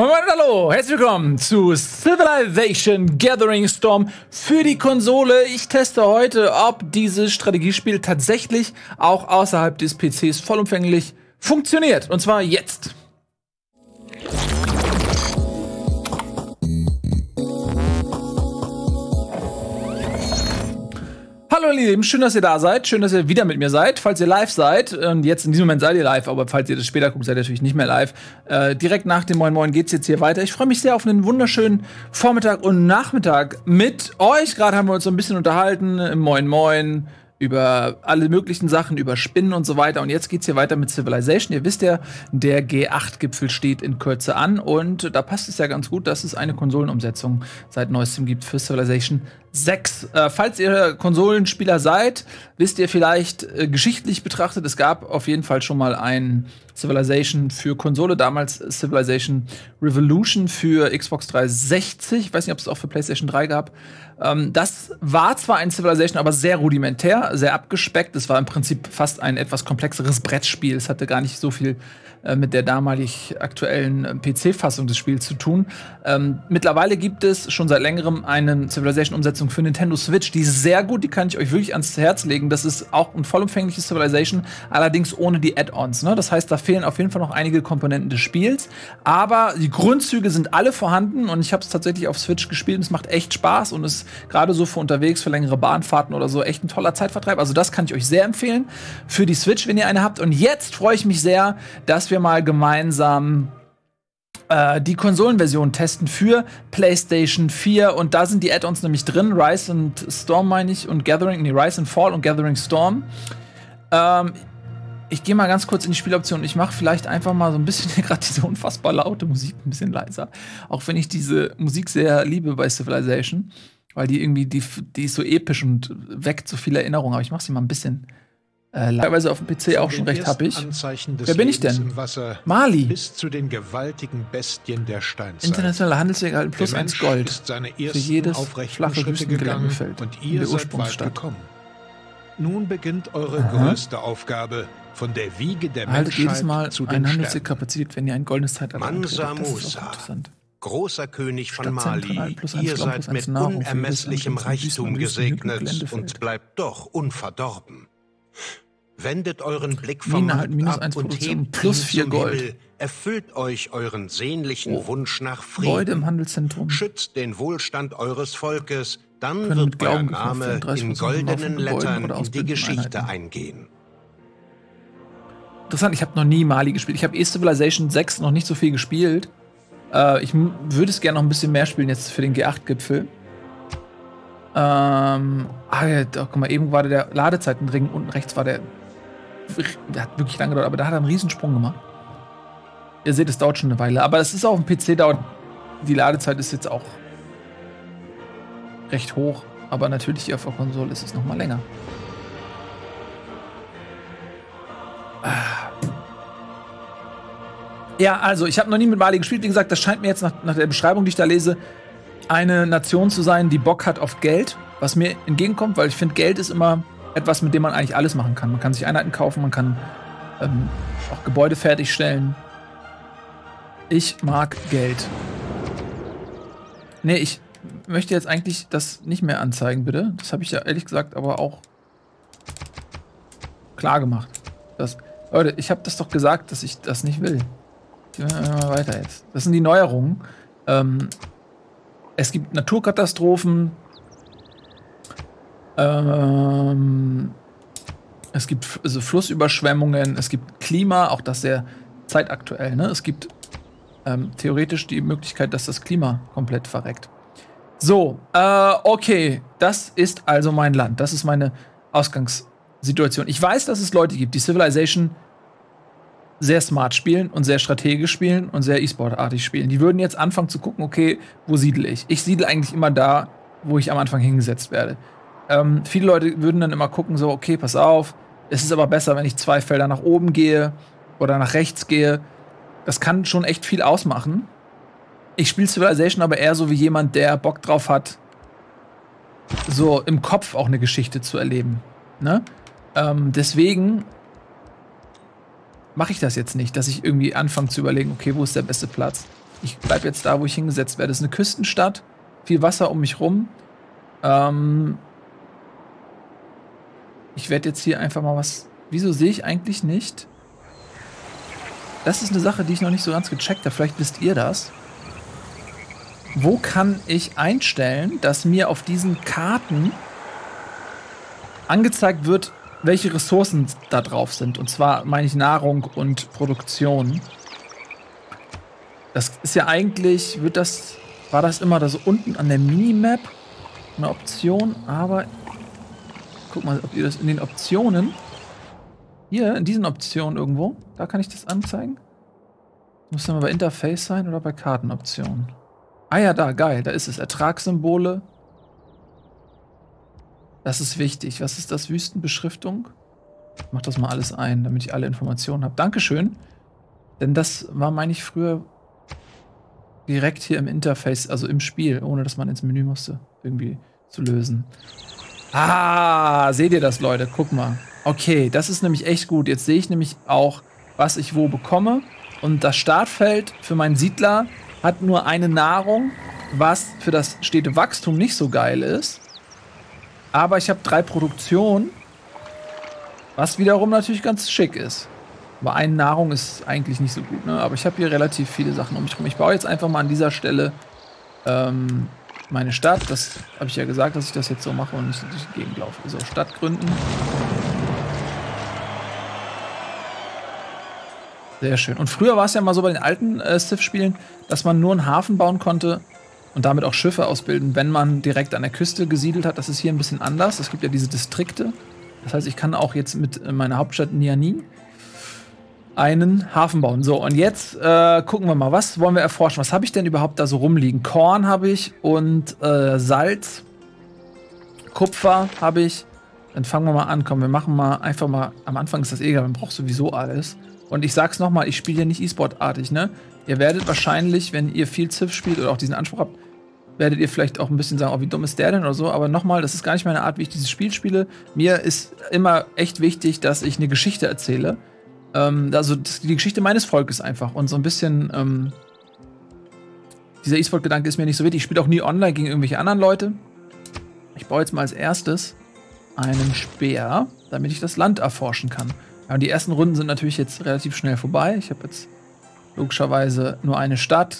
Moin Moin Hallo, herzlich willkommen zu Civilization Gathering Storm für die Konsole. Ich teste heute, ob dieses Strategiespiel tatsächlich auch außerhalb des PCs vollumfänglich funktioniert. Und zwar jetzt. Hallo ihr Lieben, schön, dass ihr da seid. Schön, dass ihr wieder mit mir seid. Falls ihr live seid, und jetzt in diesem Moment seid ihr live, aber falls ihr das später guckt, seid ihr natürlich nicht mehr live. Äh, direkt nach dem Moin Moin geht's jetzt hier weiter. Ich freue mich sehr auf einen wunderschönen Vormittag und Nachmittag mit euch. Gerade haben wir uns so ein bisschen unterhalten im Moin Moin über alle möglichen Sachen, über Spinnen und so weiter. Und jetzt geht's hier weiter mit Civilization. Ihr wisst ja, der G8-Gipfel steht in Kürze an und da passt es ja ganz gut, dass es eine Konsolenumsetzung seit neuestem gibt für Civilization 6. Äh, falls ihr Konsolenspieler seid, wisst ihr vielleicht äh, geschichtlich betrachtet, es gab auf jeden Fall schon mal ein Civilization für Konsole, damals Civilization Revolution für Xbox 360. Ich weiß nicht, ob es auch für PlayStation 3 gab. Ähm, das war zwar ein Civilization, aber sehr rudimentär, sehr abgespeckt. Es war im Prinzip fast ein etwas komplexeres Brettspiel. Es hatte gar nicht so viel äh, mit der damalig aktuellen äh, PC-Fassung des Spiels zu tun. Ähm, mittlerweile gibt es schon seit längerem eine Civilization-Umsetzung für Nintendo Switch, die ist sehr gut, die kann ich euch wirklich ans Herz legen. Das ist auch ein vollumfängliches Civilization, allerdings ohne die Add-ons. Ne? Das heißt, da fehlen auf jeden Fall noch einige Komponenten des Spiels, aber die Grundzüge sind alle vorhanden und ich habe es tatsächlich auf Switch gespielt und es macht echt Spaß und ist gerade so für unterwegs, für längere Bahnfahrten oder so echt ein toller Zeitvertreib. Also das kann ich euch sehr empfehlen für die Switch, wenn ihr eine habt. Und jetzt freue ich mich sehr, dass wir mal gemeinsam äh, die Konsolenversion testen für PlayStation 4 und da sind die Add-ons nämlich drin, Rise and Storm meine ich und Gathering, nee, Rise and Fall und Gathering Storm. Ähm, ich gehe mal ganz kurz in die Spieloption. Ich mache vielleicht einfach mal so ein bisschen gerade diese unfassbar laute Musik ein bisschen leiser. Auch wenn ich diese Musik sehr liebe bei Civilization, weil die irgendwie, die, die ist so episch und weckt so viele Erinnerungen. Aber ich mache sie mal ein bisschen äh, teilweise auf dem PC auch schon recht happig. Wer bin ich denn? Mali. Bis zu den gewaltigen Bestien der Steinzeit. Internationaler Handelsweg erhalten plus eins Gold. Für jedes flache Wüstengelände Und ihr seid bald gekommen. Nun beginnt eure Aha. größte Aufgabe, von der Wiege der Erhaltet Menschheit jedes Mal zu den Handelsweg Kapazität, wenn ihr ein goldenes Zeitalter Mansa Musa, großer König von Mali, ihr seid mit unermesslichem Reichtum gesegnet und bleibt doch unverdorben. Wendet euren Blick vom Markt minus ab und hebt plus 4 Gold. Himmel. Erfüllt euch euren sehnlichen oh. Wunsch nach Frieden. Gebäude im Handelszentrum. Schützt den Wohlstand eures Volkes, dann Können wird euer Name in goldenen Lettern in die Geschichte eingehen. Interessant, ich habe noch nie Mali gespielt. Ich habe e Civilization 6 noch nicht so viel gespielt. Äh, ich würde es gerne noch ein bisschen mehr spielen jetzt für den G8-Gipfel. Ähm, ah, ja, guck mal, eben war der Ladezeitenring unten rechts war der. Der hat wirklich lange gedauert, aber da hat er einen Riesensprung gemacht. Ihr seht, es dauert schon eine Weile. Aber es ist auf dem PC dauert. Die Ladezeit ist jetzt auch recht hoch. Aber natürlich hier auf der Konsole ist es noch mal länger. Ah. Ja, also ich habe noch nie mit Mali gespielt. Wie gesagt, das scheint mir jetzt nach, nach der Beschreibung, die ich da lese, eine Nation zu sein, die Bock hat auf Geld, was mir entgegenkommt, weil ich finde, Geld ist immer etwas, mit dem man eigentlich alles machen kann. Man kann sich Einheiten kaufen, man kann ähm, auch Gebäude fertigstellen. Ich mag Geld. Nee, ich möchte jetzt eigentlich das nicht mehr anzeigen, bitte. Das habe ich ja ehrlich gesagt aber auch klar gemacht. Das, Leute, ich habe das doch gesagt, dass ich das nicht will. Gehen wir mal weiter jetzt. Das sind die Neuerungen. Ähm, es gibt Naturkatastrophen. Ähm, es gibt also Flussüberschwemmungen. Es gibt Klima, auch das sehr zeitaktuell. Ne? Es gibt ähm, theoretisch die Möglichkeit, dass das Klima komplett verreckt. So, äh, okay. Das ist also mein Land. Das ist meine Ausgangssituation. Ich weiß, dass es Leute gibt, die Civilization sehr smart spielen und sehr strategisch spielen und sehr E-Sport-artig spielen. Die würden jetzt anfangen zu gucken, okay, wo siedle ich? Ich siedle eigentlich immer da, wo ich am Anfang hingesetzt werde. Ähm, viele Leute würden dann immer gucken, so, okay, pass auf, es ist aber besser, wenn ich zwei Felder nach oben gehe oder nach rechts gehe. Das kann schon echt viel ausmachen. Ich spiele Civilization aber eher so wie jemand, der Bock drauf hat, so im Kopf auch eine Geschichte zu erleben. Ne? Ähm, deswegen mache ich das jetzt nicht, dass ich irgendwie anfange zu überlegen, okay, wo ist der beste Platz? Ich bleibe jetzt da, wo ich hingesetzt werde. Das ist eine Küstenstadt, viel Wasser um mich rum. Ähm ich werde jetzt hier einfach mal was. Wieso sehe ich eigentlich nicht? Das ist eine Sache, die ich noch nicht so ganz gecheckt habe. Vielleicht wisst ihr das. Wo kann ich einstellen, dass mir auf diesen Karten angezeigt wird, welche Ressourcen da drauf sind? Und zwar meine ich Nahrung und Produktion. Das ist ja eigentlich, wird das, war das immer da so unten an der Minimap eine Option, aber guck mal, ob ihr das in den Optionen, hier in diesen Optionen irgendwo, da kann ich das anzeigen. Muss dann mal bei Interface sein oder bei Kartenoptionen? Ah ja, da, geil, da ist es. Ertragssymbole. Das ist wichtig. Was ist das? Wüstenbeschriftung? Ich mach das mal alles ein, damit ich alle Informationen habe. Dankeschön. Denn das war, meine ich, früher direkt hier im Interface, also im Spiel, ohne dass man ins Menü musste, irgendwie zu lösen. Ah, seht ihr das, Leute? Guck mal. Okay, das ist nämlich echt gut. Jetzt sehe ich nämlich auch, was ich wo bekomme. Und das Startfeld für meinen Siedler hat nur eine Nahrung, was für das stete Wachstum nicht so geil ist. Aber ich habe drei Produktionen, was wiederum natürlich ganz schick ist. Aber eine Nahrung ist eigentlich nicht so gut, ne? Aber ich habe hier relativ viele Sachen um mich herum. Ich baue jetzt einfach mal an dieser Stelle ähm, meine Stadt. Das habe ich ja gesagt, dass ich das jetzt so mache und nicht durch die Gegend laufe. So, Stadt gründen. Sehr schön. Und früher war es ja mal so bei den alten äh, Civ-Spielen, dass man nur einen Hafen bauen konnte und damit auch Schiffe ausbilden, wenn man direkt an der Küste gesiedelt hat. Das ist hier ein bisschen anders. Es gibt ja diese Distrikte. Das heißt, ich kann auch jetzt mit meiner Hauptstadt Nianin einen Hafen bauen. So, und jetzt äh, gucken wir mal, was wollen wir erforschen? Was habe ich denn überhaupt da so rumliegen? Korn habe ich und äh, Salz, Kupfer habe ich. Dann fangen wir mal an. Komm, wir machen mal einfach mal. Am Anfang ist das egal, man braucht sowieso alles. Und ich sag's nochmal, ich spiele ja nicht E-Sport-artig, ne? Ihr werdet wahrscheinlich, wenn ihr viel Ziff spielt oder auch diesen Anspruch habt, werdet ihr vielleicht auch ein bisschen sagen, oh, wie dumm ist der denn oder so. Aber nochmal, das ist gar nicht meine Art, wie ich dieses Spiel spiele. Mir ist immer echt wichtig, dass ich eine Geschichte erzähle. Ähm, also die Geschichte meines Volkes einfach. Und so ein bisschen, ähm, dieser E-Sport-Gedanke ist mir nicht so wichtig. Ich spiele auch nie online gegen irgendwelche anderen Leute. Ich baue jetzt mal als erstes einen Speer, damit ich das Land erforschen kann. Ja, und die ersten Runden sind natürlich jetzt relativ schnell vorbei. Ich habe jetzt logischerweise nur eine Stadt,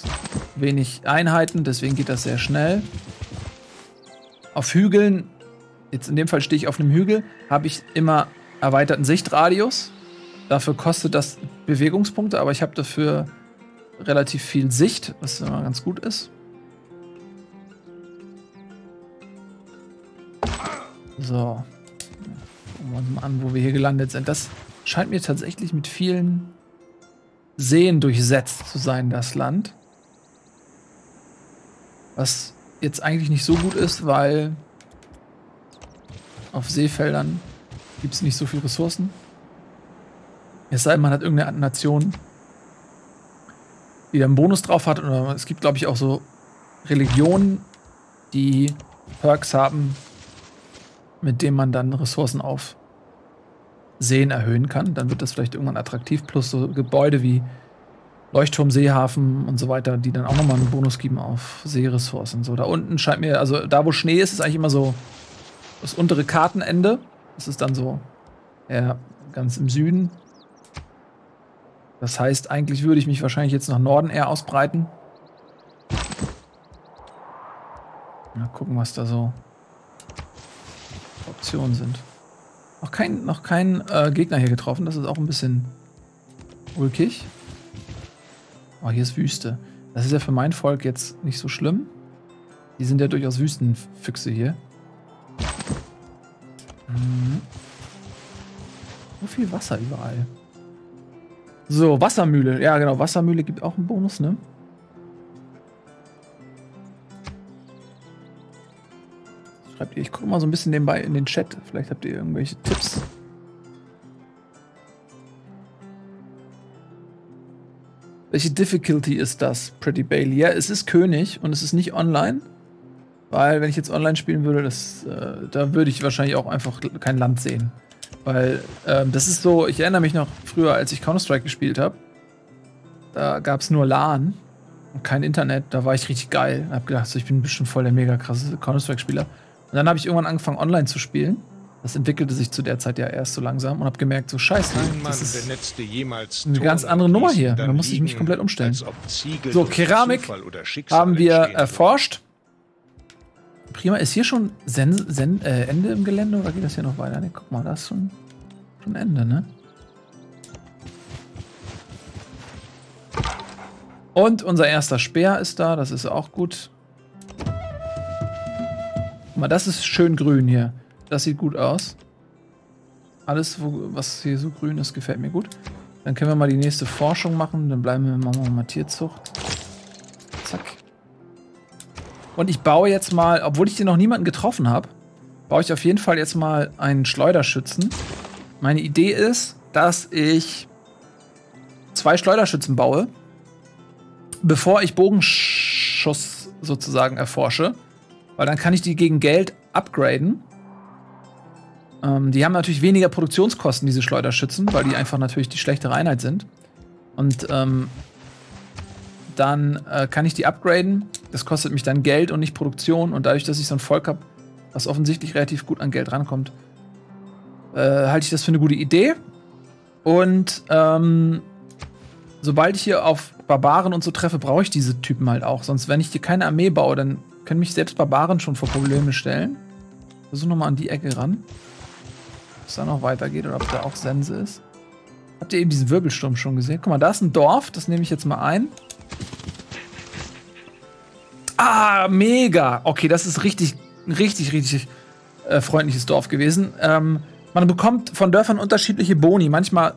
wenig Einheiten, deswegen geht das sehr schnell. Auf Hügeln, jetzt in dem Fall stehe ich auf einem Hügel, habe ich immer erweiterten Sichtradius. Dafür kostet das Bewegungspunkte, aber ich habe dafür relativ viel Sicht, was immer ganz gut ist. So. Gucken wir uns mal an, wo wir hier gelandet sind. Das scheint mir tatsächlich mit vielen Seen durchsetzt zu sein, das Land. Was jetzt eigentlich nicht so gut ist, weil auf Seefeldern gibt es nicht so viele Ressourcen. Es sei denn, man hat irgendeine Nation, die da einen Bonus drauf hat. Oder es gibt, glaube ich, auch so Religionen, die Perks haben, mit denen man dann Ressourcen auf Seen erhöhen kann. Dann wird das vielleicht irgendwann attraktiv. Plus so Gebäude wie Leuchtturm, Seehafen und so weiter, die dann auch nochmal einen Bonus geben auf Seeressourcen. So, da unten scheint mir, also da wo Schnee ist, ist eigentlich immer so das untere Kartenende. Das ist dann so ja, ganz im Süden. Das heißt, eigentlich würde ich mich wahrscheinlich jetzt nach Norden eher ausbreiten. Mal gucken, was da so Optionen sind. Noch kein, noch kein äh, Gegner hier getroffen. Das ist auch ein bisschen ulkig. Oh, hier ist Wüste. Das ist ja für mein Volk jetzt nicht so schlimm. Die sind ja durchaus Wüstenfüchse hier. Mhm. So viel Wasser überall. So, Wassermühle. Ja, genau. Wassermühle gibt auch einen Bonus, ne? Schreibt ihr, ich gucke mal so ein bisschen nebenbei in den Chat. Vielleicht habt ihr irgendwelche Tipps. Welche Difficulty ist das, Pretty Bailey? Ja, es ist König und es ist nicht online. Weil, wenn ich jetzt online spielen würde, das, äh, da würde ich wahrscheinlich auch einfach kein Land sehen. Weil ähm, das ist so, ich erinnere mich noch früher, als ich Counter-Strike gespielt habe. Da gab es nur LAN. kein Internet. Da war ich richtig geil. Hab gedacht, ich bin bestimmt voll der mega krasse Counter-Strike-Spieler. Und dann habe ich irgendwann angefangen, online zu spielen. Das entwickelte sich zu der Zeit ja erst so langsam und habe gemerkt, so scheiße, das ist eine ganz andere Nummer hier. Da muss ich mich komplett umstellen. So, Keramik haben wir erforscht. Prima, ist hier schon Sen Sen äh, Ende im Gelände oder geht das hier noch weiter? Ne, guck mal, da ist schon, schon Ende, ne? Und unser erster Speer ist da, das ist auch gut. Mal, das ist schön grün hier. Das sieht gut aus. Alles, wo, was hier so grün ist, gefällt mir gut. Dann können wir mal die nächste Forschung machen. Dann bleiben wir machen mal Tierzucht. Zack. Und ich baue jetzt mal, obwohl ich hier noch niemanden getroffen habe, baue ich auf jeden Fall jetzt mal einen Schleuderschützen. Meine Idee ist, dass ich zwei Schleuderschützen baue, bevor ich Bogenschuss sozusagen erforsche. Weil dann kann ich die gegen Geld upgraden. Ähm, die haben natürlich weniger Produktionskosten, diese Schleuderschützen, weil die einfach natürlich die schlechtere Einheit sind. Und ähm, dann äh, kann ich die upgraden. Das kostet mich dann Geld und nicht Produktion. Und dadurch, dass ich so ein Volk habe, was offensichtlich relativ gut an Geld rankommt, äh, halte ich das für eine gute Idee. Und ähm, sobald ich hier auf Barbaren und so treffe, brauche ich diese Typen halt auch. Sonst, wenn ich hier keine Armee baue, dann können mich selbst Barbaren schon vor Probleme stellen. Versuch nochmal an die Ecke ran. Ob es da noch weitergeht oder ob da auch Sense ist. Habt ihr eben diesen Wirbelsturm schon gesehen? Guck mal, da ist ein Dorf. Das nehme ich jetzt mal ein. Ah, mega. Okay, das ist richtig, richtig, richtig äh, freundliches Dorf gewesen. Ähm, man bekommt von Dörfern unterschiedliche Boni. Manchmal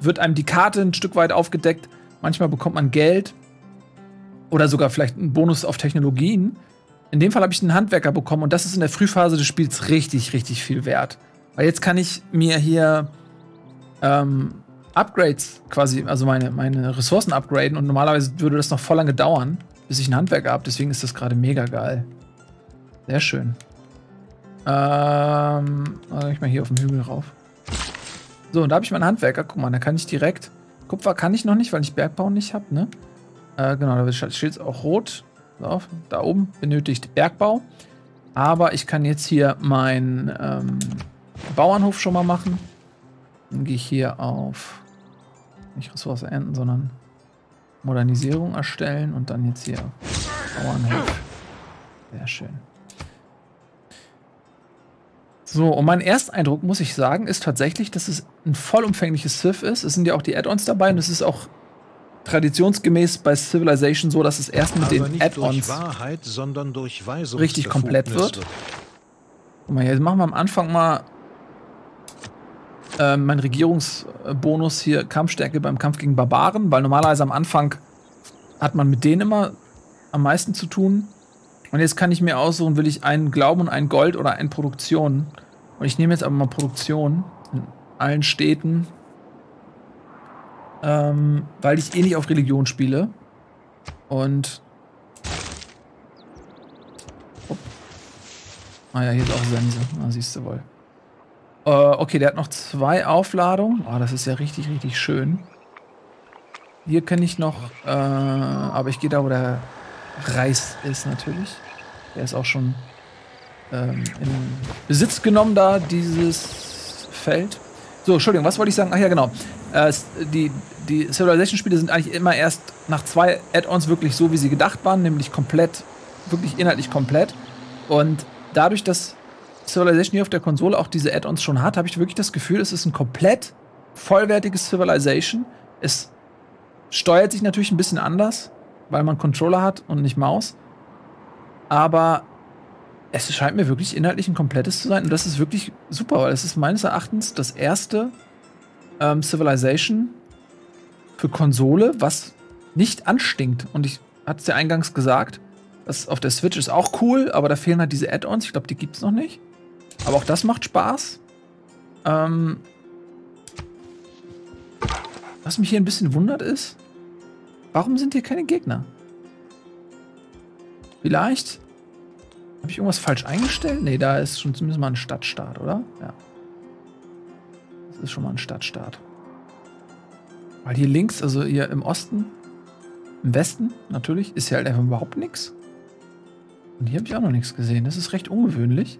wird einem die Karte ein Stück weit aufgedeckt. Manchmal bekommt man Geld. Oder sogar vielleicht einen Bonus auf Technologien. In dem Fall habe ich einen Handwerker bekommen und das ist in der Frühphase des Spiels richtig, richtig viel wert. Weil jetzt kann ich mir hier ähm, Upgrades quasi, also meine, meine Ressourcen upgraden und normalerweise würde das noch voll lange dauern, bis ich einen Handwerker habe. Deswegen ist das gerade mega geil. Sehr schön. Ähm, also ich mal hier auf dem Hügel rauf. So, und da habe ich meinen Handwerker. Guck mal, da kann ich direkt. Kupfer kann ich noch nicht, weil ich Bergbau nicht habe, ne? Äh, genau, da steht es auch rot. So, da oben benötigt Bergbau. Aber ich kann jetzt hier meinen ähm, Bauernhof schon mal machen. Dann gehe ich hier auf nicht Ressource enden, sondern Modernisierung erstellen und dann jetzt hier Bauernhof. Sehr schön. So, und mein Ersteindruck, muss ich sagen, ist tatsächlich, dass es ein vollumfängliches Civ ist. Es sind ja auch die Add-ons dabei und es ist auch traditionsgemäß bei Civilization so, dass es erst mit den Add-ons richtig komplett wird. Guck mal, jetzt machen wir am Anfang mal äh, mein Regierungsbonus hier Kampfstärke beim Kampf gegen Barbaren, weil normalerweise am Anfang hat man mit denen immer am meisten zu tun. Und jetzt kann ich mir aussuchen, will ich einen Glauben und ein Gold oder eine Produktion. Und ich nehme jetzt aber mal Produktion in allen Städten, ähm, weil ich eh nicht auf Religion spiele. Und Hopp. Ah ja, hier ist auch Sense. Ah, siehst du wohl. Äh, okay, der hat noch zwei Aufladungen. Oh, das ist ja richtig, richtig schön. Hier kann ich noch, äh, aber ich gehe da, wo der Reis ist natürlich. Der ist auch schon ähm, in Besitz genommen da, dieses Feld. So, Entschuldigung, was wollte ich sagen? Ach ja, genau. Äh, die die Civilization-Spiele sind eigentlich immer erst nach zwei Add-ons wirklich so, wie sie gedacht waren, nämlich komplett, wirklich inhaltlich komplett. Und dadurch, dass Civilization hier auf der Konsole auch diese Add-ons schon hat, habe ich wirklich das Gefühl, es ist ein komplett vollwertiges Civilization. Es steuert sich natürlich ein bisschen anders, weil man Controller hat und nicht Maus. Aber es scheint mir wirklich inhaltlich ein komplettes zu sein. Und das ist wirklich super, weil es ist meines Erachtens das erste ähm, Civilization für Konsole, was nicht anstinkt. Und ich hatte es ja eingangs gesagt, das auf der Switch ist auch cool, aber da fehlen halt diese Add-ons. Ich glaube, die gibt es noch nicht. Aber auch das macht Spaß. Ähm, was mich hier ein bisschen wundert ist, warum sind hier keine Gegner? Vielleicht habe ich irgendwas falsch eingestellt? Ne, da ist schon zumindest mal ein Stadtstart, oder? Ja. Das ist schon mal ein Stadtstart. Weil hier links, also hier im Osten, Im Westen, natürlich, ist ja halt einfach überhaupt nichts. Und hier habe ich auch noch nichts gesehen. Das ist recht ungewöhnlich.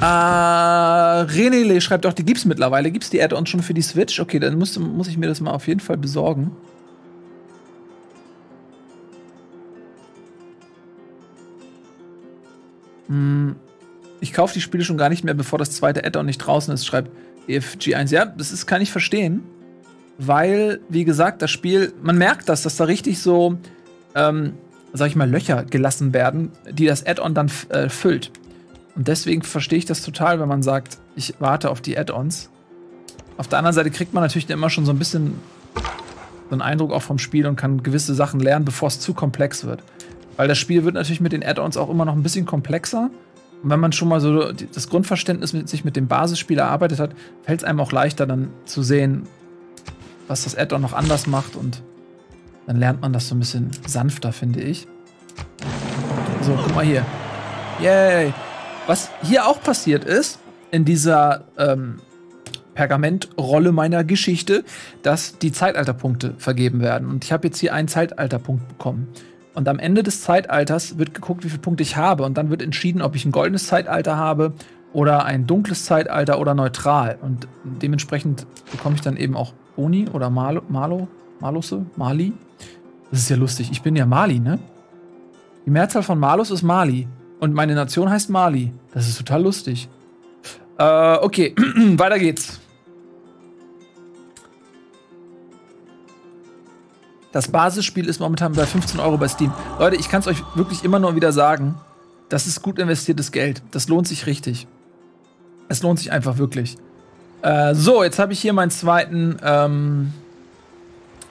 Äh, Renele schreibt auch, die gibt's mittlerweile. Gibt's die Add-ons schon für die Switch? Okay, dann muss, muss ich mir das mal auf jeden Fall besorgen. Ich kaufe die Spiele schon gar nicht mehr, bevor das zweite Add-on nicht draußen ist, schreibt EFG1. Ja, das ist, kann ich verstehen. Weil, wie gesagt, das Spiel, man merkt das, dass da richtig so, ähm, sag ich mal, Löcher gelassen werden, die das Add-on dann äh, füllt. Und deswegen verstehe ich das total, wenn man sagt, ich warte auf die Add-ons. Auf der anderen Seite kriegt man natürlich immer schon so ein bisschen so einen Eindruck auch vom Spiel und kann gewisse Sachen lernen, bevor es zu komplex wird. Weil das Spiel wird natürlich mit den Add-ons auch immer noch ein bisschen komplexer. Und wenn man schon mal so das Grundverständnis mit sich mit dem Basisspiel erarbeitet hat, fällt es einem auch leichter dann zu sehen, was das Add-on noch anders macht und dann lernt man das so ein bisschen sanfter, finde ich. So, guck mal hier. Yay! Was hier auch passiert ist, in dieser ähm, Pergamentrolle meiner Geschichte, dass die Zeitalterpunkte vergeben werden. Und ich habe jetzt hier einen Zeitalterpunkt bekommen. Und am Ende des Zeitalters wird geguckt, wie viele Punkte ich habe. Und dann wird entschieden, ob ich ein goldenes Zeitalter habe oder ein dunkles Zeitalter oder neutral. Und dementsprechend bekomme ich dann eben auch Boni oder Malo, Malo, Malose, Mali. Das ist ja lustig. Ich bin ja Mali, ne? Die Mehrzahl von Malus ist Mali. Und meine Nation heißt Mali. Das ist total lustig. Äh, okay, weiter geht's. Das Basisspiel ist momentan bei 15 Euro bei Steam. Leute, ich kann es euch wirklich immer nur wieder sagen. Das ist gut investiertes Geld. Das lohnt sich richtig. Es lohnt sich einfach wirklich. Äh, so, jetzt habe ich hier meinen zweiten ähm,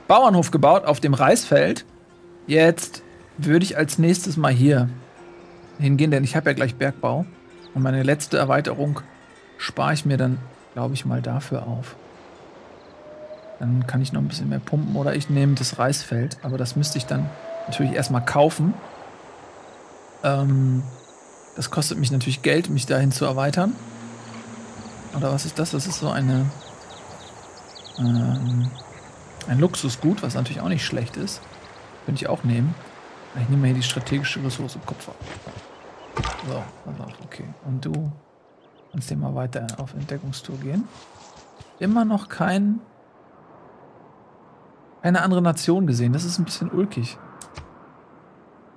Bauernhof gebaut auf dem Reisfeld. Jetzt würde ich als nächstes mal hier hingehen, denn ich habe ja gleich Bergbau. Und meine letzte Erweiterung spare ich mir dann, glaube ich, mal dafür auf. Dann kann ich noch ein bisschen mehr pumpen oder ich nehme das Reisfeld. Aber das müsste ich dann natürlich erstmal kaufen. Ähm, das kostet mich natürlich Geld, mich dahin zu erweitern. Oder was ist das? Das ist so eine ähm, ein Luxusgut, was natürlich auch nicht schlecht ist. Könnte ich auch nehmen. Ich nehme hier die strategische Ressource Kupfer. So, pass auf, okay. Und du kannst dir mal weiter auf Entdeckungstour gehen. Immer noch kein keine andere Nation gesehen. Das ist ein bisschen ulkig.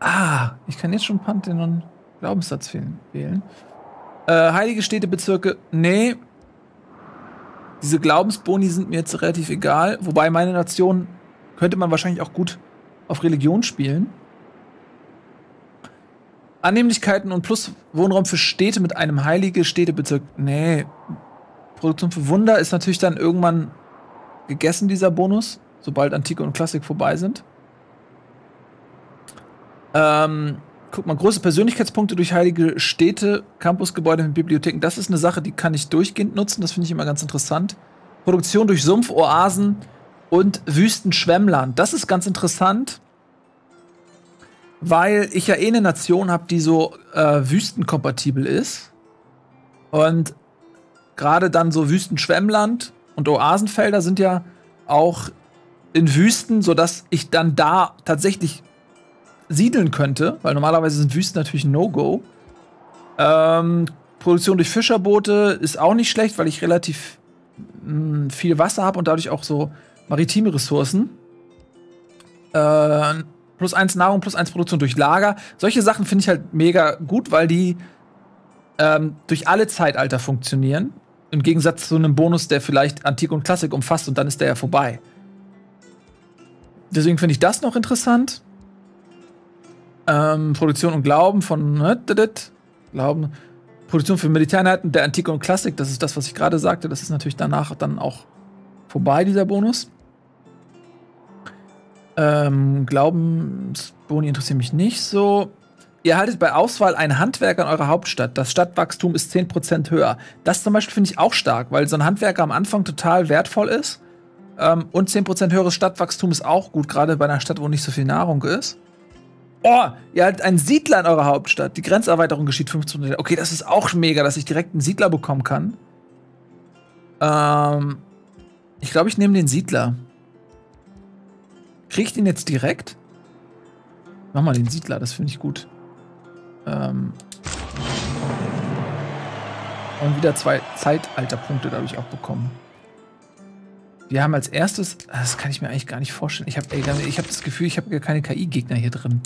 Ah, ich kann jetzt schon Pantheon Glaubenssatz wählen. Äh, heilige Städtebezirke, nee. Diese Glaubensboni sind mir jetzt relativ egal. Wobei meine Nation könnte man wahrscheinlich auch gut auf Religion spielen. Annehmlichkeiten und plus Wohnraum für Städte mit einem heilige Städtebezirk. Nee. Produktion für Wunder ist natürlich dann irgendwann gegessen, dieser Bonus sobald Antike und Klassik vorbei sind. Ähm, guck mal, große Persönlichkeitspunkte durch heilige Städte, Campusgebäude mit Bibliotheken. Das ist eine Sache, die kann ich durchgehend nutzen. Das finde ich immer ganz interessant. Produktion durch Sumpf, Oasen und Wüstenschwemmland. Das ist ganz interessant, weil ich ja eh eine Nation habe, die so äh, wüstenkompatibel ist. Und gerade dann so Wüstenschwemmland und Oasenfelder sind ja auch in Wüsten, sodass ich dann da tatsächlich siedeln könnte, weil normalerweise sind Wüsten natürlich No-Go. Ähm, Produktion durch Fischerboote ist auch nicht schlecht, weil ich relativ mh, hm, viel Wasser habe und dadurch auch so maritime Ressourcen. Äh, plus eins Nahrung, plus eins Produktion durch Lager. Solche Sachen finde ich halt mega gut, weil die ähm, durch alle Zeitalter funktionieren. Im Gegensatz zu einem Bonus, der vielleicht Antik und Klassik umfasst und dann ist der ja vorbei. Deswegen finde ich das noch interessant. Ähm, Produktion und Glauben von ne, Glauben. Produktion für Militäreinheiten der Antike und Klassik, das ist das, was ich gerade sagte. Das ist natürlich danach dann auch vorbei, dieser Bonus. Ähm, Glaubensboni interessiert mich nicht so. Ihr erhaltet bei Auswahl einen Handwerker in eurer Hauptstadt. Das Stadtwachstum ist 10% höher. Das zum Beispiel finde ich auch stark, weil so ein Handwerker am Anfang total wertvoll ist. Ähm, und 10% höheres Stadtwachstum ist auch gut, gerade bei einer Stadt, wo nicht so viel Nahrung ist. Oh, ihr habt einen Siedler in eurer Hauptstadt. Die Grenzerweiterung geschieht 15%. Okay, das ist auch mega, dass ich direkt einen Siedler bekommen kann. Ähm, Ich glaube, ich nehme den Siedler. Kriege ich den jetzt direkt? Mach mal den Siedler, das finde ich gut. Ähm und wieder zwei Zeitalterpunkte dadurch auch bekommen. Wir haben als erstes, das kann ich mir eigentlich gar nicht vorstellen. Ich habe hab das Gefühl, ich habe gar keine KI-Gegner hier drin.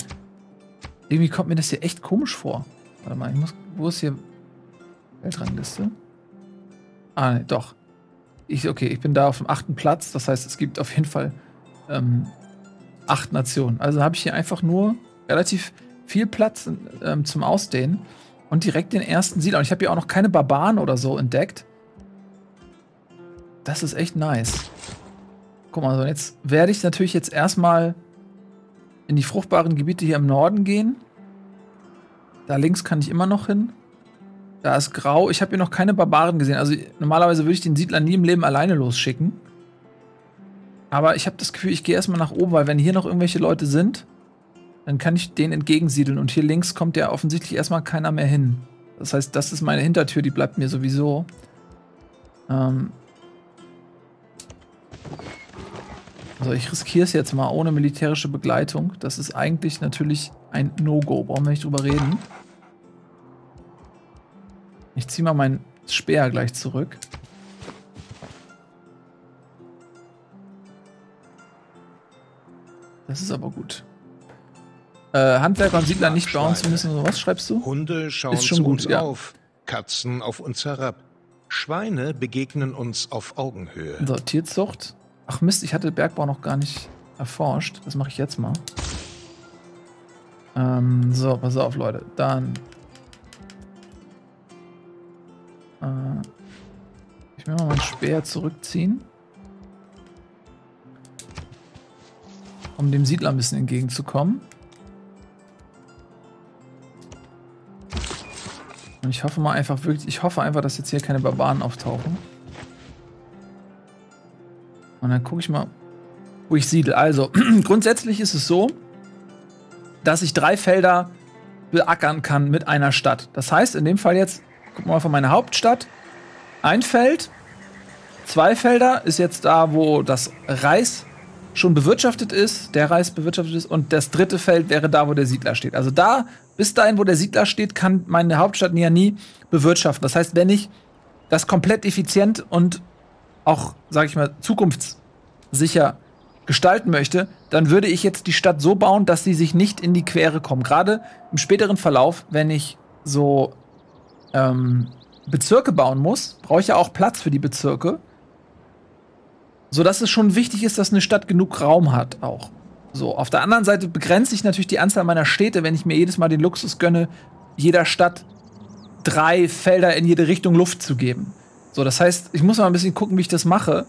Irgendwie kommt mir das hier echt komisch vor. Warte mal, ich muss, wo ist hier Weltrangliste? Ah, nee, doch. Ich, okay, ich bin da auf dem achten Platz. Das heißt, es gibt auf jeden Fall ähm, acht Nationen. Also habe ich hier einfach nur relativ viel Platz ähm, zum Ausdehnen und direkt den ersten Siedler. Und ich habe hier auch noch keine Barbaren oder so entdeckt. Das ist echt nice. Guck mal, so jetzt werde ich natürlich jetzt erstmal in die fruchtbaren Gebiete hier im Norden gehen. Da links kann ich immer noch hin. Da ist grau. Ich habe hier noch keine Barbaren gesehen. Also normalerweise würde ich den Siedler nie im Leben alleine losschicken. Aber ich habe das Gefühl, ich gehe erstmal nach oben, weil wenn hier noch irgendwelche Leute sind, dann kann ich denen entgegensiedeln. Und hier links kommt ja offensichtlich erstmal keiner mehr hin. Das heißt, das ist meine Hintertür, die bleibt mir sowieso. Ähm also ich riskiere es jetzt mal ohne militärische Begleitung. Das ist eigentlich natürlich ein No-Go. Brauchen wir nicht drüber reden. Ich ziehe mal meinen Speer gleich zurück. Das ist aber gut. Äh, Handwerker und Siedler nicht bauen zu müssen. Was schreibst du? Hunde schauen ist schon zu gut, uns ja. auf, Katzen auf uns herab. Schweine begegnen uns auf Augenhöhe. So, Tierzucht. Ach Mist, ich hatte Bergbau noch gar nicht erforscht. Das mache ich jetzt mal. Ähm, so, pass auf, Leute. Dann. Äh, ich will mal meinen Speer zurückziehen. Um dem Siedler ein bisschen entgegenzukommen. Und ich hoffe mal einfach wirklich, ich hoffe einfach, dass jetzt hier keine Barbaren auftauchen. Und dann gucke ich mal, wo ich siedel. Also, grundsätzlich ist es so, dass ich drei Felder beackern kann mit einer Stadt. Das heißt, in dem Fall jetzt, wir mal von meiner Hauptstadt, ein Feld, zwei Felder ist jetzt da, wo das Reis schon bewirtschaftet ist, der Reis bewirtschaftet ist, und das dritte Feld wäre da, wo der Siedler steht. Also da, bis dahin, wo der Siedler steht, kann meine Hauptstadt ja nie bewirtschaften. Das heißt, wenn ich das komplett effizient und auch, sage ich mal, zukunftssicher gestalten möchte, dann würde ich jetzt die Stadt so bauen, dass sie sich nicht in die Quere kommen. Gerade im späteren Verlauf, wenn ich so ähm, Bezirke bauen muss, brauche ich ja auch Platz für die Bezirke so dass es schon wichtig ist, dass eine Stadt genug Raum hat auch. So, auf der anderen Seite begrenze ich natürlich die Anzahl meiner Städte, wenn ich mir jedes Mal den Luxus gönne, jeder Stadt drei Felder in jede Richtung Luft zu geben. So, das heißt, ich muss mal ein bisschen gucken, wie ich das mache.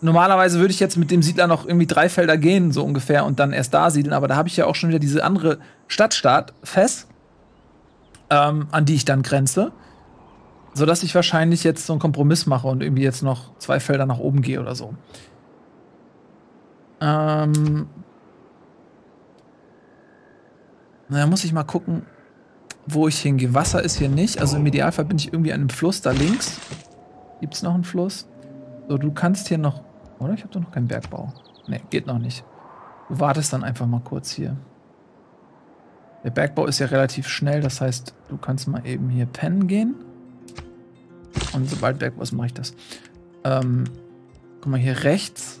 Normalerweise würde ich jetzt mit dem Siedler noch irgendwie drei Felder gehen, so ungefähr, und dann erst da siedeln, aber da habe ich ja auch schon wieder diese andere Stadtstaat, Fest, ähm, an die ich dann grenze sodass ich wahrscheinlich jetzt so einen Kompromiss mache und irgendwie jetzt noch zwei Felder nach oben gehe oder so. Ähm. Na, muss ich mal gucken, wo ich hingehe. Wasser ist hier nicht. Also im Idealfall bin ich irgendwie an einem Fluss da links. Gibt es noch einen Fluss? So, du kannst hier noch. Oder? Ich habe doch noch keinen Bergbau. Ne, geht noch nicht. Du wartest dann einfach mal kurz hier. Der Bergbau ist ja relativ schnell, das heißt, du kannst mal eben hier pennen gehen. Und sobald Berg was mache ich das. Ähm, guck mal hier rechts.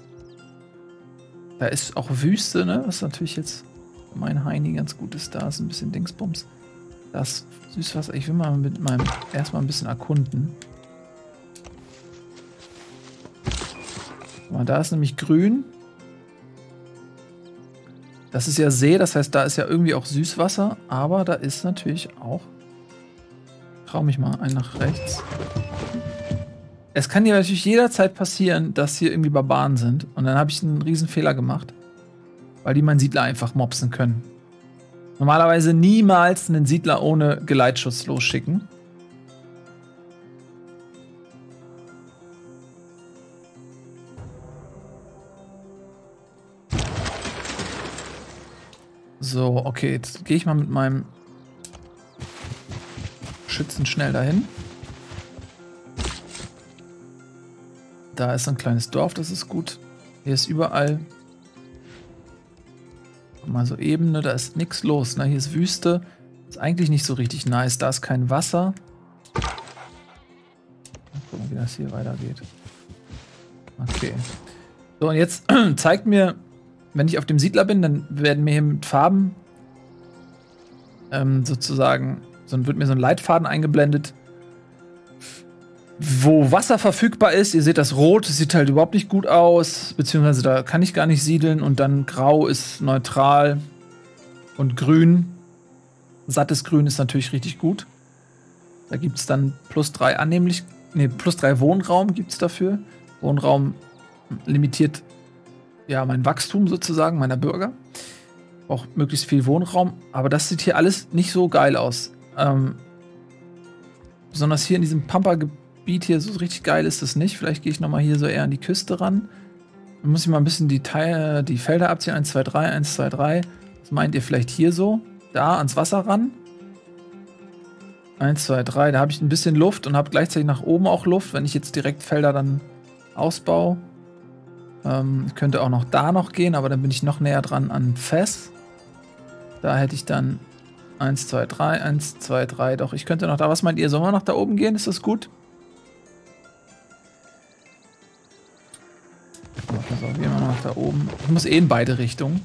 Da ist auch Wüste, ne? Was natürlich jetzt mein Heini ganz gut ist. Da ist ein bisschen Dingsbums. Das Süßwasser. Ich will mal mit meinem erstmal ein bisschen erkunden. Guck mal, da ist nämlich grün. Das ist ja See, das heißt, da ist ja irgendwie auch Süßwasser, aber da ist natürlich auch. Trau mich mal ein nach rechts. Es kann ja natürlich jederzeit passieren, dass hier irgendwie Barbaren sind. Und dann habe ich einen riesen Fehler gemacht. Weil die meinen Siedler einfach mopsen können. Normalerweise niemals einen Siedler ohne Geleitschutz losschicken. So, okay, jetzt gehe ich mal mit meinem Schützen schnell dahin. Da ist ein kleines Dorf, das ist gut. Hier ist überall mal so Ebene, da ist nichts los. Ne? Hier ist Wüste. Ist eigentlich nicht so richtig nice. Da ist kein Wasser. Mal gucken, wie das hier weitergeht. Okay. So, und jetzt zeigt mir, wenn ich auf dem Siedler bin, dann werden mir hier mit Farben ähm, sozusagen, dann wird mir so ein Leitfaden eingeblendet, wo Wasser verfügbar ist. Ihr seht das Rot, das sieht halt überhaupt nicht gut aus, beziehungsweise da kann ich gar nicht siedeln und dann Grau ist neutral und Grün, sattes Grün ist natürlich richtig gut. Da gibt es dann plus drei annehmlich, nee, plus drei Wohnraum gibt es dafür. Wohnraum limitiert ja mein Wachstum sozusagen meiner Bürger. Auch möglichst viel Wohnraum, aber das sieht hier alles nicht so geil aus. Ähm, besonders hier in diesem Pampa-Gebiet Gebiet hier so richtig geil ist das nicht. Vielleicht gehe ich nochmal hier so eher an die Küste ran. Dann muss ich mal ein bisschen die, Teile, die Felder abziehen. 1, 2, 3, 1, 2, 3. Was meint ihr vielleicht hier so? Da ans Wasser ran. 1, 2, 3. Da habe ich ein bisschen Luft und habe gleichzeitig nach oben auch Luft, wenn ich jetzt direkt Felder dann ausbaue. Ähm, könnte auch noch da noch gehen, aber dann bin ich noch näher dran an Fess. Da hätte ich dann 1, 2, 3, 1, 2, 3. Doch, ich könnte noch da. Was meint ihr? Sollen wir noch da oben gehen? Ist das gut? So, gehen wir mal nach da oben. Ich muss eh in beide Richtungen.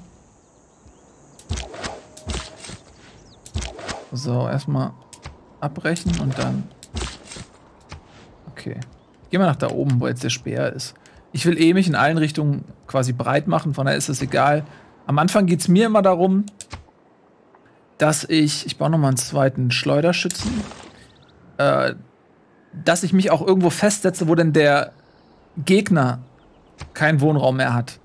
So, erstmal abbrechen und dann. Okay. Gehen wir nach da oben, wo jetzt der Speer ist. Ich will eh mich in allen Richtungen quasi breit machen, von daher ist es egal. Am Anfang geht es mir immer darum, dass ich. Ich baue nochmal einen zweiten Schleuderschützen. Äh, dass ich mich auch irgendwo festsetze, wo denn der Gegner keinen Wohnraum mehr hat.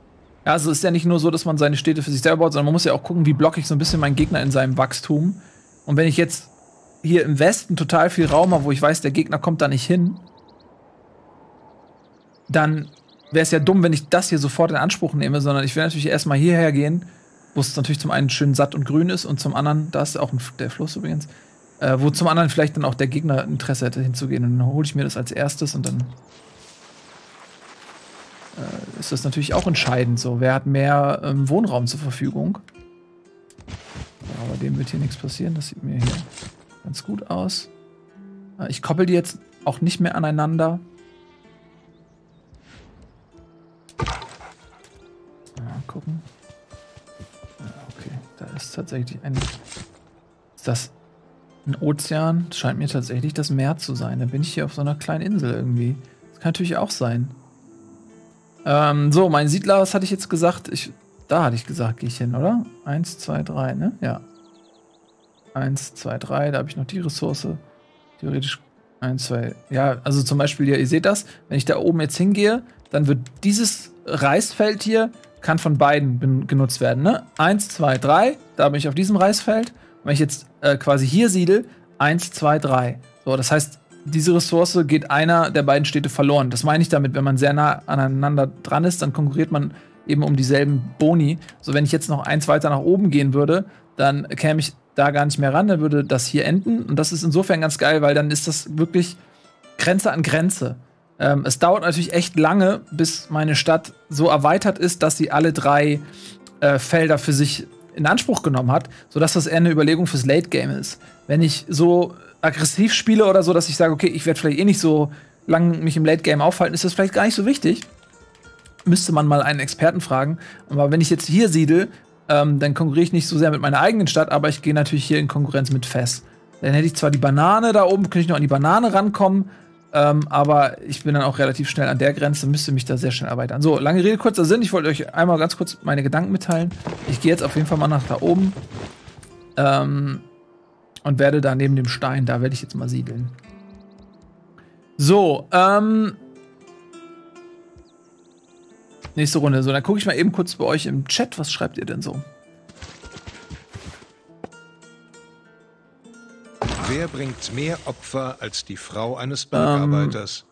Ja, also es ist ja nicht nur so, dass man seine Städte für sich selber baut, sondern man muss ja auch gucken, wie blocke ich so ein bisschen meinen Gegner in seinem Wachstum. Und wenn ich jetzt hier im Westen total viel Raum habe, wo ich weiß, der Gegner kommt da nicht hin, dann wäre es ja dumm, wenn ich das hier sofort in Anspruch nehme, sondern ich will natürlich erstmal hierher gehen, wo es natürlich zum einen schön satt und grün ist und zum anderen, da ist auch ein, der Fluss übrigens, äh, wo zum anderen vielleicht dann auch der Gegner Interesse hätte hinzugehen. Und dann hole ich mir das als erstes und dann äh, ist das natürlich auch entscheidend. So, wer hat mehr ähm, Wohnraum zur Verfügung? Ja, aber dem wird hier nichts passieren. Das sieht mir hier ganz gut aus. Äh, ich koppel die jetzt auch nicht mehr aneinander. Mal gucken. Ja, okay, da ist tatsächlich ein. Ist das ein Ozean? Scheint mir tatsächlich das Meer zu sein. Da bin ich hier auf so einer kleinen Insel irgendwie. Das kann natürlich auch sein. Ähm, so, mein Siedler, was hatte ich jetzt gesagt? Ich, da hatte ich gesagt, gehe ich hin, oder? Eins, zwei, drei, ne? Ja. Eins, zwei, drei, da habe ich noch die Ressource. Theoretisch eins, zwei. Ja, also zum Beispiel, ja, ihr seht das, wenn ich da oben jetzt hingehe, dann wird dieses Reisfeld hier, kann von beiden genutzt werden, ne? Eins, zwei, drei, da bin ich auf diesem Reisfeld. Und wenn ich jetzt äh, quasi hier siedel, eins, zwei, drei. So, das heißt, diese Ressource geht einer der beiden Städte verloren. Das meine ich damit, wenn man sehr nah aneinander dran ist, dann konkurriert man eben um dieselben Boni. So, wenn ich jetzt noch eins weiter nach oben gehen würde, dann käme ich da gar nicht mehr ran, dann würde das hier enden. Und das ist insofern ganz geil, weil dann ist das wirklich Grenze an Grenze. Ähm, es dauert natürlich echt lange, bis meine Stadt so erweitert ist, dass sie alle drei äh, Felder für sich in Anspruch genommen hat, sodass das eher eine Überlegung fürs Late Game ist. Wenn ich so aggressiv spiele oder so, dass ich sage, okay, ich werde vielleicht eh nicht so lange mich im Late Game aufhalten, ist das vielleicht gar nicht so wichtig. Müsste man mal einen Experten fragen. Aber wenn ich jetzt hier siedel, ähm, dann konkurriere ich nicht so sehr mit meiner eigenen Stadt, aber ich gehe natürlich hier in Konkurrenz mit Fess. Dann hätte ich zwar die Banane da oben, könnte ich noch an die Banane rankommen, ähm, aber ich bin dann auch relativ schnell an der Grenze, müsste mich da sehr schnell erweitern. So, lange Rede, kurzer Sinn. Ich wollte euch einmal ganz kurz meine Gedanken mitteilen. Ich gehe jetzt auf jeden Fall mal nach da oben. Ähm, und werde da neben dem Stein, da werde ich jetzt mal siedeln. So, ähm. Nächste Runde. So, dann gucke ich mal eben kurz bei euch im Chat. Was schreibt ihr denn so? Wer bringt mehr Opfer als die Frau eines Bergarbeiters?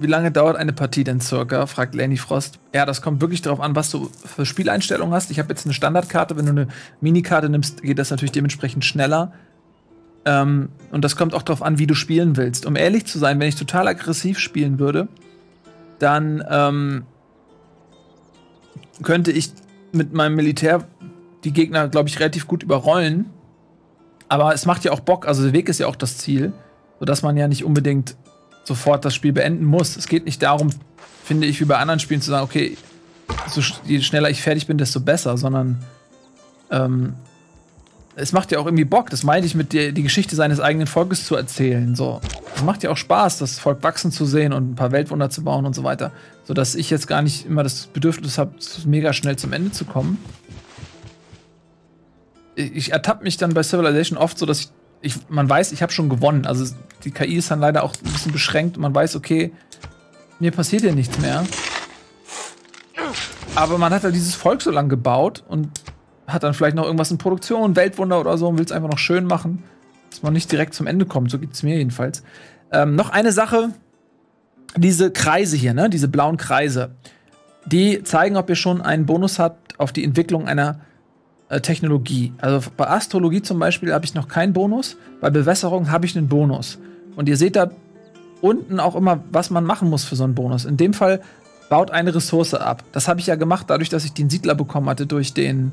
Wie lange dauert eine Partie denn circa? fragt Lenny Frost. Ja, das kommt wirklich darauf an, was du für Spieleinstellungen hast. Ich habe jetzt eine Standardkarte. Wenn du eine Minikarte nimmst, geht das natürlich dementsprechend schneller. Ähm, und das kommt auch darauf an, wie du spielen willst. Um ehrlich zu sein, wenn ich total aggressiv spielen würde, dann ähm, könnte ich mit meinem Militär die Gegner, glaube ich, relativ gut überrollen. Aber es macht ja auch Bock, also der Weg ist ja auch das Ziel, sodass man ja nicht unbedingt sofort das Spiel beenden muss. Es geht nicht darum, finde ich, wie bei anderen Spielen zu sagen, okay, so, je schneller ich fertig bin, desto besser, sondern ähm, es macht ja auch irgendwie Bock, das meinte ich mit dir, die Geschichte seines eigenen Volkes zu erzählen. So. Es macht ja auch Spaß, das Volk wachsen zu sehen und ein paar Weltwunder zu bauen und so weiter. Sodass ich jetzt gar nicht immer das Bedürfnis habe, mega schnell zum Ende zu kommen. Ich ertappe mich dann bei Civilization oft so, dass ich, ich man weiß, ich habe schon gewonnen. Also die KI ist dann leider auch ein bisschen beschränkt. Man weiß, okay, mir passiert ja nichts mehr. Aber man hat halt dieses Volk so lange gebaut und hat dann vielleicht noch irgendwas in Produktion, Weltwunder oder so und will es einfach noch schön machen, dass man nicht direkt zum Ende kommt. So geht es mir jedenfalls. Ähm, noch eine Sache: diese Kreise hier, ne? diese blauen Kreise, die zeigen, ob ihr schon einen Bonus habt auf die Entwicklung einer äh, Technologie. Also bei Astrologie zum Beispiel habe ich noch keinen Bonus, bei Bewässerung habe ich einen Bonus. Und ihr seht da unten auch immer, was man machen muss für so einen Bonus. In dem Fall baut eine Ressource ab. Das habe ich ja gemacht, dadurch, dass ich den Siedler bekommen hatte durch den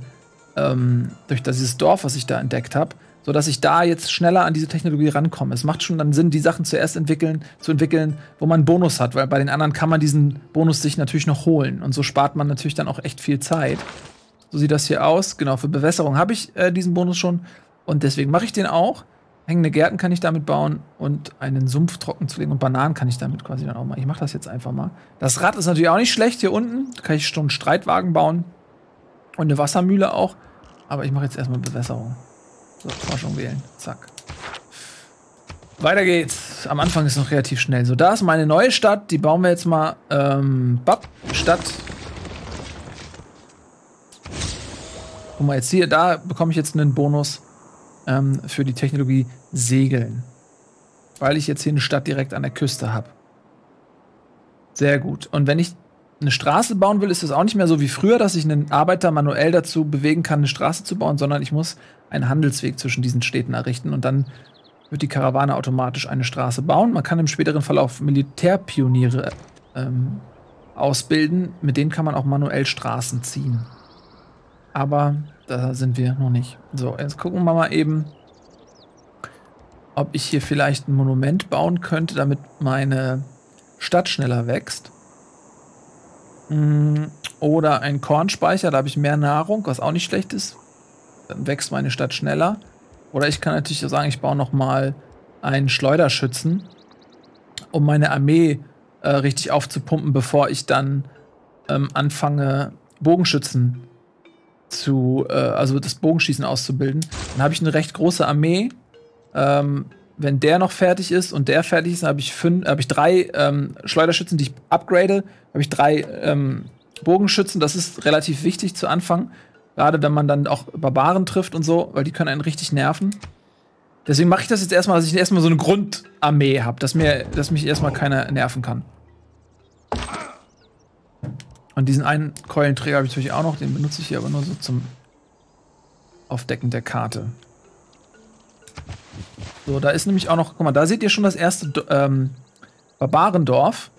ähm, durch dieses Dorf, was ich da entdeckt habe, sodass ich da jetzt schneller an diese Technologie rankomme. Es macht schon dann Sinn, die Sachen zuerst entwickeln, zu entwickeln, wo man einen Bonus hat, weil bei den anderen kann man diesen Bonus sich natürlich noch holen. Und so spart man natürlich dann auch echt viel Zeit. So sieht das hier aus. Genau, für Bewässerung habe ich äh, diesen Bonus schon. Und deswegen mache ich den auch. Hängende Gärten kann ich damit bauen und einen Sumpf trocken zu legen und Bananen kann ich damit quasi dann auch mal. Ich mache das jetzt einfach mal. Das Rad ist natürlich auch nicht schlecht hier unten. Da kann ich schon einen Streitwagen bauen und eine Wassermühle auch. Aber ich mache jetzt erstmal Bewässerung. So, Forschung wählen. Zack. Weiter geht's. Am Anfang ist es noch relativ schnell. So, da ist meine neue Stadt. Die bauen wir jetzt mal. Ähm, Bab, Stadt. Guck mal, jetzt hier, da bekomme ich jetzt einen Bonus ähm, für die Technologie Segeln. Weil ich jetzt hier eine Stadt direkt an der Küste habe. Sehr gut. Und wenn ich eine Straße bauen will, ist es auch nicht mehr so wie früher, dass ich einen Arbeiter manuell dazu bewegen kann, eine Straße zu bauen, sondern ich muss einen Handelsweg zwischen diesen Städten errichten und dann wird die Karawane automatisch eine Straße bauen. Man kann im späteren Verlauf Militärpioniere ähm, ausbilden, mit denen kann man auch manuell Straßen ziehen. Aber da sind wir noch nicht. So, jetzt gucken wir mal eben, ob ich hier vielleicht ein Monument bauen könnte, damit meine Stadt schneller wächst. Mm, oder ein Kornspeicher, da habe ich mehr Nahrung, was auch nicht schlecht ist. Dann wächst meine Stadt schneller. Oder ich kann natürlich sagen, ich baue noch mal einen Schleuderschützen, um meine Armee äh, richtig aufzupumpen, bevor ich dann ähm, anfange, Bogenschützen zu, äh, also das Bogenschießen auszubilden. Dann habe ich eine recht große Armee. Ähm, wenn der noch fertig ist und der fertig ist, habe ich, hab ich drei ähm, Schleuderschützen, die ich upgrade. Habe ich drei ähm, Bogenschützen. Das ist relativ wichtig zu Anfang. Gerade wenn man dann auch Barbaren trifft und so, weil die können einen richtig nerven. Deswegen mache ich das jetzt erstmal, dass ich erstmal so eine Grundarmee habe, dass, dass mich erstmal keiner nerven kann. Und diesen einen Keulenträger habe ich natürlich auch noch, den benutze ich hier aber nur so zum Aufdecken der Karte. So, da ist nämlich auch noch, guck mal, da seht ihr schon das erste ähm, Barbarendorf.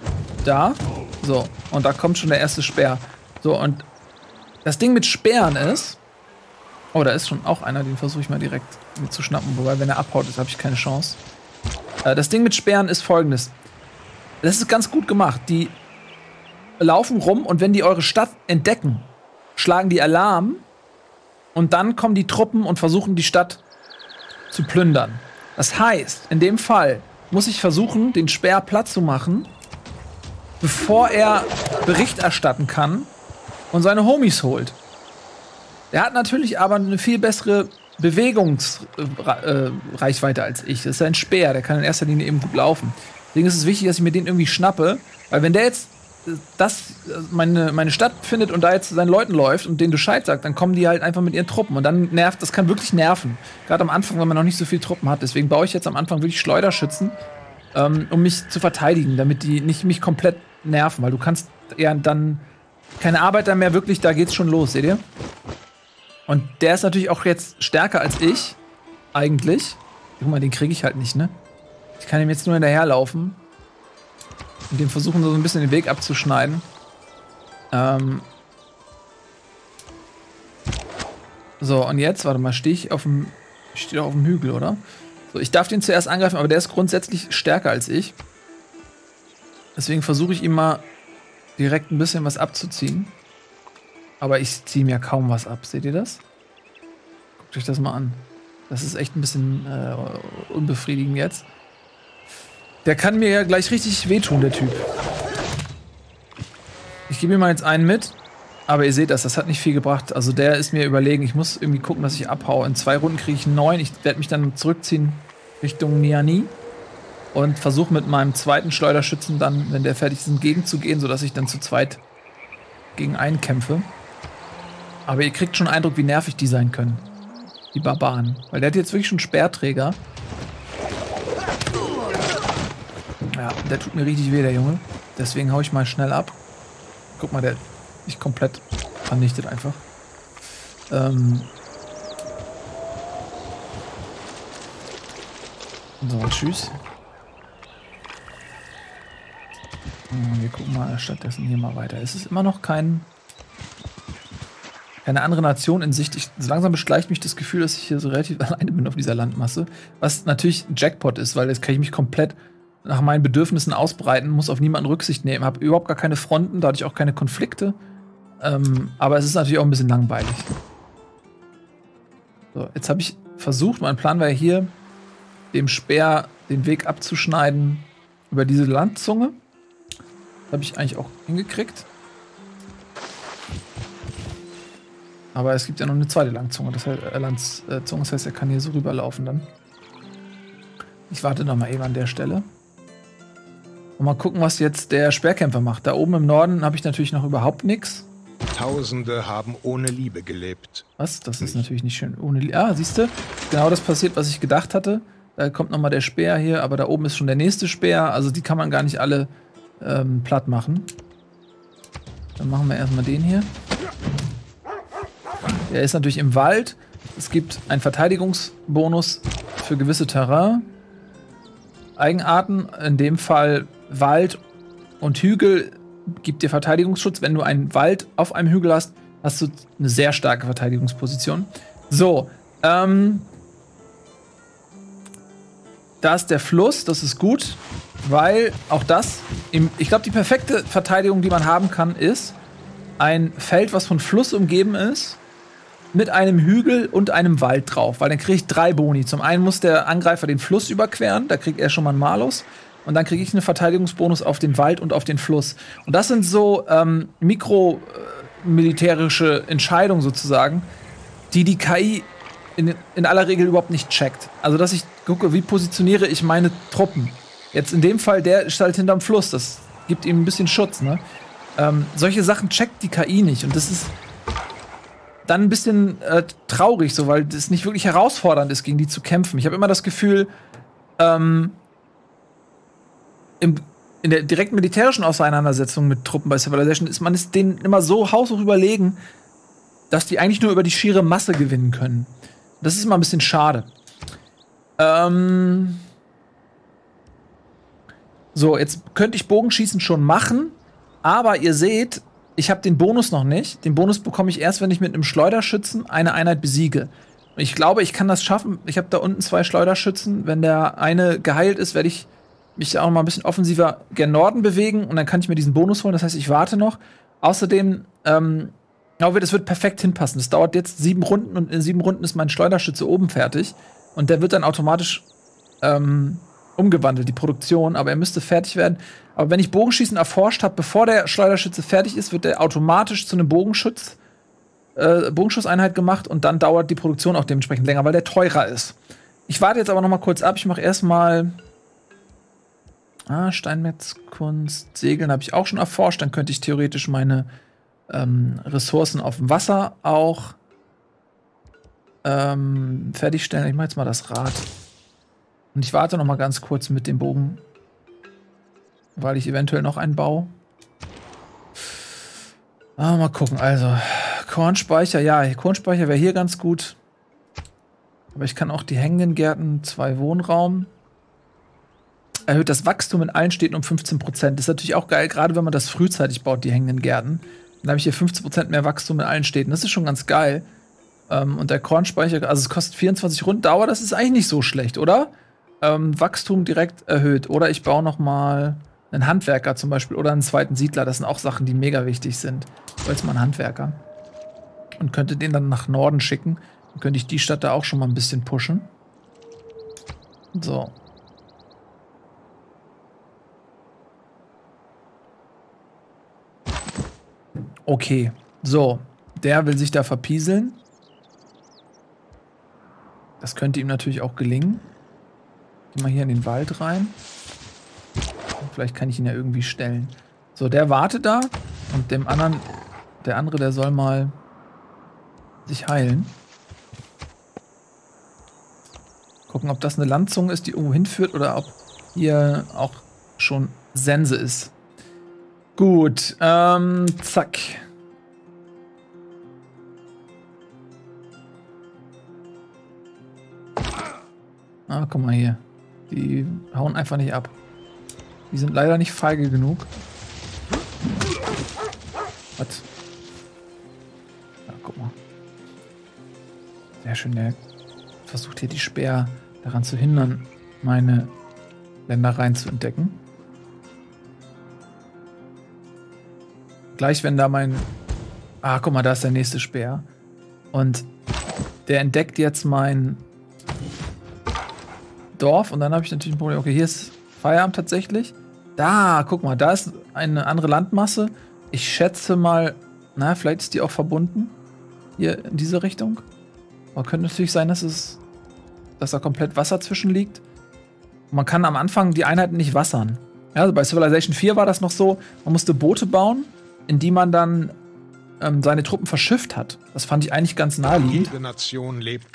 Da. So, und da kommt schon der erste Speer. So, und das Ding mit Speeren ist. Oh, da ist schon auch einer, den versuche ich mal direkt mit zu schnappen. Wobei, wenn er abhaut, habe ich keine Chance. Äh, das Ding mit Speeren ist folgendes. Das ist ganz gut gemacht. Die laufen rum und wenn die eure Stadt entdecken, schlagen die Alarm und dann kommen die Truppen und versuchen die Stadt zu plündern. Das heißt, in dem Fall muss ich versuchen, den Speer platt zu machen, bevor er Bericht erstatten kann und seine Homies holt. Er hat natürlich aber eine viel bessere Bewegungsreichweite als ich. Das ist ein Speer, der kann in erster Linie eben gut laufen. Deswegen ist es wichtig, dass ich mir den irgendwie schnappe, weil wenn der jetzt das meine, meine Stadt findet und da jetzt seinen Leuten läuft und denen Bescheid sagt, dann kommen die halt einfach mit ihren Truppen. Und dann nervt, das kann wirklich nerven. Gerade am Anfang, wenn man noch nicht so viele Truppen hat. Deswegen baue ich jetzt am Anfang wirklich Schleuderschützen, ähm, um mich zu verteidigen, damit die nicht mich komplett nerven, weil du kannst ja dann keine Arbeiter mehr wirklich, da geht's schon los, seht ihr? Und der ist natürlich auch jetzt stärker als ich, eigentlich. Guck mal, den kriege ich halt nicht, ne? Ich kann ihm jetzt nur hinterherlaufen. Und dem versuchen, so ein bisschen den Weg abzuschneiden. Ähm. So, und jetzt, warte mal, stehe ich auf dem. Ich stehe auf dem Hügel, oder? So, ich darf den zuerst angreifen, aber der ist grundsätzlich stärker als ich. Deswegen versuche ich ihm mal direkt ein bisschen was abzuziehen. Aber ich ziehe mir kaum was ab. Seht ihr das? Guckt euch das mal an. Das ist echt ein bisschen äh, unbefriedigend jetzt. Der kann mir ja gleich richtig wehtun, der Typ. Ich gebe ihm mal jetzt einen mit. Aber ihr seht das, das hat nicht viel gebracht. Also der ist mir überlegen. Ich muss irgendwie gucken, dass ich abhaue. In zwei Runden kriege ich neuen. Ich werde mich dann zurückziehen Richtung Niani. Und versuche mit meinem zweiten Schleuderschützen dann, wenn der fertig ist, entgegenzugehen, sodass ich dann zu zweit gegen einen kämpfe. Aber ihr kriegt schon Eindruck, wie nervig die sein können. Die Barbaren. Weil der hat jetzt wirklich schon Sperrträger. Ja, der tut mir richtig weh, der Junge. Deswegen hau ich mal schnell ab. Guck mal, der ist komplett vernichtet einfach. Ähm so, tschüss. Wir gucken mal stattdessen hier mal weiter. Es ist immer noch kein keine andere Nation in Sicht. Ich, so langsam beschleicht mich das Gefühl, dass ich hier so relativ alleine bin auf dieser Landmasse. Was natürlich ein Jackpot ist, weil jetzt kann ich mich komplett nach meinen Bedürfnissen ausbreiten, muss auf niemanden Rücksicht nehmen, habe überhaupt gar keine Fronten, dadurch auch keine Konflikte. Ähm, aber es ist natürlich auch ein bisschen langweilig. So, jetzt habe ich versucht, mein Plan war ja hier, dem Speer den Weg abzuschneiden über diese Landzunge. Habe ich eigentlich auch hingekriegt. Aber es gibt ja noch eine zweite Langzunge. Das heißt, äh, Landzunge, das heißt, er kann hier so rüberlaufen dann. Ich warte noch mal eben an der Stelle. Und mal gucken, was jetzt der Sperrkämpfer macht. Da oben im Norden habe ich natürlich noch überhaupt nichts. Tausende haben ohne Liebe gelebt. Was? Das ist natürlich nicht schön. Ohne Liebe. Ah, siehst du? Genau das passiert, was ich gedacht hatte. Da kommt noch mal der Speer hier, aber da oben ist schon der nächste Speer. Also die kann man gar nicht alle ähm, platt machen. Dann machen wir erstmal den hier. Der ist natürlich im Wald. Es gibt einen Verteidigungsbonus für gewisse Terrain. Eigenarten, in dem Fall Wald und Hügel gibt dir Verteidigungsschutz. Wenn du einen Wald auf einem Hügel hast, hast du eine sehr starke Verteidigungsposition. So, ähm, da ist der Fluss, das ist gut, weil auch das, im, ich glaube, die perfekte Verteidigung, die man haben kann, ist ein Feld, was von Fluss umgeben ist, mit einem Hügel und einem Wald drauf, weil dann kriege ich drei Boni. Zum einen muss der Angreifer den Fluss überqueren, da kriegt er schon mal einen Malus. Und dann kriege ich einen Verteidigungsbonus auf den Wald und auf den Fluss. Und das sind so ähm, mikromilitärische äh, Entscheidungen sozusagen, die die KI in, in aller Regel überhaupt nicht checkt. Also, dass ich gucke, wie positioniere ich meine Truppen. Jetzt in dem Fall, der ist halt hinterm Fluss. Das gibt ihm ein bisschen Schutz, ne? Ähm, solche Sachen checkt die KI nicht. Und das ist dann ein bisschen äh, traurig, so, weil es nicht wirklich herausfordernd ist, gegen die zu kämpfen. Ich habe immer das Gefühl, ähm, im, in der direkten militärischen Auseinandersetzung mit Truppen bei Civilization ist man ist denen immer so haushoch überlegen, dass die eigentlich nur über die schiere Masse gewinnen können. Das ist immer ein bisschen schade. Ähm so, jetzt könnte ich Bogenschießen schon machen, aber ihr seht, ich habe den Bonus noch nicht. Den Bonus bekomme ich erst, wenn ich mit einem Schleuderschützen eine Einheit besiege. Ich glaube, ich kann das schaffen. Ich habe da unten zwei Schleuderschützen. Wenn der eine geheilt ist, werde ich mich auch mal ein bisschen offensiver gen Norden bewegen und dann kann ich mir diesen Bonus holen. Das heißt, ich warte noch. Außerdem, ähm, glaube das wird perfekt hinpassen. Das dauert jetzt sieben Runden und in sieben Runden ist mein Schleuderschütze oben fertig. Und der wird dann automatisch ähm, umgewandelt, die Produktion, aber er müsste fertig werden. Aber wenn ich Bogenschießen erforscht habe, bevor der Schleuderschütze fertig ist, wird er automatisch zu einem Bogenschütz, äh, Bogenschusseinheit gemacht und dann dauert die Produktion auch dementsprechend länger, weil der teurer ist. Ich warte jetzt aber noch mal kurz ab. Ich mache erstmal ah, Steinmetzkunst, Segeln habe ich auch schon erforscht. Dann könnte ich theoretisch meine ähm, Ressourcen auf dem Wasser auch ähm, fertigstellen. Ich mache jetzt mal das Rad. Und ich warte noch mal ganz kurz mit dem Bogen, weil ich eventuell noch einen baue. Ah, mal gucken. Also, Kornspeicher, ja, Kornspeicher wäre hier ganz gut. Aber ich kann auch die hängenden Gärten, zwei Wohnraum. Erhöht das Wachstum in allen Städten um 15 Prozent. Das ist natürlich auch geil, gerade wenn man das frühzeitig baut, die hängenden Gärten. Dann habe ich hier 15 Prozent mehr Wachstum in allen Städten. Das ist schon ganz geil. Ähm, und der Kornspeicher, also es kostet 24 Runddauer, das ist eigentlich nicht so schlecht, oder? Ähm, Wachstum direkt erhöht. Oder ich baue noch mal einen Handwerker zum Beispiel oder einen zweiten Siedler. Das sind auch Sachen, die mega wichtig sind. Als mal einen Handwerker. Und könnte den dann nach Norden schicken. Dann könnte ich die Stadt da auch schon mal ein bisschen pushen. So. Okay. So. Der will sich da verpieseln. Das könnte ihm natürlich auch gelingen. Geh mal hier in den Wald rein. Vielleicht kann ich ihn ja irgendwie stellen. So, der wartet da. Und dem anderen, der andere, der soll mal sich heilen. Gucken, ob das eine Landzunge ist, die irgendwo hinführt oder ob hier auch schon Sense ist. Gut, ähm, zack. Ah, guck mal hier. Die hauen einfach nicht ab. Die sind leider nicht feige genug. Was? Ja, guck mal. Sehr schön, der versucht hier die Speer daran zu hindern, meine Ländereien zu entdecken. Gleich, wenn da mein... Ah, guck mal, da ist der nächste Speer. Und der entdeckt jetzt mein Dorf. Und dann habe ich natürlich ein Problem. Okay, hier ist Feierabend tatsächlich. Da, guck mal, da ist eine andere Landmasse. Ich schätze mal, na, vielleicht ist die auch verbunden. Hier in diese Richtung. Aber könnte natürlich sein, dass es, dass da komplett Wasser zwischen liegt. man kann am Anfang die Einheiten nicht wassern. Ja, also bei Civilization 4 war das noch so, man musste Boote bauen, in die man dann ähm, seine Truppen verschifft hat. Das fand ich eigentlich ganz naheliegend.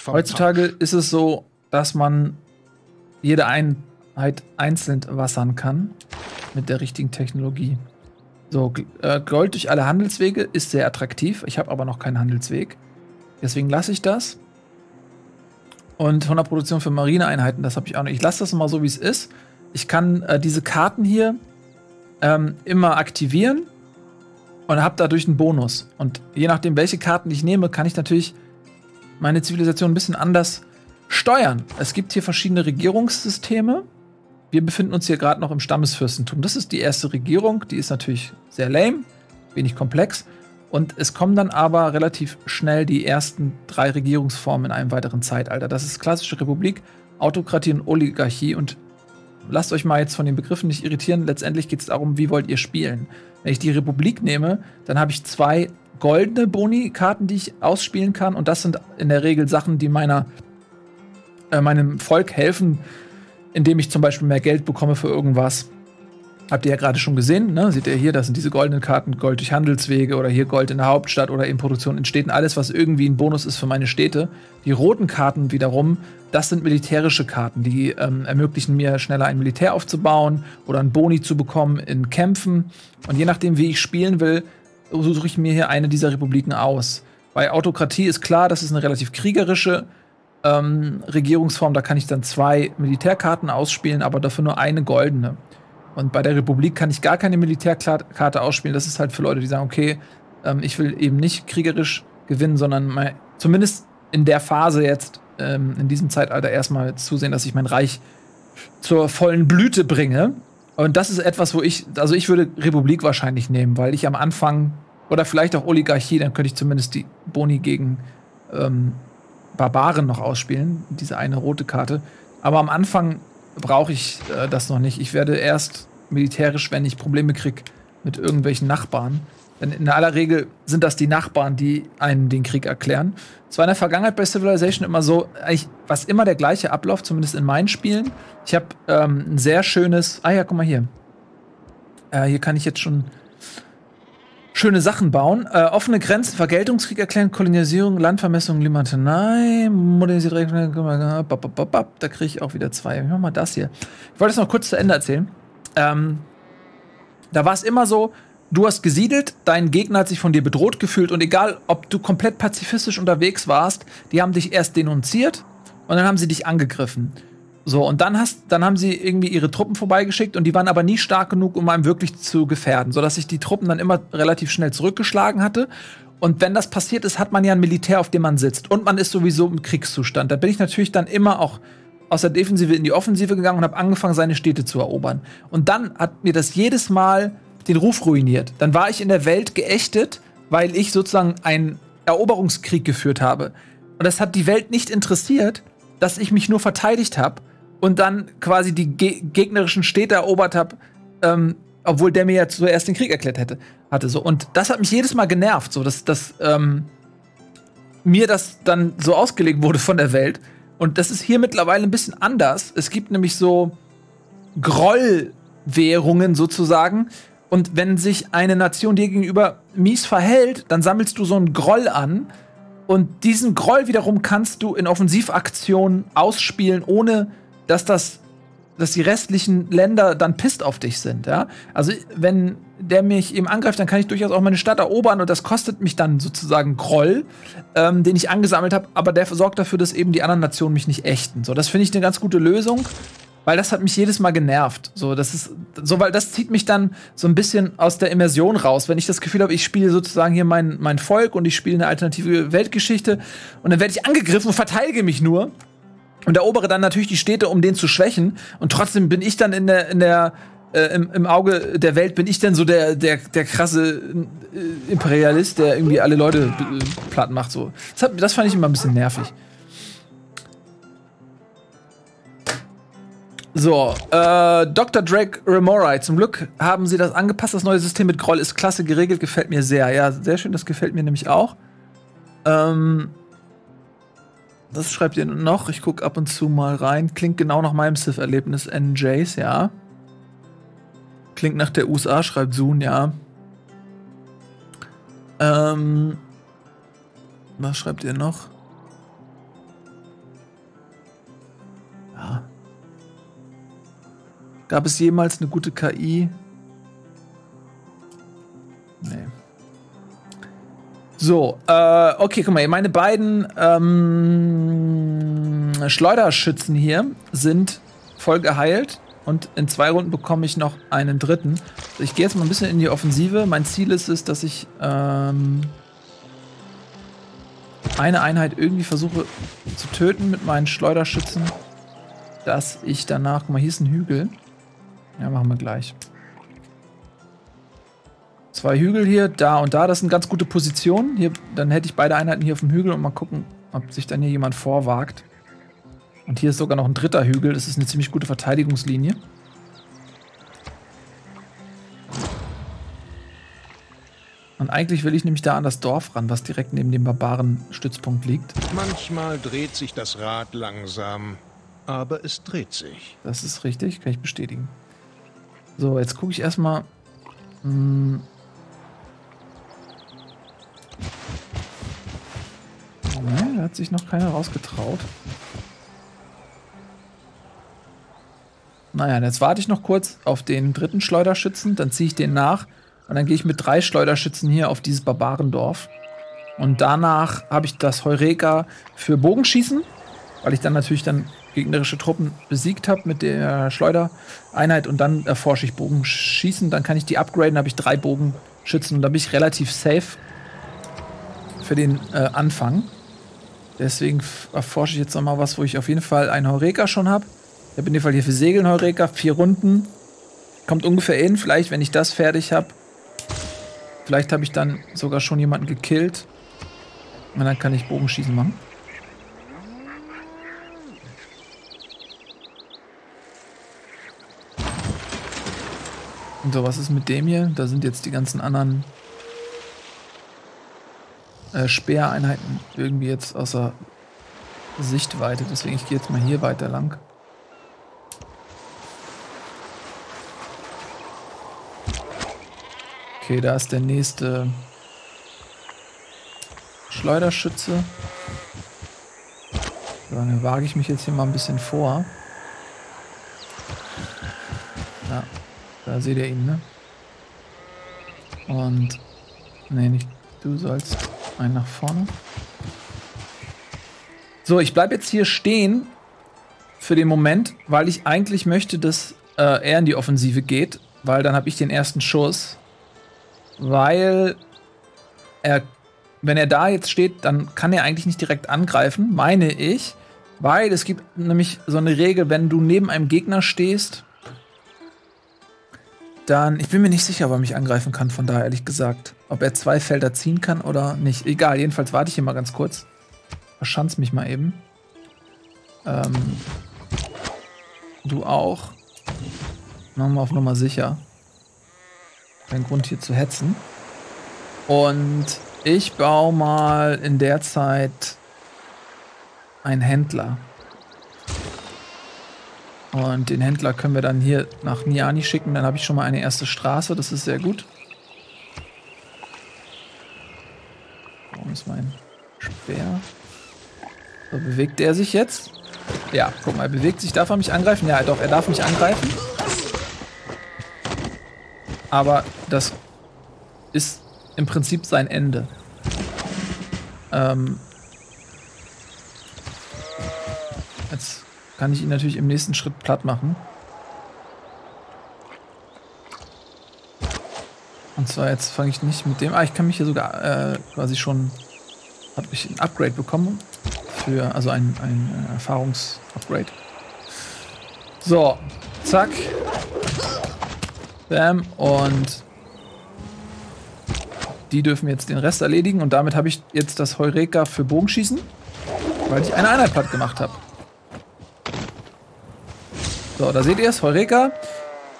Heutzutage ist es so, dass man jede Einheit einzeln wassern kann mit der richtigen Technologie. So, äh, Gold durch alle Handelswege ist sehr attraktiv. Ich habe aber noch keinen Handelsweg. Deswegen lasse ich das. Und 100 Produktion für Marineeinheiten, das habe ich auch noch. Ich lasse das mal so, wie es ist. Ich kann äh, diese Karten hier ähm, immer aktivieren und habe dadurch einen Bonus. Und je nachdem, welche Karten ich nehme, kann ich natürlich meine Zivilisation ein bisschen anders steuern. Es gibt hier verschiedene Regierungssysteme. Wir befinden uns hier gerade noch im Stammesfürstentum. Das ist die erste Regierung. Die ist natürlich sehr lame, wenig komplex. Und es kommen dann aber relativ schnell die ersten drei Regierungsformen in einem weiteren Zeitalter. Das ist klassische Republik, Autokratie und Oligarchie. Und lasst euch mal jetzt von den Begriffen nicht irritieren. Letztendlich geht es darum, wie wollt ihr spielen. Wenn ich die Republik nehme, dann habe ich zwei goldene Boni-Karten, die ich ausspielen kann. Und das sind in der Regel Sachen, die meiner, äh, meinem Volk helfen, indem ich zum Beispiel mehr Geld bekomme für irgendwas. Habt ihr ja gerade schon gesehen, ne? Seht ihr hier, das sind diese goldenen Karten, Gold durch Handelswege oder hier Gold in der Hauptstadt oder in Produktion in Städten, alles, was irgendwie ein Bonus ist für meine Städte. Die roten Karten wiederum, das sind militärische Karten, die ähm, ermöglichen mir schneller ein Militär aufzubauen oder ein Boni zu bekommen in Kämpfen. Und je nachdem, wie ich spielen will, suche ich mir hier eine dieser Republiken aus. Bei Autokratie ist klar, das ist eine relativ kriegerische ähm, Regierungsform. Da kann ich dann zwei Militärkarten ausspielen, aber dafür nur eine goldene. Und bei der Republik kann ich gar keine Militärkarte ausspielen. Das ist halt für Leute, die sagen, okay, ähm, ich will eben nicht kriegerisch gewinnen, sondern mal, zumindest in der Phase jetzt, ähm, in diesem Zeitalter erstmal zusehen, dass ich mein Reich zur vollen Blüte bringe. Und das ist etwas, wo ich, also ich würde Republik wahrscheinlich nehmen, weil ich am Anfang, oder vielleicht auch Oligarchie, dann könnte ich zumindest die Boni gegen ähm, Barbaren noch ausspielen, diese eine rote Karte. Aber am Anfang brauche ich äh, das noch nicht. Ich werde erst militärisch, wenn ich Probleme kriege mit irgendwelchen Nachbarn. Denn in aller Regel sind das die Nachbarn, die einen den Krieg erklären. Es war in der Vergangenheit bei Civilization immer so, eigentlich was immer der gleiche Ablauf, zumindest in meinen Spielen. Ich habe ähm, ein sehr schönes. Ah ja, guck mal hier. Äh, hier kann ich jetzt schon schöne Sachen bauen. Äh, offene Grenzen, Vergeltungskrieg erklären, Kolonisierung, Landvermessung, Limantenei, modernisiert Da kriege ich auch wieder zwei. Ich mach mal das hier. Ich wollte es noch kurz zu Ende erzählen. Ähm, da war es immer so, du hast gesiedelt, dein Gegner hat sich von dir bedroht gefühlt und egal, ob du komplett pazifistisch unterwegs warst, die haben dich erst denunziert und dann haben sie dich angegriffen. So, und dann, hast, dann haben sie irgendwie ihre Truppen vorbeigeschickt und die waren aber nie stark genug, um einem wirklich zu gefährden, sodass ich die Truppen dann immer relativ schnell zurückgeschlagen hatte. Und wenn das passiert ist, hat man ja ein Militär, auf dem man sitzt. Und man ist sowieso im Kriegszustand. Da bin ich natürlich dann immer auch aus der Defensive in die Offensive gegangen und habe angefangen, seine Städte zu erobern. Und dann hat mir das jedes Mal den Ruf ruiniert. Dann war ich in der Welt geächtet, weil ich sozusagen einen Eroberungskrieg geführt habe. Und das hat die Welt nicht interessiert, dass ich mich nur verteidigt habe und dann quasi die ge gegnerischen Städte erobert habe, ähm, obwohl der mir ja zuerst den Krieg erklärt hätte. Hatte so. Und das hat mich jedes Mal genervt, so dass, dass ähm, mir das dann so ausgelegt wurde von der Welt. Und das ist hier mittlerweile ein bisschen anders. Es gibt nämlich so Grollwährungen sozusagen. Und wenn sich eine Nation dir gegenüber mies verhält, dann sammelst du so einen Groll an. Und diesen Groll wiederum kannst du in Offensivaktionen ausspielen, ohne dass das dass die restlichen Länder dann pisst auf dich sind, ja. Also wenn der mich eben angreift, dann kann ich durchaus auch meine Stadt erobern und das kostet mich dann sozusagen Groll, ähm, den ich angesammelt habe, aber der sorgt dafür, dass eben die anderen Nationen mich nicht ächten. So, das finde ich eine ganz gute Lösung, weil das hat mich jedes Mal genervt. So, das ist, so, weil das zieht mich dann so ein bisschen aus der Immersion raus, wenn ich das Gefühl habe, ich spiele sozusagen hier mein, mein Volk und ich spiele eine alternative Weltgeschichte und dann werde ich angegriffen und verteidige mich nur und erobere dann natürlich die Städte, um den zu schwächen. Und trotzdem bin ich dann in der, in der äh, im, im, Auge der Welt bin ich dann so der, der, der krasse äh, Imperialist, der irgendwie alle Leute äh, platt macht. So. Das, hat, das fand ich immer ein bisschen nervig. So, äh, Dr. Drake Remorai, zum Glück haben sie das angepasst. Das neue System mit Groll ist klasse geregelt, gefällt mir sehr. Ja, sehr schön, das gefällt mir nämlich auch. Ähm, das schreibt ihr noch. Ich gucke ab und zu mal rein. Klingt genau nach meinem Sith-Erlebnis NJs, ja. Klingt nach der USA, schreibt Zoon, ja. Ähm, was schreibt ihr noch? Ja. Gab es jemals eine gute KI? So, äh, okay, guck mal, meine beiden ähm, Schleuderschützen hier sind voll geheilt und in zwei Runden bekomme ich noch einen dritten. Ich gehe jetzt mal ein bisschen in die Offensive. Mein Ziel ist es, dass ich ähm, eine Einheit irgendwie versuche zu töten mit meinen Schleuderschützen, dass ich danach, guck mal, hier ist ein Hügel. Ja, machen wir gleich. Zwei Hügel hier, da und da. Das sind ganz gute Positionen. Hier, dann hätte ich beide Einheiten hier auf dem Hügel und mal gucken, ob sich dann hier jemand vorwagt. Und hier ist sogar noch ein dritter Hügel. Das ist eine ziemlich gute Verteidigungslinie. Und eigentlich will ich nämlich da an das Dorf ran, was direkt neben dem Barbaren-Stützpunkt liegt. Manchmal dreht sich das Rad langsam, aber es dreht sich. Das ist richtig, kann ich bestätigen. So, jetzt gucke ich erstmal. Hm, Ne, da hat sich noch keiner rausgetraut. Naja, jetzt warte ich noch kurz auf den dritten Schleuderschützen, dann ziehe ich den nach und dann gehe ich mit drei Schleuderschützen hier auf dieses Barbarendorf. Und danach habe ich das Heureka für Bogenschießen, weil ich dann natürlich dann gegnerische Truppen besiegt habe mit der Schleudereinheit und dann erforsche ich Bogenschießen. Dann kann ich die upgraden, habe ich drei Bogenschützen und da bin ich relativ safe für den äh, Anfang. Deswegen erforsche ich jetzt noch mal was, wo ich auf jeden Fall einen Heureka schon habe. Ich habe in dem Fall hier für Segeln Heureka, vier Runden. Kommt ungefähr hin, vielleicht, wenn ich das fertig habe. Vielleicht habe ich dann sogar schon jemanden gekillt. Und dann kann ich Bogenschießen machen. Und so, was ist mit dem hier? Da sind jetzt die ganzen anderen äh, Speereinheiten irgendwie jetzt außer Sichtweite. Deswegen ich gehe jetzt mal hier weiter lang. Okay, da ist der nächste Schleuderschütze. So, dann wage ich mich jetzt hier mal ein bisschen vor. Ja, da seht ihr ihn, ne? Und, nee, nicht du sollst einen nach vorne. So, ich bleibe jetzt hier stehen für den Moment, weil ich eigentlich möchte, dass äh, er in die Offensive geht, weil dann habe ich den ersten Schuss. Weil er, wenn er da jetzt steht, dann kann er eigentlich nicht direkt angreifen, meine ich. Weil es gibt nämlich so eine Regel, wenn du neben einem Gegner stehst, dann, ich bin mir nicht sicher, ob er mich angreifen kann, von daher ehrlich gesagt. Ob er zwei Felder ziehen kann oder nicht. Egal, jedenfalls warte ich hier mal ganz kurz. Verschanz mich mal eben. Ähm, du auch. Machen wir auf Nummer sicher. Kein Grund hier zu hetzen. Und ich baue mal in der Zeit einen Händler. Und den Händler können wir dann hier nach Niani schicken. Dann habe ich schon mal eine erste Straße. Das ist sehr gut. Warum ist mein Speer? So, bewegt er sich jetzt? Ja, guck mal, er bewegt sich. Darf er mich angreifen? Ja, doch, er darf mich angreifen. Aber das ist im Prinzip sein Ende. Ähm, jetzt kann ich ihn natürlich im nächsten Schritt platt machen. Und zwar jetzt fange ich nicht mit dem. Ah, ich kann mich hier sogar äh, quasi schon. Habe ich ein Upgrade bekommen. Für, also ein, ein äh, Erfahrungsupgrade. So, zack. Bam. Und die dürfen jetzt den Rest erledigen. Und damit habe ich jetzt das Heureka für Bogenschießen. Weil ich eine Einheit platt gemacht habe. So, da seht ihr es, Heureka.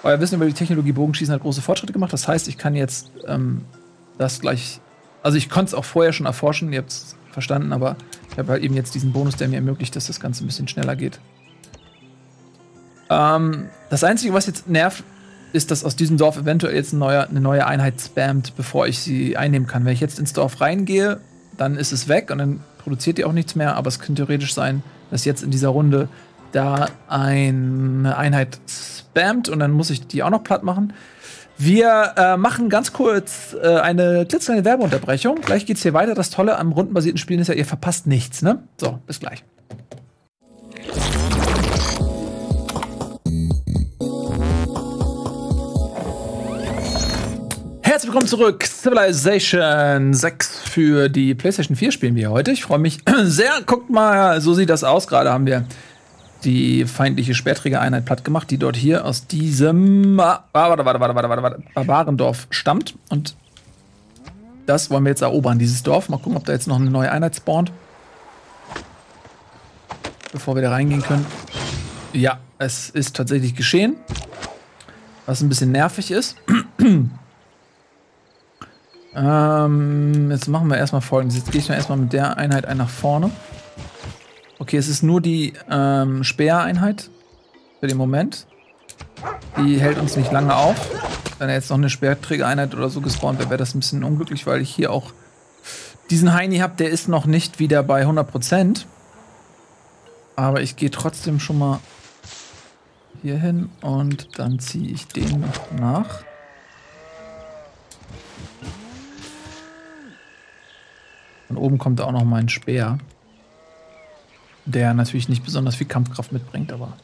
Euer Wissen über die Technologie Bogenschießen hat große Fortschritte gemacht. Das heißt, ich kann jetzt ähm, das gleich. Also ich konnte es auch vorher schon erforschen, ihr habt es verstanden, aber ich habe halt eben jetzt diesen Bonus, der mir ermöglicht, dass das Ganze ein bisschen schneller geht. Ähm, das Einzige, was jetzt nervt, ist, dass aus diesem Dorf eventuell jetzt ein neuer, eine neue Einheit spammt, bevor ich sie einnehmen kann. Wenn ich jetzt ins Dorf reingehe, dann ist es weg und dann produziert die auch nichts mehr, aber es könnte theoretisch sein, dass jetzt in dieser Runde da eine Einheit spammt und dann muss ich die auch noch platt machen. Wir äh, machen ganz kurz äh, eine klitzekleine Werbeunterbrechung. Gleich geht's hier weiter. Das Tolle am rundenbasierten Spielen ist ja, ihr verpasst nichts, ne? So, bis gleich. Herzlich willkommen zurück. Civilization 6 für die PlayStation 4 spielen wir heute. Ich freue mich sehr. Guckt mal, so sieht das aus. Gerade haben wir die feindliche Speerträgereinheit platt gemacht, die dort hier aus diesem ah, warte, warte, warte, warte, warte, warte, Barbarendorf stammt. Und das wollen wir jetzt erobern, dieses Dorf. Mal gucken, ob da jetzt noch eine neue Einheit spawnt. Bevor wir da reingehen können. Ja, es ist tatsächlich geschehen. Was ein bisschen nervig ist. ähm, jetzt machen wir erstmal folgendes. Jetzt gehe ich mal erstmal mit der Einheit ein nach vorne. Okay, es ist nur die ähm, Speereinheit für den Moment. Die hält uns nicht lange auf. Wenn er jetzt noch eine Speerträgereinheit oder so gespawnt wäre, wäre das ein bisschen unglücklich, weil ich hier auch diesen Heini habe, der ist noch nicht wieder bei 100%. Aber ich gehe trotzdem schon mal hier hin und dann ziehe ich den noch nach. Von oben kommt auch noch mein Speer der natürlich nicht besonders viel Kampfkraft mitbringt, aber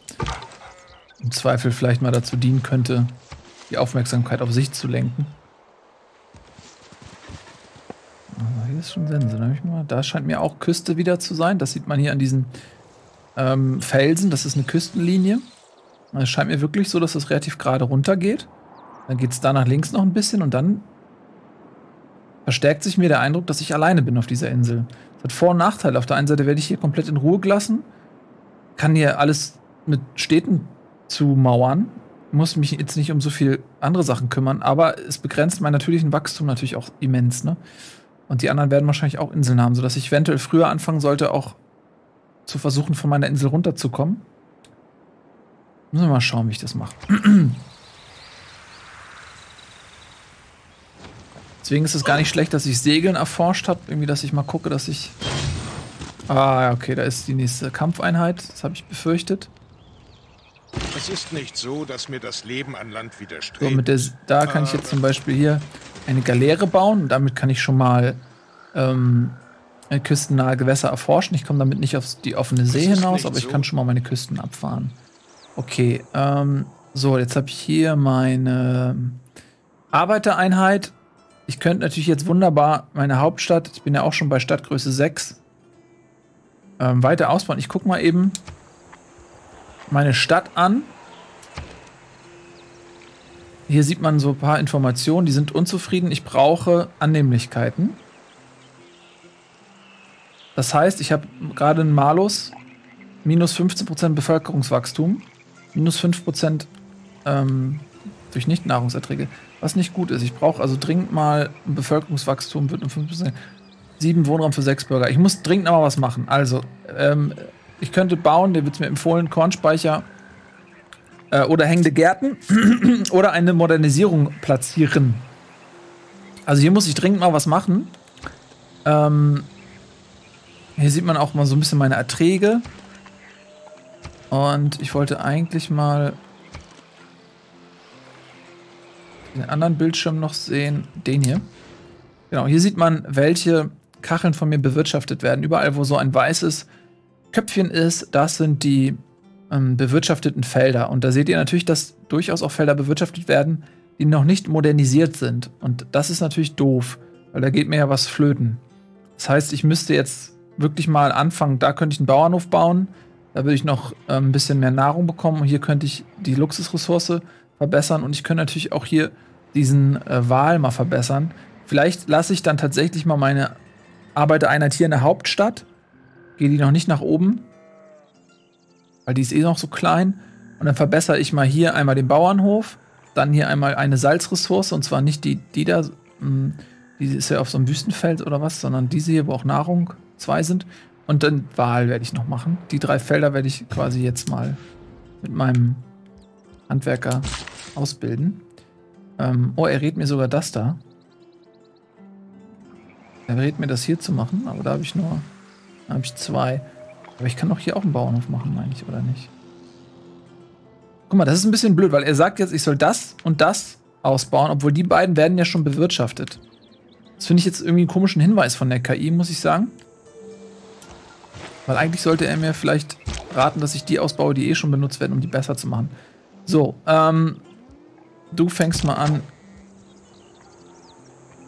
im Zweifel vielleicht mal dazu dienen könnte, die Aufmerksamkeit auf sich zu lenken. Aber hier ist schon Sense. Da, mal, da scheint mir auch Küste wieder zu sein. Das sieht man hier an diesen ähm, Felsen. Das ist eine Küstenlinie. Es scheint mir wirklich so, dass es relativ gerade runter geht. Dann geht es da nach links noch ein bisschen und dann verstärkt sich mir der Eindruck, dass ich alleine bin auf dieser Insel. Das hat Vor- und Nachteile. Auf der einen Seite werde ich hier komplett in Ruhe gelassen, kann hier alles mit Städten zumauern, muss mich jetzt nicht um so viel andere Sachen kümmern, aber es begrenzt meinen natürlichen Wachstum natürlich auch immens, ne? Und die anderen werden wahrscheinlich auch Inseln haben, sodass ich eventuell früher anfangen sollte, auch zu versuchen, von meiner Insel runterzukommen. Müssen wir mal schauen, wie ich das mache. Deswegen ist es gar nicht schlecht, dass ich Segeln erforscht habe. Irgendwie, dass ich mal gucke, dass ich. Ah, okay, da ist die nächste Kampfeinheit. Das habe ich befürchtet. Es ist nicht so, dass mir das Leben an Land widerstrebt. So, mit der, da kann ich jetzt zum Beispiel hier eine Galeere bauen. Und damit kann ich schon mal ähm, äh, küstennahe Gewässer erforschen. Ich komme damit nicht auf die offene See hinaus, aber ich so. kann schon mal meine Küsten abfahren. Okay, ähm, so, jetzt habe ich hier meine Arbeitereinheit. Ich könnte natürlich jetzt wunderbar meine Hauptstadt, ich bin ja auch schon bei Stadtgröße 6, ähm, weiter ausbauen. Ich gucke mal eben meine Stadt an. Hier sieht man so ein paar Informationen, die sind unzufrieden. Ich brauche Annehmlichkeiten. Das heißt, ich habe gerade in Malus minus 15% Bevölkerungswachstum, minus 5% ähm, durch Nicht-Nahrungserträge, was nicht gut ist. Ich brauche also dringend mal ein Bevölkerungswachstum, wird um 5%. Sieben Wohnraum für sechs Bürger. Ich muss dringend mal was machen. Also, ähm, ich könnte bauen, der wird mir empfohlen, Kornspeicher äh, oder hängende Gärten oder eine Modernisierung platzieren. Also hier muss ich dringend mal was machen. Ähm, hier sieht man auch mal so ein bisschen meine Erträge. Und ich wollte eigentlich mal den anderen Bildschirm noch sehen. Den hier. Genau, hier sieht man, welche Kacheln von mir bewirtschaftet werden. Überall, wo so ein weißes Köpfchen ist, das sind die ähm, bewirtschafteten Felder. Und da seht ihr natürlich, dass durchaus auch Felder bewirtschaftet werden, die noch nicht modernisiert sind. Und das ist natürlich doof, weil da geht mir ja was flöten. Das heißt, ich müsste jetzt wirklich mal anfangen, da könnte ich einen Bauernhof bauen, da würde ich noch äh, ein bisschen mehr Nahrung bekommen und hier könnte ich die Luxusressource verbessern und ich könnte natürlich auch hier diesen äh, Wal mal verbessern. Vielleicht lasse ich dann tatsächlich mal meine Arbeitereinheit hier in der Hauptstadt gehe die noch nicht nach oben, weil die ist eh noch so klein. Und dann verbessere ich mal hier einmal den Bauernhof, dann hier einmal eine Salzressource, und zwar nicht die, die da, hm, die ist ja auf so einem Wüstenfeld oder was, sondern diese hier, wo auch Nahrung zwei sind. Und dann Wahl werde ich noch machen. Die drei Felder werde ich quasi jetzt mal mit meinem Handwerker ausbilden. Ähm, oh, er rät mir sogar das da. Er rät mir das hier zu machen, aber da habe ich nur habe ich zwei. Aber ich kann doch hier auch einen Bauernhof machen, meine ich, oder nicht? Guck mal, das ist ein bisschen blöd, weil er sagt jetzt, ich soll das und das ausbauen, obwohl die beiden werden ja schon bewirtschaftet. Das finde ich jetzt irgendwie einen komischen Hinweis von der KI, muss ich sagen. Weil eigentlich sollte er mir vielleicht raten, dass ich die ausbaue, die eh schon benutzt werden, um die besser zu machen. So, ähm, du fängst mal an.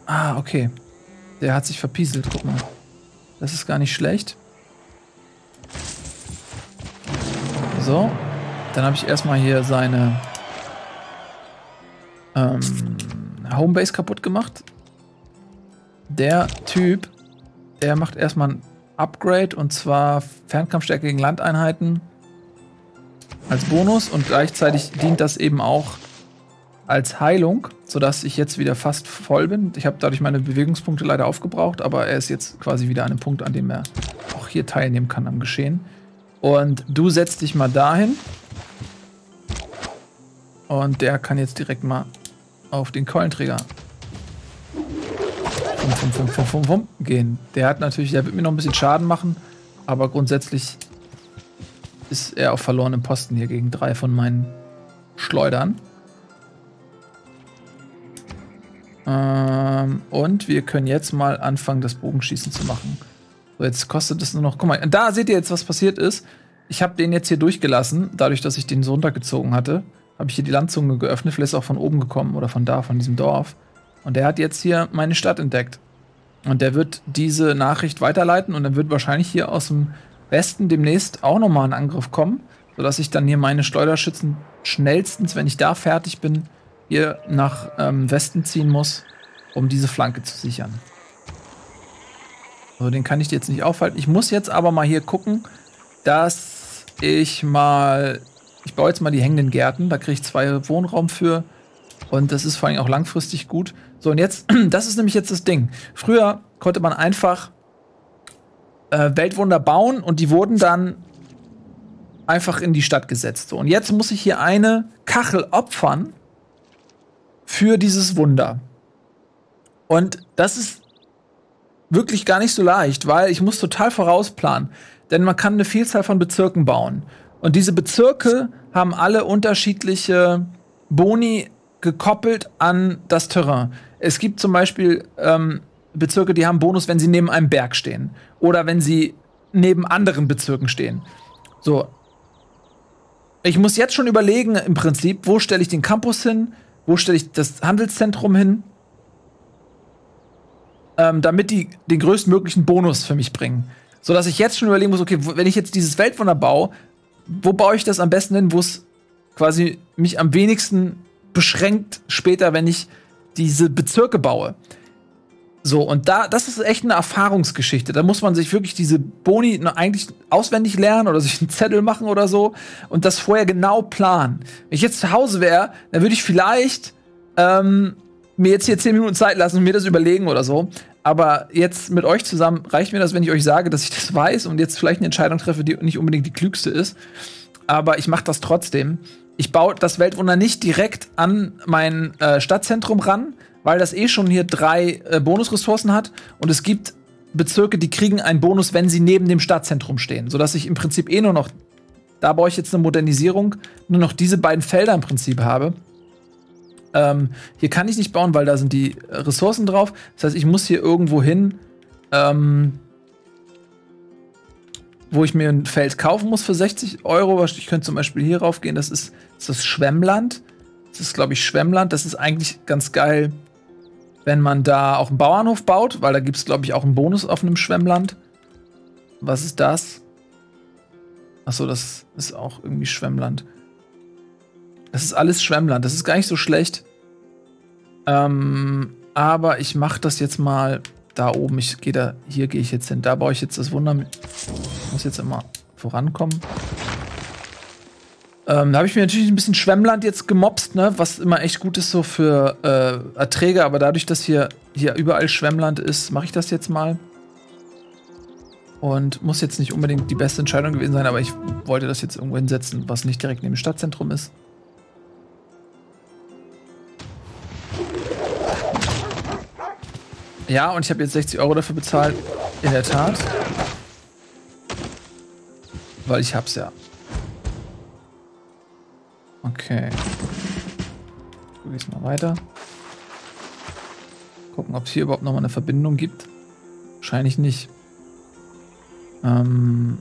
Ah, okay. Der hat sich verpieselt, guck mal. Das ist gar nicht schlecht. So. Dann habe ich erstmal hier seine ähm, Homebase kaputt gemacht. Der Typ, der macht erstmal ein Upgrade und zwar Fernkampfstärke gegen Landeinheiten als Bonus und gleichzeitig dient das eben auch als Heilung, sodass ich jetzt wieder fast voll bin. Ich habe dadurch meine Bewegungspunkte leider aufgebraucht, aber er ist jetzt quasi wieder an einem Punkt, an dem er auch hier teilnehmen kann am Geschehen. Und du setzt dich mal dahin. Und der kann jetzt direkt mal auf den Keulenträger fum, fum, fum, gehen. Der hat natürlich, der wird mir noch ein bisschen Schaden machen, aber grundsätzlich ist er auf verlorenem Posten hier gegen drei von meinen Schleudern. Ähm, und wir können jetzt mal anfangen, das Bogenschießen zu machen. So, jetzt kostet es nur noch. Guck mal, da seht ihr jetzt, was passiert ist. Ich habe den jetzt hier durchgelassen, dadurch, dass ich den so runtergezogen hatte. Habe ich hier die Landzunge geöffnet, vielleicht ist auch von oben gekommen oder von da, von diesem Dorf. Und der hat jetzt hier meine Stadt entdeckt. Und der wird diese Nachricht weiterleiten und dann wird wahrscheinlich hier aus dem Westen demnächst auch nochmal ein Angriff kommen, sodass ich dann hier meine Schleuderschützen schnellstens, wenn ich da fertig bin, hier nach ähm, Westen ziehen muss, um diese Flanke zu sichern. So, den kann ich jetzt nicht aufhalten. Ich muss jetzt aber mal hier gucken, dass ich mal. Ich baue jetzt mal die hängenden Gärten. Da kriege ich zwei Wohnraum für. Und das ist vor allem auch langfristig gut. So, und jetzt, das ist nämlich jetzt das Ding. Früher konnte man einfach äh, Weltwunder bauen und die wurden dann einfach in die Stadt gesetzt. So, und jetzt muss ich hier eine Kachel opfern, für dieses Wunder. Und das ist wirklich gar nicht so leicht, weil ich muss total vorausplanen. Denn man kann eine Vielzahl von Bezirken bauen. Und diese Bezirke haben alle unterschiedliche Boni gekoppelt an das Terrain. Es gibt zum Beispiel ähm, Bezirke, die haben Bonus, wenn sie neben einem Berg stehen. Oder wenn sie neben anderen Bezirken stehen. So. Ich muss jetzt schon überlegen, im Prinzip, wo stelle ich den Campus hin? Wo stelle ich das Handelszentrum hin? Ähm, damit die den größtmöglichen Bonus für mich bringen. So dass ich jetzt schon überlegen muss, okay, wenn ich jetzt dieses Weltwunder baue, wo baue ich das am besten hin, wo es quasi mich am wenigsten beschränkt später, wenn ich diese Bezirke baue. So, und da, das ist echt eine Erfahrungsgeschichte. Da muss man sich wirklich diese Boni eigentlich auswendig lernen oder sich einen Zettel machen oder so und das vorher genau planen. Wenn ich jetzt zu Hause wäre, dann würde ich vielleicht ähm, mir jetzt hier zehn Minuten Zeit lassen und mir das überlegen oder so. Aber jetzt mit euch zusammen reicht mir das, wenn ich euch sage, dass ich das weiß und jetzt vielleicht eine Entscheidung treffe, die nicht unbedingt die klügste ist. Aber ich mache das trotzdem. Ich baue das Weltwunder nicht direkt an mein äh, Stadtzentrum ran, weil das eh schon hier drei äh, Bonusressourcen hat und es gibt Bezirke, die kriegen einen Bonus, wenn sie neben dem Stadtzentrum stehen, sodass ich im Prinzip eh nur noch, da baue ich jetzt eine Modernisierung, nur noch diese beiden Felder im Prinzip habe. Ähm, hier kann ich nicht bauen, weil da sind die Ressourcen drauf. Das heißt, ich muss hier irgendwo hin, ähm, wo ich mir ein Feld kaufen muss für 60 Euro. Ich könnte zum Beispiel hier rauf gehen, das ist, das, ist das Schwemmland. Das ist, glaube ich, Schwemmland. Das ist eigentlich ganz geil wenn man da auch einen Bauernhof baut, weil da gibt es, glaube ich, auch einen Bonus auf einem Schwemmland. Was ist das? Achso, das ist auch irgendwie Schwemmland. Das ist alles Schwemmland. Das ist gar nicht so schlecht. Ähm, aber ich mache das jetzt mal da oben. Ich gehe da, hier gehe ich jetzt hin. Da baue ich jetzt das Wunder. Ich muss jetzt immer vorankommen. Ähm, da habe ich mir natürlich ein bisschen Schwemmland jetzt gemobst, ne? was immer echt gut ist so für äh, Erträge, aber dadurch, dass hier, hier überall Schwemmland ist, mache ich das jetzt mal. Und muss jetzt nicht unbedingt die beste Entscheidung gewesen sein, aber ich wollte das jetzt irgendwo hinsetzen, was nicht direkt neben dem Stadtzentrum ist. Ja, und ich habe jetzt 60 Euro dafür bezahlt. In der Tat. Weil ich hab's ja. Okay. Ich mal weiter. Gucken, ob es hier überhaupt noch mal eine Verbindung gibt. Wahrscheinlich nicht. Ähm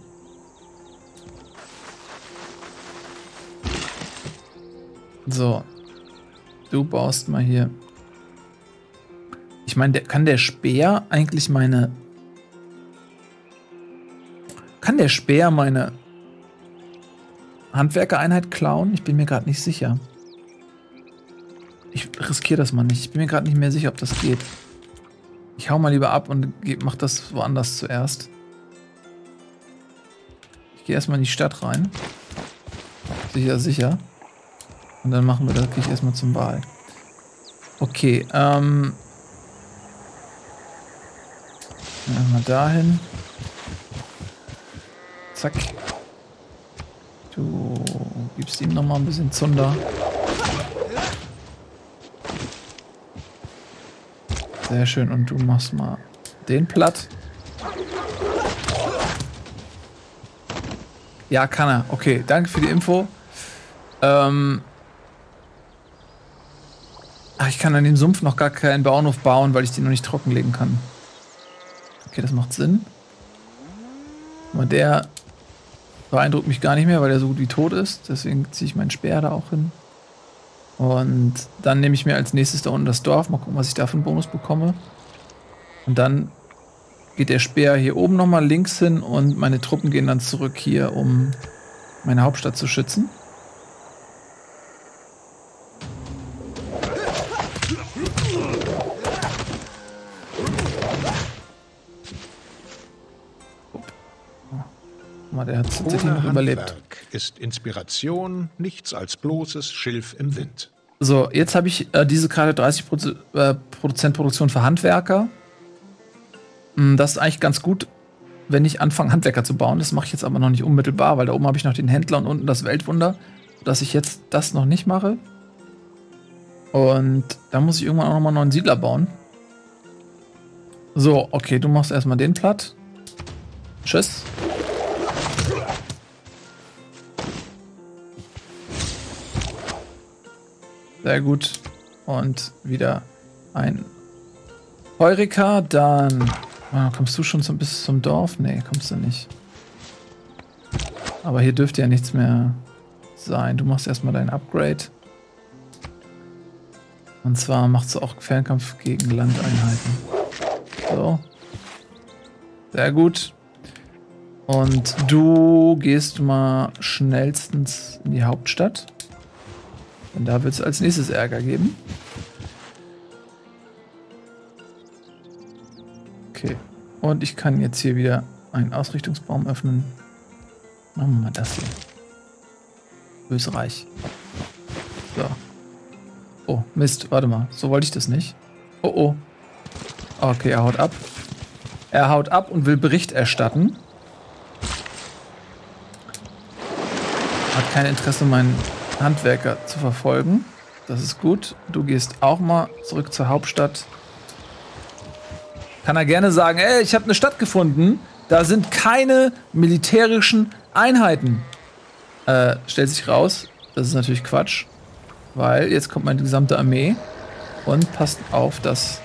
so. Du baust mal hier. Ich meine, kann der Speer eigentlich meine... Kann der Speer meine Handwerkereinheit klauen? Ich bin mir gerade nicht sicher. Ich riskiere das mal nicht. Ich bin mir gerade nicht mehr sicher, ob das geht. Ich hau mal lieber ab und mach das woanders zuerst. Ich gehe erstmal in die Stadt rein. Sicher, sicher. Und dann machen wir das, gehe ich erstmal zum Wahl. Okay, ähm. Mal dahin. Zack. Du gibst ihm noch mal ein bisschen Zunder. Sehr schön. Und du machst mal den platt. Ja, kann er. Okay, danke für die Info. Ähm Ach, ich kann an dem Sumpf noch gar keinen Bauernhof bauen, weil ich den noch nicht trockenlegen kann. Okay, das macht Sinn. Aber der beeindruckt mich gar nicht mehr, weil er so gut wie tot ist. Deswegen ziehe ich meinen Speer da auch hin. Und dann nehme ich mir als nächstes da unten das Dorf. Mal gucken, was ich da für einen Bonus bekomme. Und dann geht der Speer hier oben nochmal links hin und meine Truppen gehen dann zurück hier, um meine Hauptstadt zu schützen. Mal, der hat City noch überlebt. ist Inspiration nichts als bloßes Schilf im Wind. So, jetzt habe ich äh, diese Karte 30 Proz äh, Prozent Produktion für Handwerker. Hm, das ist eigentlich ganz gut, wenn ich anfange, Handwerker zu bauen. Das mache ich jetzt aber noch nicht unmittelbar, weil da oben habe ich noch den Händler und unten das Weltwunder, dass ich jetzt das noch nicht mache. Und da muss ich irgendwann auch nochmal einen neuen Siedler bauen. So, okay, du machst erstmal den platt. Tschüss. Sehr gut. Und wieder ein Heurika, dann ah, kommst du schon zum, bis zum Dorf? Nee, kommst du nicht. Aber hier dürfte ja nichts mehr sein. Du machst erstmal dein Upgrade. Und zwar machst du auch Fernkampf gegen Landeinheiten. So. Sehr gut. Und du gehst mal schnellstens in die Hauptstadt. Denn da wird es als nächstes Ärger geben. Okay. Und ich kann jetzt hier wieder einen Ausrichtungsbaum öffnen. Machen wir mal das hier. Österreich. So. Oh, Mist, warte mal. So wollte ich das nicht. Oh, oh. Okay, er haut ab. Er haut ab und will Bericht erstatten. Hat kein Interesse, meinen Handwerker zu verfolgen. Das ist gut. Du gehst auch mal zurück zur Hauptstadt. Kann er gerne sagen, ey, ich habe eine Stadt gefunden. Da sind keine militärischen Einheiten. Äh, stellt sich raus, das ist natürlich Quatsch. Weil jetzt kommt meine gesamte Armee und passt auf, dass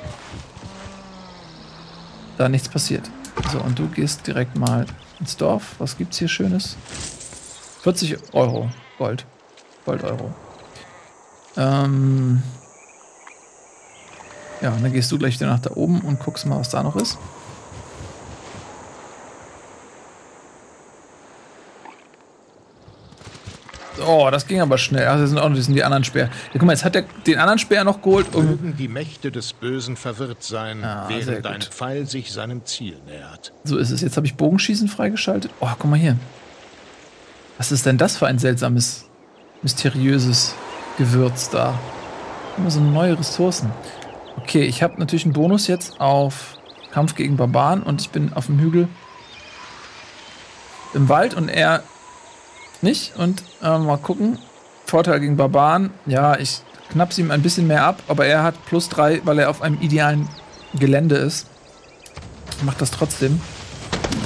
da nichts passiert. So, und du gehst direkt mal ins Dorf. Was gibt's hier Schönes? 40 Euro Gold. Gold-Euro. Ähm ja, und dann gehst du gleich wieder nach da oben und guckst mal, was da noch ist. Oh, das ging aber schnell. Also das sind auch noch das sind die anderen Speer. Ja, guck mal, jetzt hat er den anderen Speer noch geholt. Um Mögen die Mächte des Bösen verwirrt sein, ah, während dein Pfeil sich seinem Ziel nähert. So ist es. Jetzt habe ich Bogenschießen freigeschaltet. Oh, guck mal hier. Was ist denn das für ein seltsames, mysteriöses Gewürz da? Immer so neue Ressourcen. Okay, ich habe natürlich einen Bonus jetzt auf Kampf gegen Barbaren und ich bin auf dem Hügel im Wald und er nicht. Und äh, mal gucken. Vorteil gegen Barbaren. Ja, ich knapp's ihm ein bisschen mehr ab, aber er hat plus drei, weil er auf einem idealen Gelände ist. Macht das trotzdem.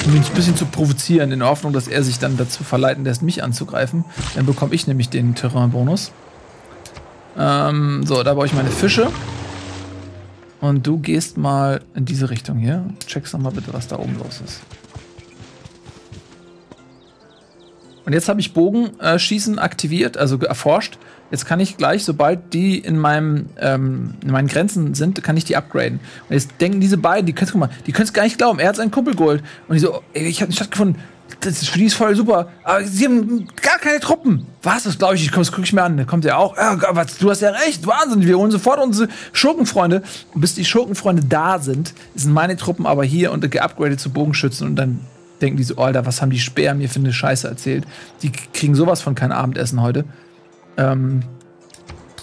Um ihn ein bisschen zu provozieren, in der Hoffnung, dass er sich dann dazu verleiten lässt, mich anzugreifen. Dann bekomme ich nämlich den Terrain-Bonus. Ähm, so, da baue ich meine Fische. Und du gehst mal in diese Richtung hier. Checkst noch mal bitte, was da oben los ist. Und jetzt habe ich Bogenschießen aktiviert, also erforscht. Jetzt kann ich gleich, sobald die in, meinem, ähm, in meinen Grenzen sind, kann ich die upgraden. Und jetzt denken diese beiden, die können es gar nicht glauben, er hat seinen Kumpel geholt. Und die so, ey, ich habe eine Stadt gefunden, das ist für die ist voll super. Aber sie haben gar keine Truppen. Was? Das glaube ich, ich das gucke ich mir an. Da kommt er auch. Ja, was, du hast ja recht. Wahnsinn. Wir holen sofort unsere Schurkenfreunde. Und bis die Schurkenfreunde da sind, sind meine Truppen aber hier und geupgradet zu Bogenschützen. Und dann denken die so, Alter, was haben die Speer mir für eine Scheiße erzählt? Die kriegen sowas von kein Abendessen heute. Ähm,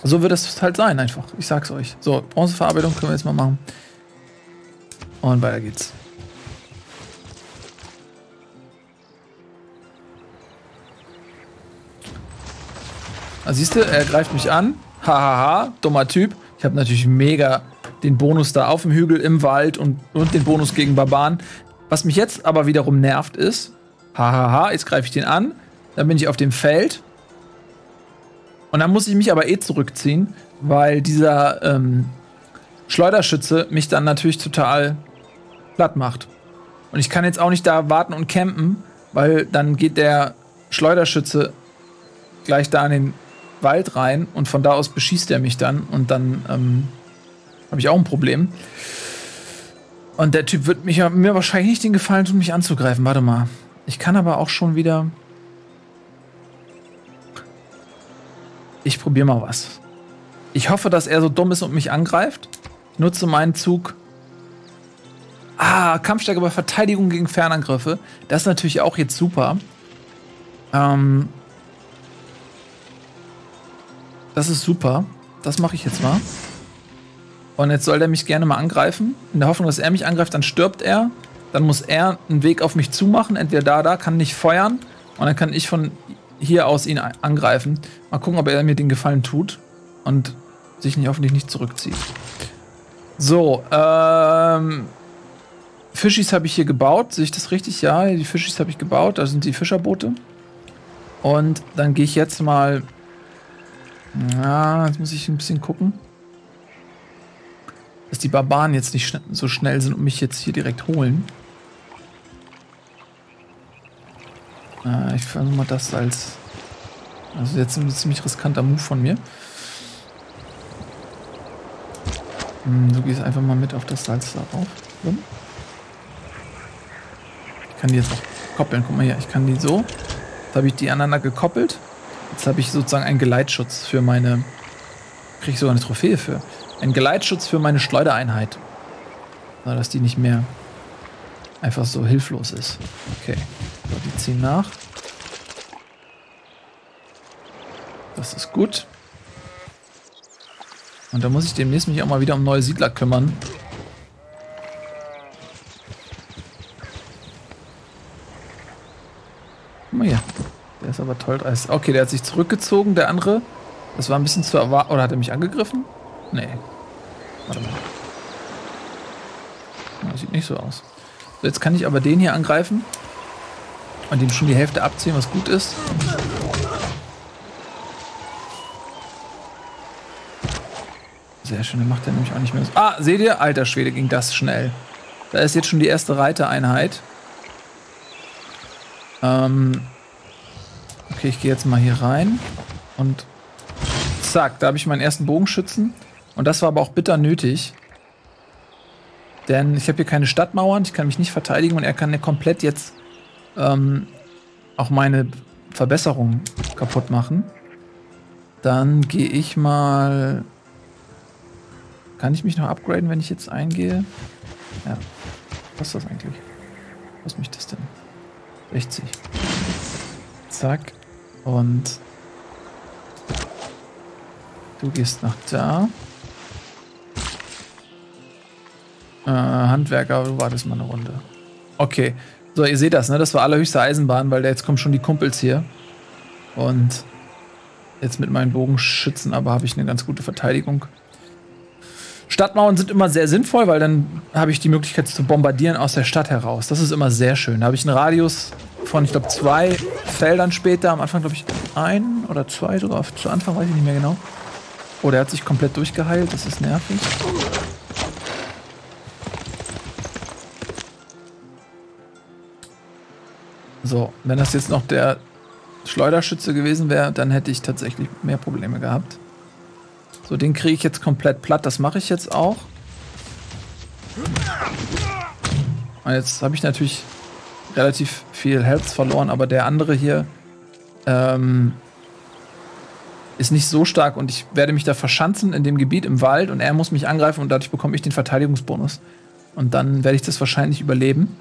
so wird es halt sein, einfach. Ich sag's euch. So, Bronzeverarbeitung können wir jetzt mal machen. Und weiter geht's. Also siehst du, er greift mich an. Hahaha, dummer Typ. Ich habe natürlich mega den Bonus da auf dem Hügel im Wald und, und den Bonus gegen Barbaren. Was mich jetzt aber wiederum nervt ist, hahaha, jetzt greife ich den an, dann bin ich auf dem Feld und dann muss ich mich aber eh zurückziehen, weil dieser ähm, Schleuderschütze mich dann natürlich total platt macht. Und ich kann jetzt auch nicht da warten und campen, weil dann geht der Schleuderschütze gleich da in den Wald rein und von da aus beschießt er mich dann und dann ähm, habe ich auch ein Problem. Und der Typ wird mich, mir wahrscheinlich nicht den Gefallen tun, mich anzugreifen. Warte mal. Ich kann aber auch schon wieder. Ich probiere mal was. Ich hoffe, dass er so dumm ist und mich angreift. Ich nutze meinen Zug. Ah, Kampfstärke bei Verteidigung gegen Fernangriffe. Das ist natürlich auch jetzt super. Ähm, das ist super. Das mache ich jetzt mal. Und jetzt soll der mich gerne mal angreifen. In der Hoffnung, dass er mich angreift, dann stirbt er. Dann muss er einen Weg auf mich zumachen. Entweder da, da, kann nicht feuern. Und dann kann ich von hier aus ihn angreifen. Mal gucken, ob er mir den Gefallen tut. Und sich nicht, hoffentlich nicht zurückzieht. So, ähm. Fischis habe ich hier gebaut. Sehe ich das richtig? Ja, die Fischis habe ich gebaut. Da sind die Fischerboote. Und dann gehe ich jetzt mal. Ja, jetzt muss ich ein bisschen gucken. dass die Barbaren jetzt nicht so schnell sind und mich jetzt hier direkt holen. Äh, ich versuche mal das als... Also jetzt ein ziemlich riskanter Move von mir. Hm, du gehst einfach mal mit auf das Salz darauf. Ich kann die jetzt auch koppeln. Guck mal hier, ich kann die so. Jetzt habe ich die aneinander gekoppelt. Jetzt habe ich sozusagen einen Geleitschutz für meine... Kriege ich sogar eine Trophäe für. Ein Geleitschutz für meine Schleudereinheit. So, dass die nicht mehr einfach so hilflos ist. Okay. So, die ziehen nach. Das ist gut. Und da muss ich demnächst mich auch mal wieder um neue Siedler kümmern. Guck mal hier. Der ist aber toll. Okay, der hat sich zurückgezogen, der andere. Das war ein bisschen zu erwarten. Oder hat er mich angegriffen? Nee. Warte mal. Das sieht nicht so aus. So, jetzt kann ich aber den hier angreifen. Und ihm schon die Hälfte abziehen, was gut ist. Sehr schön, der macht er nämlich auch nicht mehr so. Ah, seht ihr? Alter Schwede, ging das schnell. Da ist jetzt schon die erste Reitereinheit. Ähm okay, ich gehe jetzt mal hier rein. Und zack, da habe ich meinen ersten Bogenschützen. Und das war aber auch bitter nötig. Denn ich habe hier keine Stadtmauern, ich kann mich nicht verteidigen und er kann mir komplett jetzt ähm, auch meine Verbesserung kaputt machen. Dann gehe ich mal kann ich mich noch upgraden, wenn ich jetzt eingehe? Ja. Was ist das eigentlich? Was mich das denn? 60. Zack. Und du gehst nach da. Äh, Handwerker, du wartest mal eine Runde. Okay. So, ihr seht das, ne? Das war allerhöchste Eisenbahn, weil da jetzt kommen schon die Kumpels hier. Und jetzt mit meinen Bogenschützen, aber habe ich eine ganz gute Verteidigung. Stadtmauern sind immer sehr sinnvoll, weil dann habe ich die Möglichkeit zu bombardieren aus der Stadt heraus. Das ist immer sehr schön. Da habe ich einen Radius von, ich glaube, zwei Feldern später. Am Anfang, glaube ich, ein oder zwei sogar. Zu Anfang weiß ich nicht mehr genau. Oh, der hat sich komplett durchgeheilt. Das ist nervig. So, wenn das jetzt noch der Schleuderschütze gewesen wäre, dann hätte ich tatsächlich mehr Probleme gehabt. So, den kriege ich jetzt komplett platt. Das mache ich jetzt auch. Und jetzt habe ich natürlich relativ viel Health verloren, aber der andere hier ähm, ist nicht so stark und ich werde mich da verschanzen in dem Gebiet im Wald und er muss mich angreifen und dadurch bekomme ich den Verteidigungsbonus. Und dann werde ich das wahrscheinlich überleben.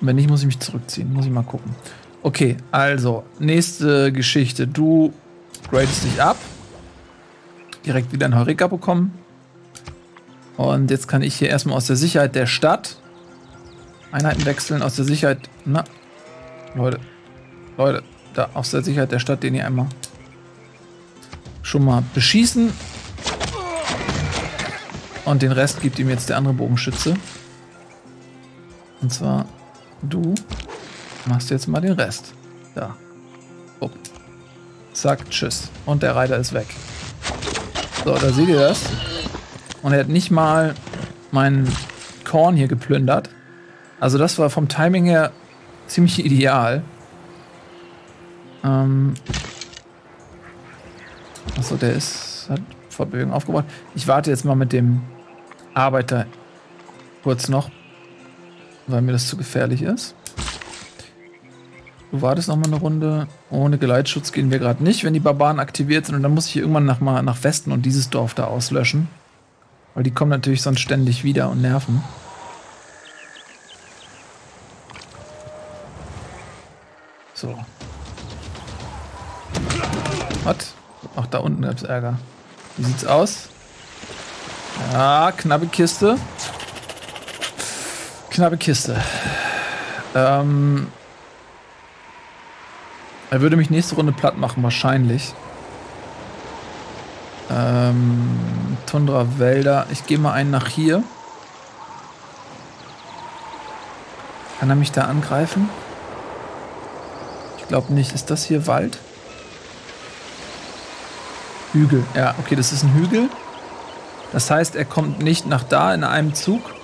Wenn nicht, muss ich mich zurückziehen. Muss ich mal gucken. Okay, also, nächste Geschichte. Du gradest dich ab direkt wieder einen Heureka bekommen. Und jetzt kann ich hier erstmal aus der Sicherheit der Stadt Einheiten wechseln, aus der Sicherheit. Na, Leute, Leute, da aus der Sicherheit der Stadt den hier einmal schon mal beschießen. Und den Rest gibt ihm jetzt der andere Bogenschütze. Und zwar du machst jetzt mal den Rest. Da. Oh. Zack, tschüss. Und der Reiter ist weg. So, da seht ihr das. Und er hat nicht mal meinen Korn hier geplündert. Also das war vom Timing her ziemlich ideal. Ähm Achso, der ist, hat Fortbewegung aufgebaut. Ich warte jetzt mal mit dem Arbeiter kurz noch, weil mir das zu gefährlich ist. Du wartest noch mal eine Runde. Ohne Geleitschutz gehen wir gerade nicht, wenn die Barbaren aktiviert sind. Und dann muss ich hier irgendwann nach, mal nach Westen und dieses Dorf da auslöschen. Weil die kommen natürlich sonst ständig wieder und nerven. So. Was? Ach, da unten gab es Ärger. Wie sieht's aus? Ja, knappe Kiste. Knappe Kiste. Ähm, er würde mich nächste Runde platt machen, wahrscheinlich. Ähm, Tundra Wälder. Ich gehe mal einen nach hier. Kann er mich da angreifen? Ich glaube nicht. Ist das hier Wald? Hügel. Ja, okay, das ist ein Hügel. Das heißt, er kommt nicht nach da in einem Zug,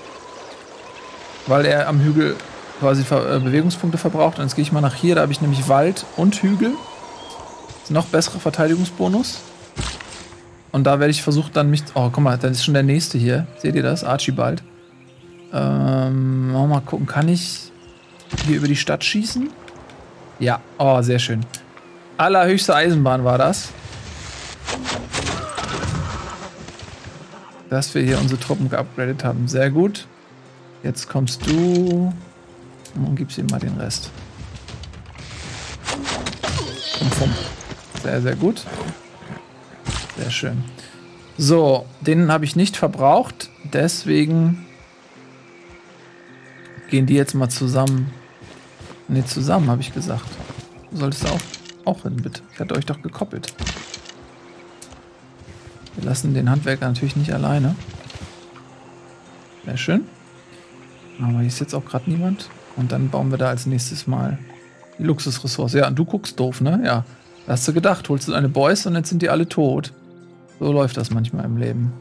weil er am Hügel quasi äh, Bewegungspunkte verbraucht. Und jetzt gehe ich mal nach hier, da habe ich nämlich Wald und Hügel. Noch bessere Verteidigungsbonus. Und da werde ich versuchen, dann mich. Oh, guck mal, dann ist schon der nächste hier. Seht ihr das? Archibald. Ähm, mal gucken, kann ich hier über die Stadt schießen? Ja, oh, sehr schön. Allerhöchste Eisenbahn war das. Dass wir hier unsere Truppen geupgradet haben. Sehr gut. Jetzt kommst du und gibst ihm mal den Rest. Sehr, sehr gut. Sehr schön. So, den habe ich nicht verbraucht. Deswegen gehen die jetzt mal zusammen. Ne, zusammen, habe ich gesagt. Du solltest auch, auch hin, bitte. Ich hatte euch doch gekoppelt. Wir lassen den Handwerker natürlich nicht alleine. Sehr schön. Aber hier ist jetzt auch gerade niemand. Und dann bauen wir da als nächstes mal die Luxusressource. Ja, und du guckst doof, ne? Ja. Hast du gedacht, holst du deine Boys und jetzt sind die alle tot. So läuft das manchmal im Leben.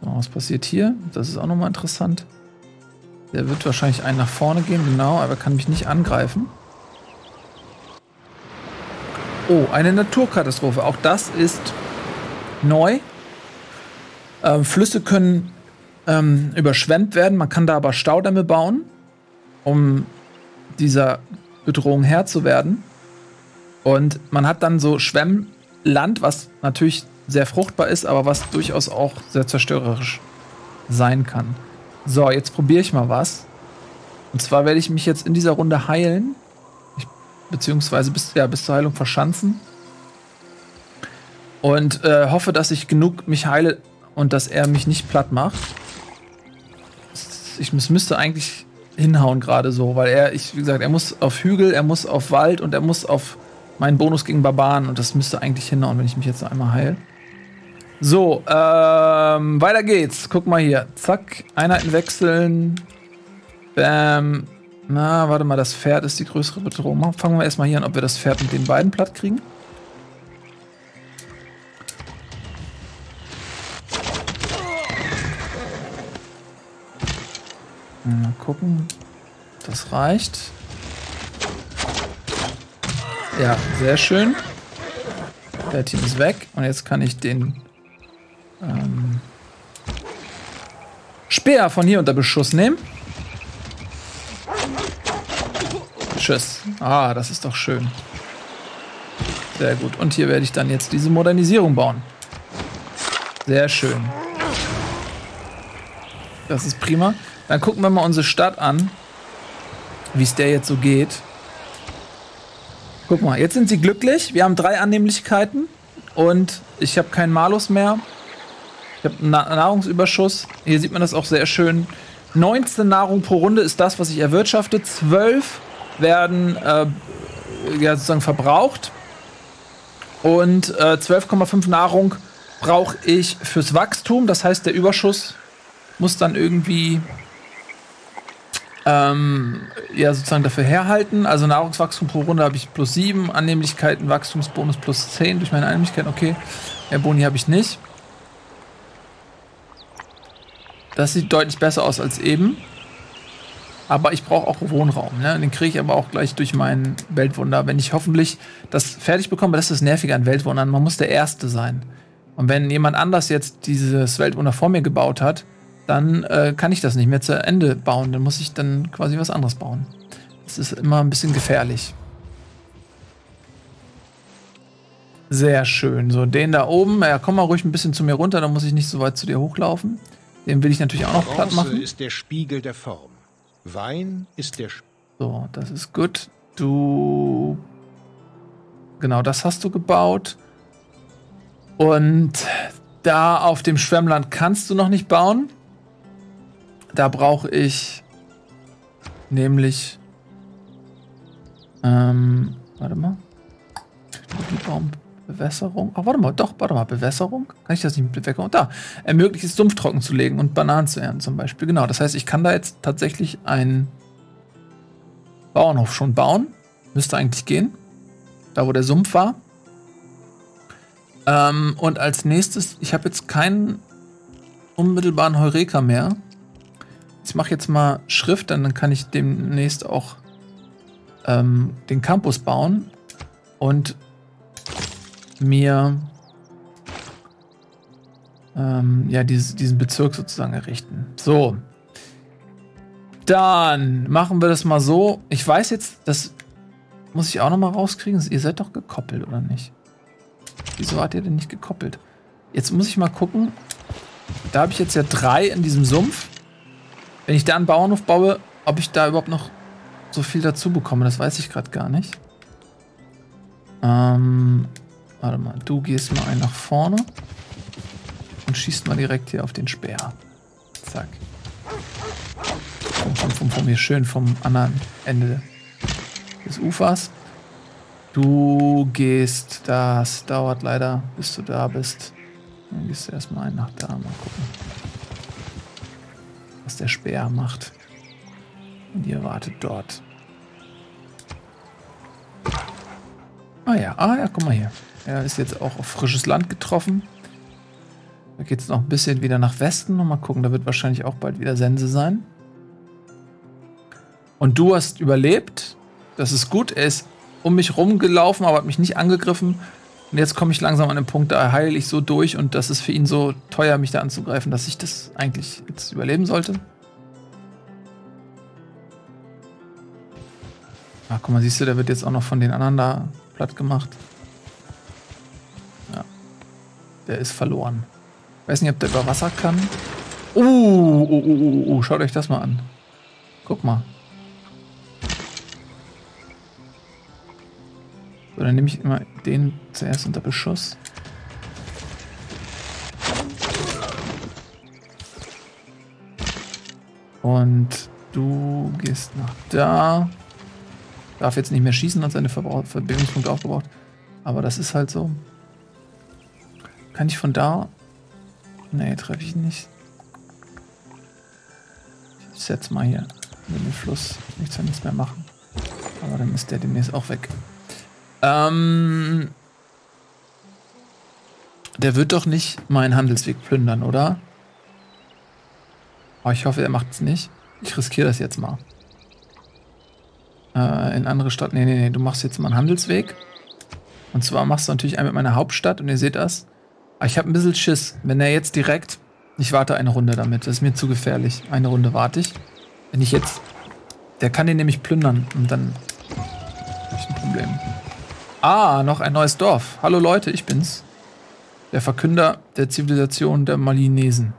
So, was passiert hier? Das ist auch nochmal interessant. Der wird wahrscheinlich einen nach vorne gehen, genau, aber kann mich nicht angreifen. Oh, eine Naturkatastrophe. Auch das ist neu. Ähm, Flüsse können ähm, überschwemmt werden. Man kann da aber Staudämme bauen, um dieser Bedrohung Herr zu werden. Und man hat dann so Schwemmland, was natürlich sehr fruchtbar ist, aber was durchaus auch sehr zerstörerisch sein kann. So, jetzt probiere ich mal was. Und zwar werde ich mich jetzt in dieser Runde heilen. Ich, beziehungsweise bis, ja, bis zur Heilung verschanzen. Und äh, hoffe, dass ich genug mich heile und dass er mich nicht platt macht. Ich, es müsste eigentlich hinhauen gerade so, weil er, ich, wie gesagt, er muss auf Hügel, er muss auf Wald und er muss auf meinen Bonus gegen Barbaren und das müsste eigentlich hinhauen, wenn ich mich jetzt einmal heile. So, ähm, weiter geht's. Guck mal hier. Zack, Einheiten wechseln. Bam. Na, warte mal, das Pferd ist die größere Bedrohung. Fangen wir erstmal hier an, ob wir das Pferd mit den beiden platt kriegen. Mal gucken. Das reicht. Ja, sehr schön. Der Team ist weg. Und jetzt kann ich den ähm, Speer von hier unter Beschuss nehmen. Tschüss. Ah, das ist doch schön. Sehr gut. Und hier werde ich dann jetzt diese Modernisierung bauen. Sehr schön. Das ist prima. Dann gucken wir mal unsere Stadt an, wie es der jetzt so geht. Guck mal, jetzt sind sie glücklich. Wir haben drei Annehmlichkeiten und ich habe keinen Malus mehr. Ich habe einen Nahrungsüberschuss. Hier sieht man das auch sehr schön. 19 Nahrung pro Runde ist das, was ich erwirtschafte. 12 werden äh, ja, sozusagen verbraucht. Und äh, 12,5 Nahrung brauche ich fürs Wachstum. Das heißt, der Überschuss muss dann irgendwie ähm, ja, sozusagen dafür herhalten. Also Nahrungswachstum pro Runde habe ich plus 7, Annehmlichkeiten, Wachstumsbonus plus 10 durch meine Annehmlichkeiten. Okay, mehr Boni habe ich nicht. Das sieht deutlich besser aus als eben. Aber ich brauche auch Wohnraum. Ne? Den kriege ich aber auch gleich durch mein Weltwunder. Wenn ich hoffentlich das fertig bekomme, das ist das Nervige an Weltwundern. Man muss der Erste sein. Und wenn jemand anders jetzt dieses Weltwunder vor mir gebaut hat, dann äh, kann ich das nicht mehr zu Ende bauen. Dann muss ich dann quasi was anderes bauen. Das ist immer ein bisschen gefährlich. Sehr schön. So, den da oben, ja, komm mal ruhig ein bisschen zu mir runter, dann muss ich nicht so weit zu dir hochlaufen. Den will ich natürlich auch noch Bronze platt machen. ist der Spiegel der Form. Wein ist der. Sp so, das ist gut. Du. Genau, das hast du gebaut. Und da auf dem Schwemmland kannst du noch nicht bauen. Da brauche ich nämlich. Ähm, warte mal. Bewässerung. Ach, warte mal, doch, warte mal, Bewässerung? Kann ich das nicht mit Bewässerung? Da. Ermöglicht es, Sumpftrocken zu legen und Bananen zu ernten zum Beispiel. Genau, das heißt, ich kann da jetzt tatsächlich einen Bauernhof schon bauen. Müsste eigentlich gehen. Da, wo der Sumpf war. Ähm, und als nächstes, ich habe jetzt keinen unmittelbaren Heureka mehr. Ich mache jetzt mal Schrift, dann kann ich demnächst auch ähm, den Campus bauen und mir ähm, ja, dieses, diesen Bezirk sozusagen errichten. So. Dann machen wir das mal so. Ich weiß jetzt, das muss ich auch noch mal rauskriegen. Ihr seid doch gekoppelt, oder nicht? Wieso wart ihr denn nicht gekoppelt? Jetzt muss ich mal gucken. Da habe ich jetzt ja drei in diesem Sumpf. Wenn ich da einen Bauernhof baue, ob ich da überhaupt noch so viel dazu bekomme, das weiß ich gerade gar nicht. Ähm, warte mal, du gehst mal einen nach vorne und schießt mal direkt hier auf den Speer. Zack. Vom, vom, vom, vom hier schön vom anderen Ende des Ufers. Du gehst, das dauert leider, bis du da bist. Dann gehst du erstmal ein nach da, mal gucken, der Speer macht. Und ihr wartet dort. Ah ja, ah ja, guck mal hier. Er ist jetzt auch auf frisches Land getroffen. Da geht es noch ein bisschen wieder nach Westen. mal gucken, da wird wahrscheinlich auch bald wieder Sense sein. Und du hast überlebt. Das ist gut. Er ist um mich rumgelaufen, aber hat mich nicht angegriffen. Und jetzt komme ich langsam an den Punkt, da heile ich so durch und das ist für ihn so teuer, mich da anzugreifen, dass ich das eigentlich jetzt überleben sollte. Ach, guck mal, siehst du, der wird jetzt auch noch von den anderen da platt gemacht. Ja. Der ist verloren. Weiß nicht, ob der über Wasser kann. Uh, uh, uh, uh, uh, schaut euch das mal an. Guck mal. So, dann nehme ich immer den zuerst unter Beschuss. Und du gehst nach da. Darf jetzt nicht mehr schießen, hat seine Verbindungspunkte aufgebraucht. Aber das ist halt so. Kann ich von da Nee, treffe ich nicht. Ich setze mal hier in den Fluss. Nichts mehr machen. Aber dann ist der demnächst auch weg. Ähm, der wird doch nicht meinen Handelsweg plündern, oder? Oh, ich hoffe, er macht es nicht. Ich riskiere das jetzt mal. Äh, in andere Stadt. Nee, nee, nee. Du machst jetzt mal einen Handelsweg. Und zwar machst du natürlich einen mit meiner Hauptstadt. Und ihr seht das. Aber ich habe ein bisschen Schiss. Wenn er jetzt direkt. Ich warte eine Runde damit. Das ist mir zu gefährlich. Eine Runde warte ich. Wenn ich jetzt. Der kann den nämlich plündern. Und dann. habe ich ein Problem. Ah, noch ein neues Dorf. Hallo Leute, ich bin's. Der Verkünder der Zivilisation der Malinesen.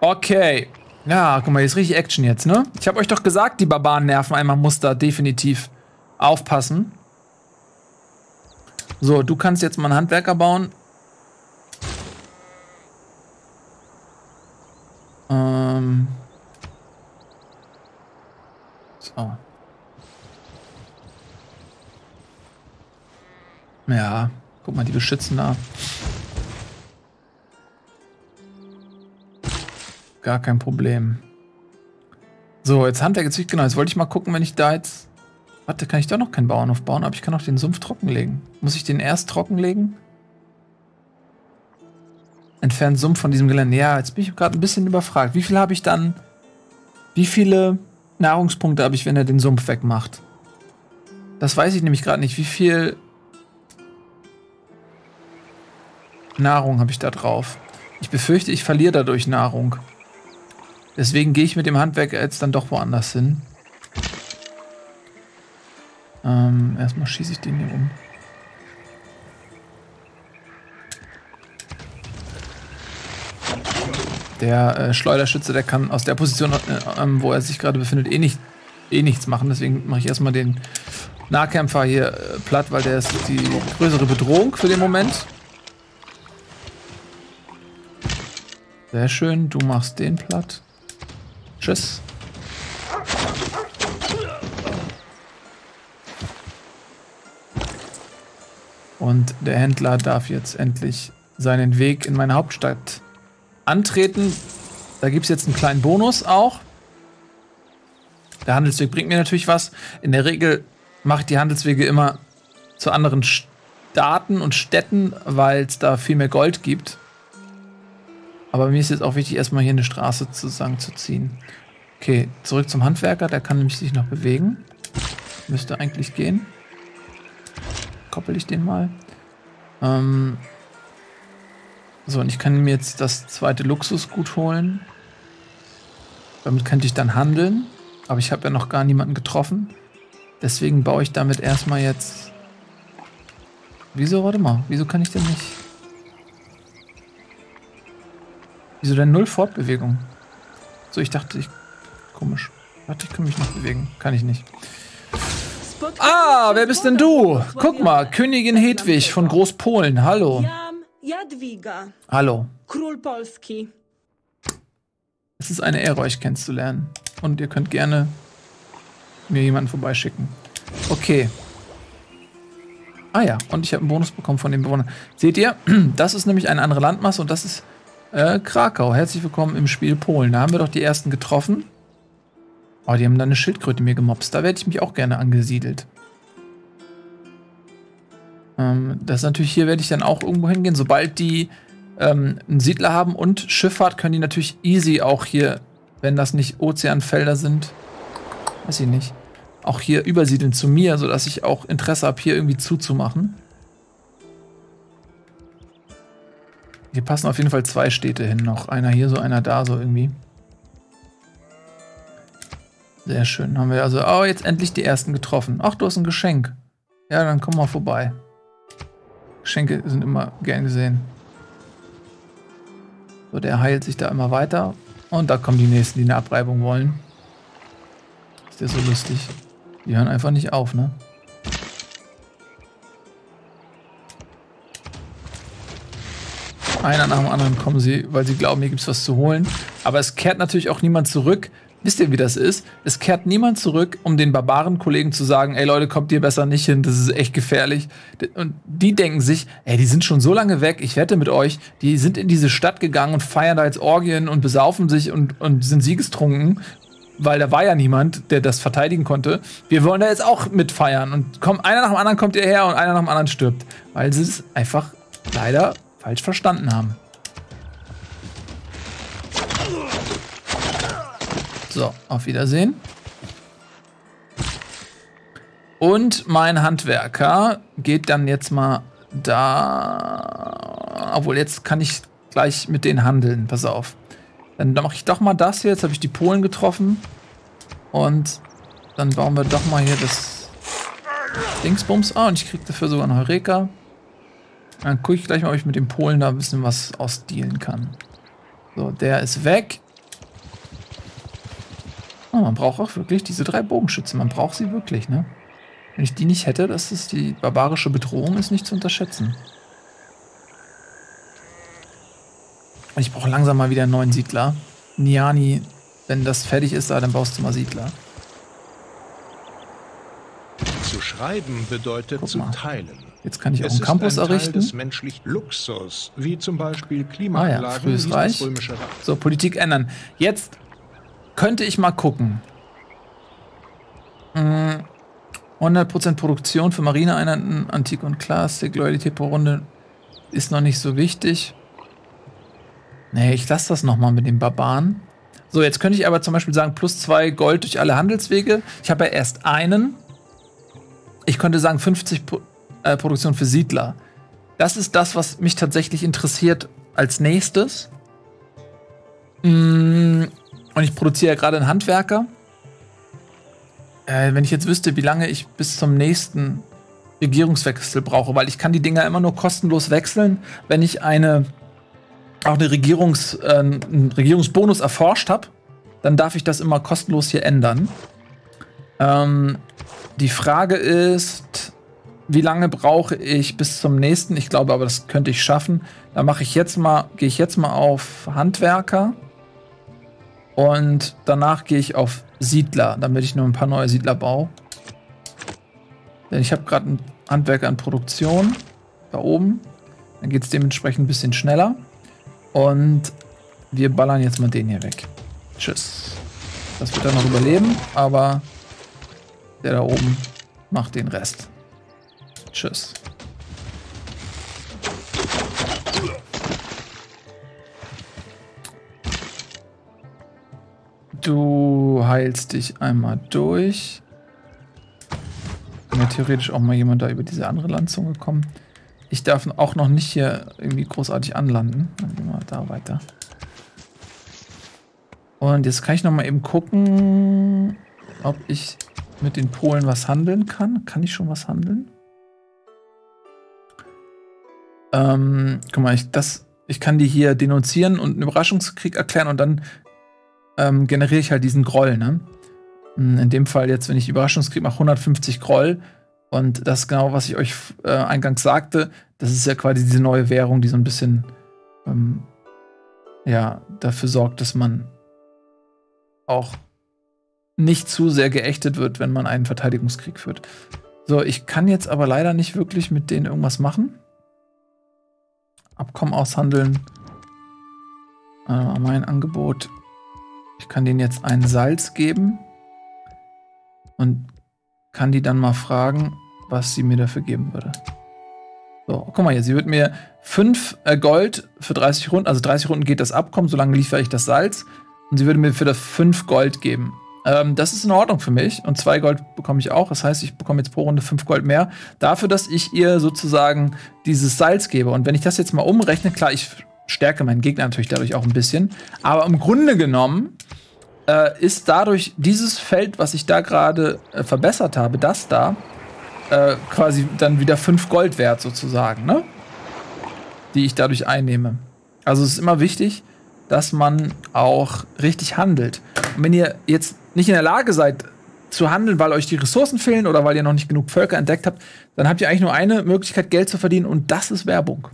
Okay. Ja, guck mal, hier ist richtig Action jetzt, ne? Ich habe euch doch gesagt, die Barbaren nerven einmal Muster definitiv aufpassen. So, du kannst jetzt mal einen Handwerker bauen. Ähm. So. Ja, guck mal, die beschützen da. Gar kein Problem. So, jetzt Handwerk genau. Jetzt wollte ich mal gucken, wenn ich da jetzt. Warte, kann ich da noch keinen Bauernhof bauen? Aber ich kann auch den Sumpf trockenlegen. Muss ich den erst trockenlegen? Entfernt Sumpf von diesem Gelände. Ja, jetzt bin ich gerade ein bisschen überfragt. Wie viel habe ich dann? Wie viele Nahrungspunkte habe ich, wenn er den Sumpf wegmacht? Das weiß ich nämlich gerade nicht. Wie viel Nahrung habe ich da drauf? Ich befürchte, ich verliere dadurch Nahrung. Deswegen gehe ich mit dem Handwerker jetzt dann doch woanders hin. Ähm, erstmal schieße ich den hier um. Der äh, Schleuderschütze, der kann aus der Position, äh, ähm, wo er sich gerade befindet, eh, nicht, eh nichts machen. Deswegen mache ich erstmal den Nahkämpfer hier äh, platt, weil der ist die größere Bedrohung für den Moment. Sehr schön, du machst den platt. Tschüss. Und der Händler darf jetzt endlich seinen Weg in meine Hauptstadt antreten. Da gibt es jetzt einen kleinen Bonus auch. Der Handelsweg bringt mir natürlich was. In der Regel mache ich die Handelswege immer zu anderen Daten und Städten, weil es da viel mehr Gold gibt. Aber mir ist jetzt auch wichtig, erstmal hier eine Straße zusammen zu ziehen. Okay, zurück zum Handwerker. Der kann nämlich sich noch bewegen. Müsste eigentlich gehen. Koppel ich den mal. Ähm so, und ich kann mir jetzt das zweite Luxusgut holen. Damit könnte ich dann handeln. Aber ich habe ja noch gar niemanden getroffen. Deswegen baue ich damit erstmal jetzt... Wieso, warte mal, wieso kann ich denn nicht... Wieso denn null Fortbewegung? So, ich dachte, ich... Komisch. Warte, ich kann mich noch bewegen. Kann ich nicht. Ah, wer bist denn du? Guck mal, Königin Hedwig von Großpolen. Hallo. Hallo. Es ist eine Ehre, euch kennenzulernen. Und ihr könnt gerne mir jemanden vorbeischicken. Okay. Ah ja, und ich habe einen Bonus bekommen von den Bewohnern. Seht ihr, das ist nämlich eine andere Landmasse und das ist äh, Krakau. Herzlich willkommen im Spiel Polen. Da haben wir doch die ersten getroffen. Oh, die haben da eine Schildkröte mir gemobst. Da werde ich mich auch gerne angesiedelt. Ähm, das ist natürlich, hier werde ich dann auch irgendwo hingehen. Sobald die ähm, einen Siedler haben und Schifffahrt, können die natürlich easy auch hier, wenn das nicht Ozeanfelder sind, weiß ich nicht, auch hier übersiedeln zu mir, sodass ich auch Interesse habe, hier irgendwie zuzumachen. Hier passen auf jeden Fall zwei Städte hin noch. Einer hier, so einer da, so irgendwie. Sehr schön. Haben wir also, oh, jetzt endlich die ersten getroffen. Ach, du hast ein Geschenk. Ja, dann komm mal vorbei. Geschenke sind immer gern gesehen. So, der heilt sich da immer weiter. Und da kommen die nächsten, die eine Abreibung wollen. Ist der so lustig. Die hören einfach nicht auf, ne? Einer nach dem anderen kommen sie, weil sie glauben, hier gibt es was zu holen. Aber es kehrt natürlich auch niemand zurück. Wisst ihr, wie das ist? Es kehrt niemand zurück, um den Barbaren-Kollegen zu sagen, ey Leute, kommt ihr besser nicht hin, das ist echt gefährlich. Und die denken sich, ey, die sind schon so lange weg, ich wette mit euch, die sind in diese Stadt gegangen und feiern da jetzt Orgien und besaufen sich und, und sind siegestrunken weil da war ja niemand, der das verteidigen konnte. Wir wollen da jetzt auch mitfeiern. Und komm, einer nach dem anderen kommt hierher und einer nach dem anderen stirbt. Weil es einfach leider falsch verstanden haben. So, auf Wiedersehen. Und mein Handwerker geht dann jetzt mal da. Obwohl, jetzt kann ich gleich mit denen handeln. Pass auf. Dann mache ich doch mal das hier. Jetzt habe ich die Polen getroffen. Und dann bauen wir doch mal hier das Dingsbums. Ah, und ich kriege dafür sogar einen Heureka. Dann gucke ich gleich mal, ob ich mit dem Polen da ein bisschen was ausdealen kann. So, der ist weg. Oh, man braucht auch wirklich diese drei Bogenschützen. Man braucht sie wirklich, ne? Wenn ich die nicht hätte, das ist die barbarische Bedrohung, ist nicht zu unterschätzen. Ich brauche langsam mal wieder einen neuen Siedler. Niani, wenn das fertig ist, dann baust du mal Siedler. Zu schreiben bedeutet zu teilen. Jetzt kann ich auch einen Campus ein errichten. Des menschlichen Luxus, wie zum Beispiel Klimaanlagen, ah ja, frühes Reich. So, Politik ändern. Jetzt könnte ich mal gucken. 100% hm, Produktion für Marineeinheiten, Antik und Klassik, Loyalität pro Runde ist noch nicht so wichtig. Nee, ich lasse das nochmal mit den Barbaren. So, jetzt könnte ich aber zum Beispiel sagen, plus zwei Gold durch alle Handelswege. Ich habe ja erst einen. Ich könnte sagen, 50 Pro äh, Produktion für Siedler. Das ist das, was mich tatsächlich interessiert als nächstes. Mm, und ich produziere ja gerade einen Handwerker. Äh, wenn ich jetzt wüsste, wie lange ich bis zum nächsten Regierungswechsel brauche, weil ich kann die Dinger immer nur kostenlos wechseln, wenn ich eine auch eine Regierungs, äh, einen Regierungsbonus erforscht habe, dann darf ich das immer kostenlos hier ändern. Ähm, die Frage ist, wie lange brauche ich bis zum nächsten? Ich glaube aber, das könnte ich schaffen. Da mache ich jetzt mal, gehe ich jetzt mal auf Handwerker und danach gehe ich auf Siedler, damit ich nur ein paar neue Siedler baue. Denn ich habe gerade einen Handwerker in Produktion da oben. Dann geht es dementsprechend ein bisschen schneller. Und wir ballern jetzt mal den hier weg. Tschüss. Das wird er noch überleben, aber der da oben macht den Rest. Tschüss. Du heilst dich einmal durch. Kann ja theoretisch auch mal jemand da über diese andere Landzunge kommen. Ich darf auch noch nicht hier irgendwie großartig anlanden. Dann gehen wir da weiter. Und jetzt kann ich noch mal eben gucken, ob ich mit den Polen was handeln kann. Kann ich schon was handeln? Ähm, guck mal, ich, das, ich kann die hier denunzieren und einen Überraschungskrieg erklären und dann ähm, generiere ich halt diesen Groll, ne? Hm, in dem Fall jetzt, wenn ich Überraschungskrieg mache, 150 Groll. Und das ist genau, was ich euch äh, eingangs sagte. Das ist ja quasi diese neue Währung, die so ein bisschen ähm, ja, dafür sorgt, dass man auch nicht zu sehr geächtet wird, wenn man einen Verteidigungskrieg führt. So, ich kann jetzt aber leider nicht wirklich mit denen irgendwas machen. Abkommen aushandeln. Äh, mein Angebot ich kann denen jetzt ein Salz geben und kann die dann mal fragen, was sie mir dafür geben würde. So, guck mal hier, sie wird mir 5 äh, Gold für 30 Runden, also 30 Runden geht das Abkommen, solange liefere ich das Salz. Und sie würde mir für das 5 Gold geben. Ähm, das ist in Ordnung für mich. Und 2 Gold bekomme ich auch. Das heißt, ich bekomme jetzt pro Runde 5 Gold mehr. Dafür, dass ich ihr sozusagen dieses Salz gebe. Und wenn ich das jetzt mal umrechne, klar, ich stärke meinen Gegner natürlich dadurch auch ein bisschen. Aber im Grunde genommen äh, ist dadurch dieses Feld, was ich da gerade äh, verbessert habe, das da, äh, quasi dann wieder 5 Gold wert sozusagen, ne? Die ich dadurch einnehme. Also es ist immer wichtig, dass man auch richtig handelt. Und wenn ihr jetzt nicht in der Lage seid zu handeln, weil euch die Ressourcen fehlen oder weil ihr noch nicht genug Völker entdeckt habt, dann habt ihr eigentlich nur eine Möglichkeit, Geld zu verdienen und das ist Werbung.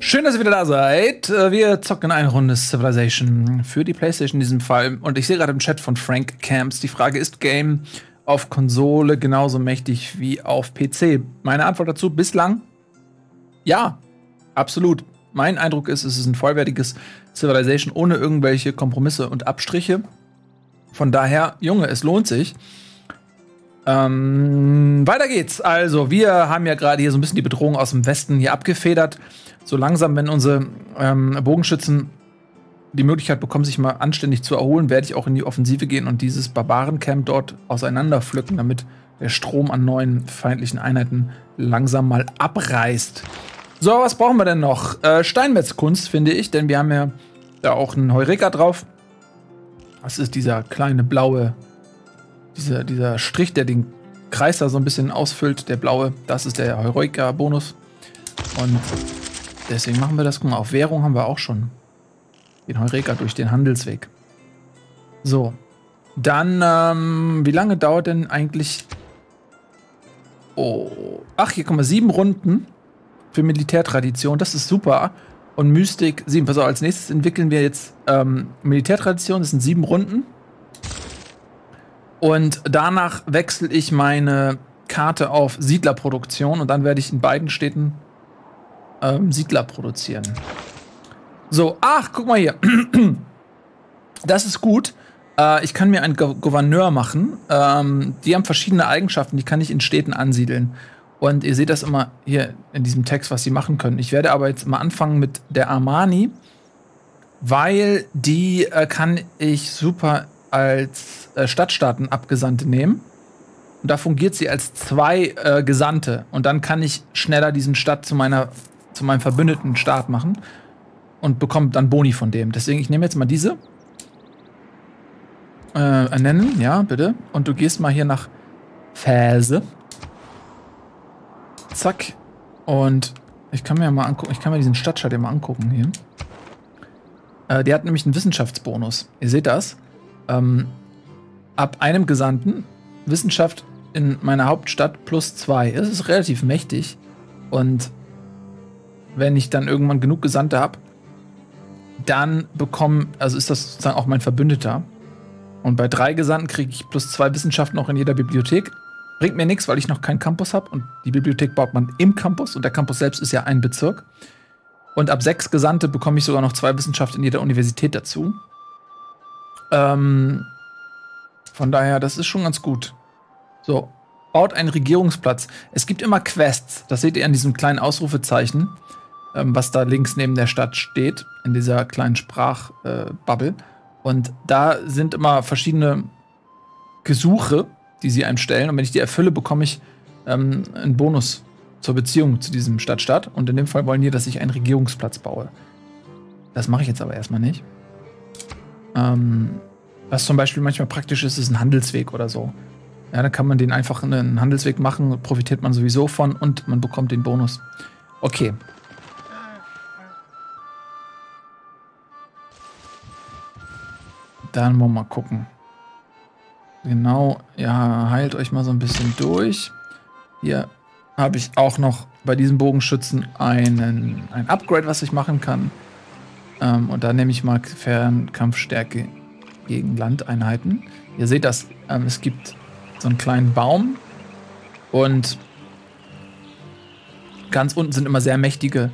Schön, dass ihr wieder da seid. Äh, wir zocken eine Runde Civilization für die PlayStation in diesem Fall. Und ich sehe gerade im Chat von Frank Camps die Frage: Ist Game auf Konsole genauso mächtig wie auf PC? Meine Antwort dazu: Bislang ja, absolut. Mein Eindruck ist, es ist ein vollwertiges Civilization ohne irgendwelche Kompromisse und Abstriche. Von daher, Junge, es lohnt sich. Ähm, weiter geht's. Also, wir haben ja gerade hier so ein bisschen die Bedrohung aus dem Westen hier abgefedert so langsam, wenn unsere ähm, Bogenschützen die Möglichkeit bekommen, sich mal anständig zu erholen, werde ich auch in die Offensive gehen und dieses Barbarencamp dort auseinanderpflücken, damit der Strom an neuen feindlichen Einheiten langsam mal abreißt. So, was brauchen wir denn noch? Äh, Steinmetzkunst, finde ich, denn wir haben ja da auch einen Heureka drauf. Das ist dieser kleine blaue, dieser, dieser Strich, der den Kreis da so ein bisschen ausfüllt, der blaue. Das ist der Heureka-Bonus. Und Deswegen machen wir das. Guck mal, auf Währung haben wir auch schon den Heureka durch den Handelsweg. So. Dann, ähm, wie lange dauert denn eigentlich. Oh. Ach, hier kommen wir. Sieben Runden für Militärtradition. Das ist super. Und Mystik sieben. Also als nächstes entwickeln wir jetzt ähm, Militärtradition. Das sind sieben Runden. Und danach wechsle ich meine Karte auf Siedlerproduktion. Und dann werde ich in beiden Städten ähm, Siedler produzieren. So, ach, guck mal hier. Das ist gut. Äh, ich kann mir einen Go Gouverneur machen. Ähm, die haben verschiedene Eigenschaften, die kann ich in Städten ansiedeln. Und ihr seht das immer hier in diesem Text, was sie machen können. Ich werde aber jetzt mal anfangen mit der Armani, weil die äh, kann ich super als äh, Stadtstaatenabgesandte nehmen. Und da fungiert sie als zwei äh, Gesandte. Und dann kann ich schneller diesen Stadt zu meiner zu meinem verbündeten Staat machen und bekomme dann Boni von dem. Deswegen, ich nehme jetzt mal diese. Äh, ernennen, ja, bitte. Und du gehst mal hier nach Phase. Zack. Und ich kann mir mal angucken, ich kann mir diesen Stadtstaat ja mal angucken hier. Äh, der hat nämlich einen Wissenschaftsbonus. Ihr seht das. Ähm, ab einem Gesandten Wissenschaft in meiner Hauptstadt plus zwei. Es ist relativ mächtig. Und wenn ich dann irgendwann genug Gesandte habe, dann bekommen, also ist das sozusagen auch mein Verbündeter. Und bei drei Gesandten kriege ich plus zwei Wissenschaften auch in jeder Bibliothek. Bringt mir nichts, weil ich noch keinen Campus habe und die Bibliothek baut man im Campus und der Campus selbst ist ja ein Bezirk. Und ab sechs Gesandte bekomme ich sogar noch zwei Wissenschaften in jeder Universität dazu. Ähm, von daher, das ist schon ganz gut. So, baut einen Regierungsplatz. Es gibt immer Quests. Das seht ihr an diesem kleinen Ausrufezeichen, ähm, was da links neben der Stadt steht, in dieser kleinen Sprachbubble. Äh, und da sind immer verschiedene Gesuche, die sie einem stellen. Und wenn ich die erfülle, bekomme ich ähm, einen Bonus zur Beziehung zu diesem Stadtstaat. Und in dem Fall wollen die, dass ich einen Regierungsplatz baue. Das mache ich jetzt aber erstmal nicht. Ähm, was zum Beispiel manchmal praktisch ist, ist ein Handelsweg oder so. Ja, dann kann man den einfach einen Handelsweg machen, profitiert man sowieso von und man bekommt den Bonus. Okay. Dann wollen wir mal gucken. Genau, ja, heilt euch mal so ein bisschen durch. Hier habe ich auch noch bei diesem Bogenschützen einen, ein Upgrade, was ich machen kann. Ähm, und da nehme ich mal Fernkampfstärke gegen Landeinheiten. Ihr seht das, ähm, es gibt so einen kleinen Baum und ganz unten sind immer sehr mächtige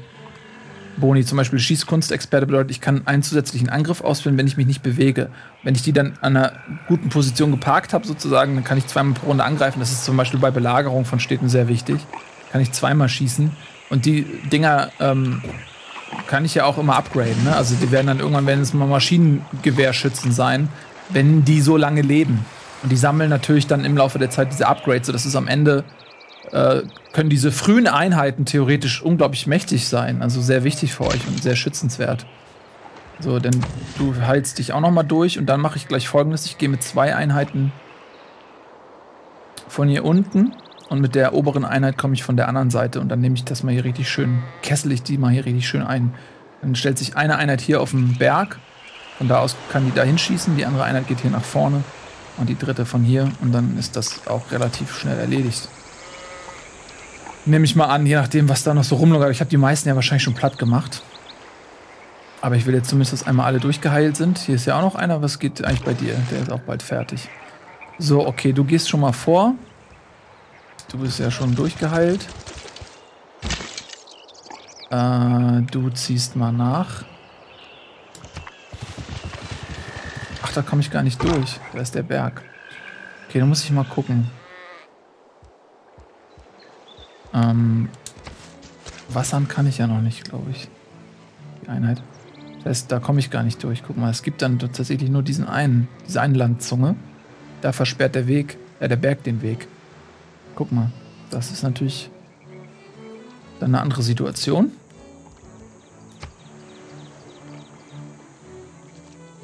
Boni. Zum Beispiel Schießkunstexperte bedeutet, ich kann einen zusätzlichen Angriff ausführen, wenn ich mich nicht bewege. Wenn ich die dann an einer guten Position geparkt habe, sozusagen, dann kann ich zweimal pro Runde angreifen. Das ist zum Beispiel bei Belagerung von Städten sehr wichtig. Kann ich zweimal schießen. Und die Dinger ähm, kann ich ja auch immer upgraden. Ne? Also die werden dann irgendwann, wenn es mal Maschinengewehrschützen sein, wenn die so lange leben. Und die sammeln natürlich dann im Laufe der Zeit diese Upgrades, sodass es am Ende äh, können diese frühen Einheiten theoretisch unglaublich mächtig sein. Also sehr wichtig für euch und sehr schützenswert. So, denn du heilst dich auch noch mal durch und dann mache ich gleich folgendes. Ich gehe mit zwei Einheiten von hier unten und mit der oberen Einheit komme ich von der anderen Seite und dann nehme ich das mal hier richtig schön, kessel ich die mal hier richtig schön ein. Dann stellt sich eine Einheit hier auf dem Berg. Von da aus kann die da hinschießen. Die andere Einheit geht hier nach vorne und die dritte von hier und dann ist das auch relativ schnell erledigt. Nehme ich mal an, je nachdem, was da noch so rumlungert. Ich habe die meisten ja wahrscheinlich schon platt gemacht. Aber ich will jetzt zumindest, dass einmal alle durchgeheilt sind. Hier ist ja auch noch einer. Was geht eigentlich bei dir? Der ist auch bald fertig. So, okay, du gehst schon mal vor. Du bist ja schon durchgeheilt. Äh, du ziehst mal nach. Ach, da komme ich gar nicht durch. Da ist der Berg. Okay, dann muss ich mal gucken. Ähm, Wassern kann ich ja noch nicht, glaube ich. Die Einheit. Das heißt, da komme ich gar nicht durch. Guck mal, es gibt dann tatsächlich nur diesen einen, diese eine Landzunge. Da versperrt der Weg, äh, der Berg den Weg. Guck mal, das ist natürlich dann eine andere Situation.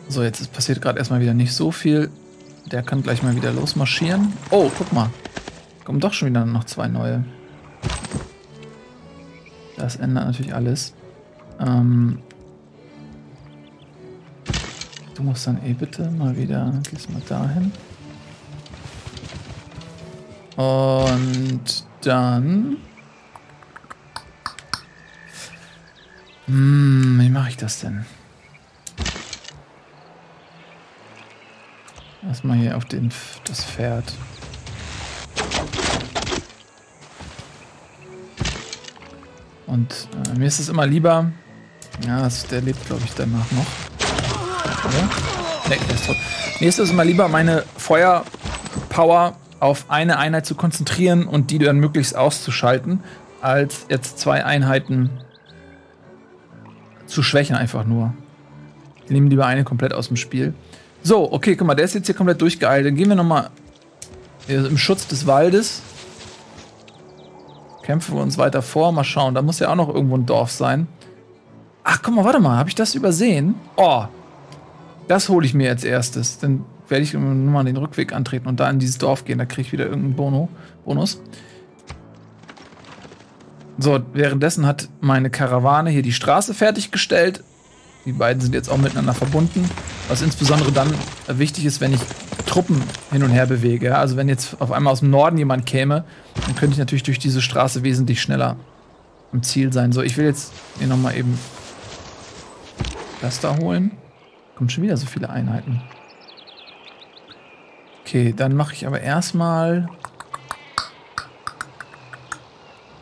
So, jetzt passiert gerade erstmal wieder nicht so viel. Der kann gleich mal wieder losmarschieren. Oh, guck mal. Kommen doch schon wieder noch zwei neue. Das ändert natürlich alles. Ähm du musst dann eh bitte mal wieder, gehst mal dahin. Und dann... Hm, wie mache ich das denn? Erstmal hier auf den, das Pferd. Und äh, mir ist es immer lieber. Ja, das, der lebt, glaube ich, danach noch. Oder? Ne, der ist tot. Mir ist es immer lieber, meine Feuerpower auf eine Einheit zu konzentrieren und die dann möglichst auszuschalten, als jetzt zwei Einheiten zu schwächen, einfach nur. Ich nehme lieber eine komplett aus dem Spiel. So, okay, guck mal, der ist jetzt hier komplett durchgeeilt. Dann gehen wir nochmal im Schutz des Waldes Kämpfen wir uns weiter vor. Mal schauen. Da muss ja auch noch irgendwo ein Dorf sein. Ach, guck mal, warte mal. Habe ich das übersehen? Oh. Das hole ich mir als erstes. Dann werde ich nur mal den Rückweg antreten und da in dieses Dorf gehen. Da kriege ich wieder irgendeinen Bono, Bonus. So, währenddessen hat meine Karawane hier die Straße fertiggestellt. Die beiden sind jetzt auch miteinander verbunden. Was insbesondere dann wichtig ist, wenn ich Truppen hin und her bewege. Also wenn jetzt auf einmal aus dem Norden jemand käme, dann könnte ich natürlich durch diese Straße wesentlich schneller am Ziel sein. So, ich will jetzt hier nochmal eben das da holen. Kommt schon wieder so viele Einheiten. Okay, dann mache ich aber erstmal...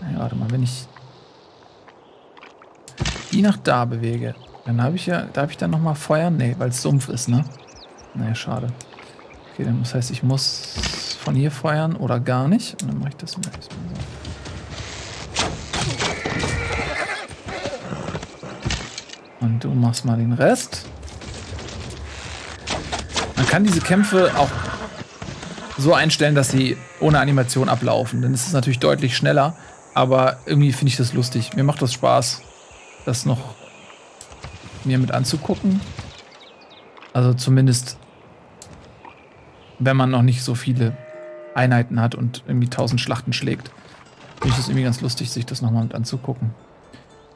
Ja, warte mal, wenn ich die nach da bewege, dann habe ich ja, darf ich dann nochmal feuern? Nee, weil es Sumpf ist, ne? Naja, schade. Okay, dann das heißt, ich muss von hier feuern oder gar nicht. Und dann mache ich das mal so. Und du machst mal den Rest. Man kann diese Kämpfe auch so einstellen, dass sie ohne Animation ablaufen. Dann ist es natürlich deutlich schneller. Aber irgendwie finde ich das lustig. Mir macht das Spaß, das noch mir mit anzugucken. Also zumindest, wenn man noch nicht so viele Einheiten hat und irgendwie tausend Schlachten schlägt. Finde ich das irgendwie ganz lustig, sich das nochmal mit anzugucken.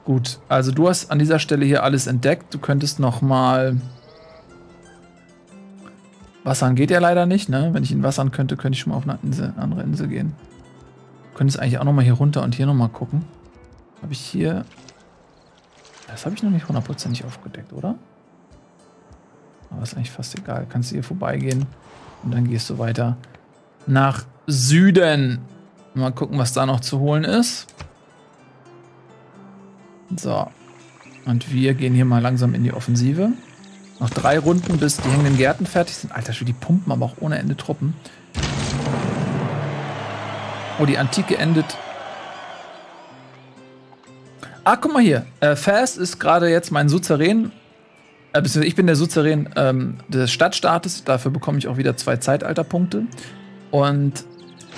Gut, also du hast an dieser Stelle hier alles entdeckt. Du könntest nochmal... Wassern geht ja leider nicht, ne? Wenn ich ihn wassern könnte, könnte ich schon mal auf eine Insel, andere Insel gehen. Du könntest eigentlich auch nochmal hier runter und hier nochmal gucken. Habe ich hier... Das habe ich noch nicht hundertprozentig aufgedeckt, oder? Aber ist eigentlich fast egal. Kannst du hier vorbeigehen und dann gehst du weiter nach Süden. Mal gucken, was da noch zu holen ist. So. Und wir gehen hier mal langsam in die Offensive. Noch drei Runden, bis die hängenden Gärten fertig sind. Alter, die pumpen aber auch ohne Ende Truppen. Oh, die Antike endet. Ah, guck mal hier. Äh, Fast ist gerade jetzt mein Suzerän. Äh, ich bin der Suzerän ähm, des Stadtstaates. Dafür bekomme ich auch wieder zwei Zeitalterpunkte. Und.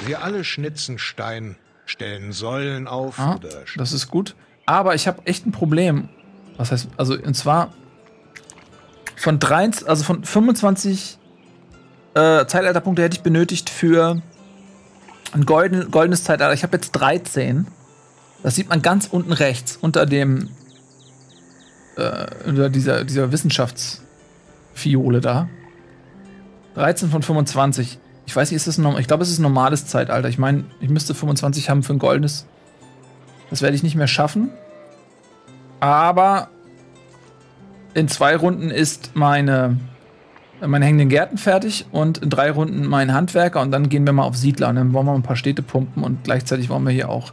Wir alle schnitzen Stein, stellen Säulen auf. Ah, das ist gut. Aber ich habe echt ein Problem. Was heißt, also, und zwar von 23, also von 25 äh, Zeitalterpunkte hätte ich benötigt für ein golden, goldenes Zeitalter. Ich habe jetzt 13. Das sieht man ganz unten rechts unter dem äh, unter dieser, dieser Wissenschaftsfiole da. 13 von 25. Ich weiß nicht, ist das ein, ich glaube, es ist ein normales Zeitalter. Ich meine, ich müsste 25 haben für ein goldenes. Das werde ich nicht mehr schaffen. Aber in zwei Runden ist meine, meine hängenden Gärten fertig und in drei Runden mein Handwerker und dann gehen wir mal auf Siedler und dann wollen wir ein paar Städte pumpen und gleichzeitig wollen wir hier auch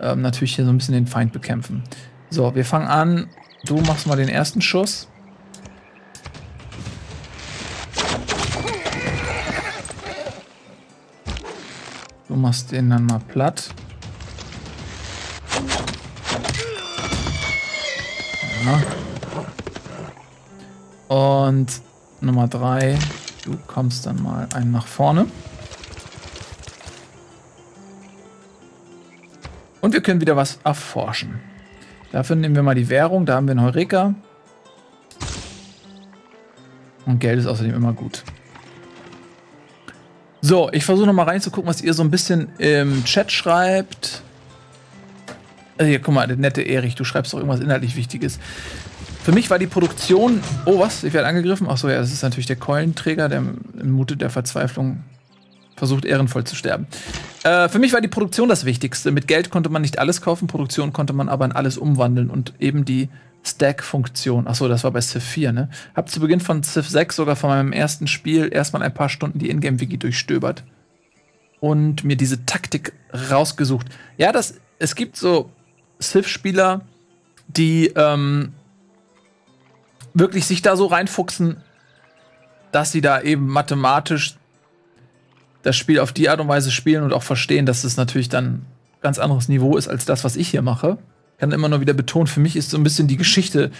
ähm, natürlich hier so ein bisschen den Feind bekämpfen. So, wir fangen an. Du machst mal den ersten Schuss. Du machst den dann mal platt. Und Nummer drei, du kommst dann mal einen nach vorne. Und wir können wieder was erforschen. Dafür nehmen wir mal die Währung. Da haben wir einen Heureka. Und Geld ist außerdem immer gut. So, ich versuche nochmal reinzugucken, was ihr so ein bisschen im Chat schreibt. Also hier, guck mal, der nette Erich, du schreibst doch irgendwas inhaltlich Wichtiges. Für mich war die Produktion. Oh, was? Ich werde angegriffen. Achso, ja, das ist natürlich der Keulenträger, der im Mute der Verzweiflung versucht, ehrenvoll zu sterben. Äh, für mich war die Produktion das Wichtigste. Mit Geld konnte man nicht alles kaufen, Produktion konnte man aber in alles umwandeln und eben die Stack-Funktion. Achso, das war bei Civ 4, ne? Hab zu Beginn von Civ 6 sogar von meinem ersten Spiel erstmal ein paar Stunden die Ingame-Wiki durchstöbert und mir diese Taktik rausgesucht. Ja, das, es gibt so Civ-Spieler, die ähm, wirklich sich da so reinfuchsen, dass sie da eben mathematisch das Spiel auf die Art und Weise spielen und auch verstehen, dass es natürlich dann ganz anderes Niveau ist als das, was ich hier mache. Ich kann immer nur wieder betonen, für mich ist so ein bisschen die Geschichte,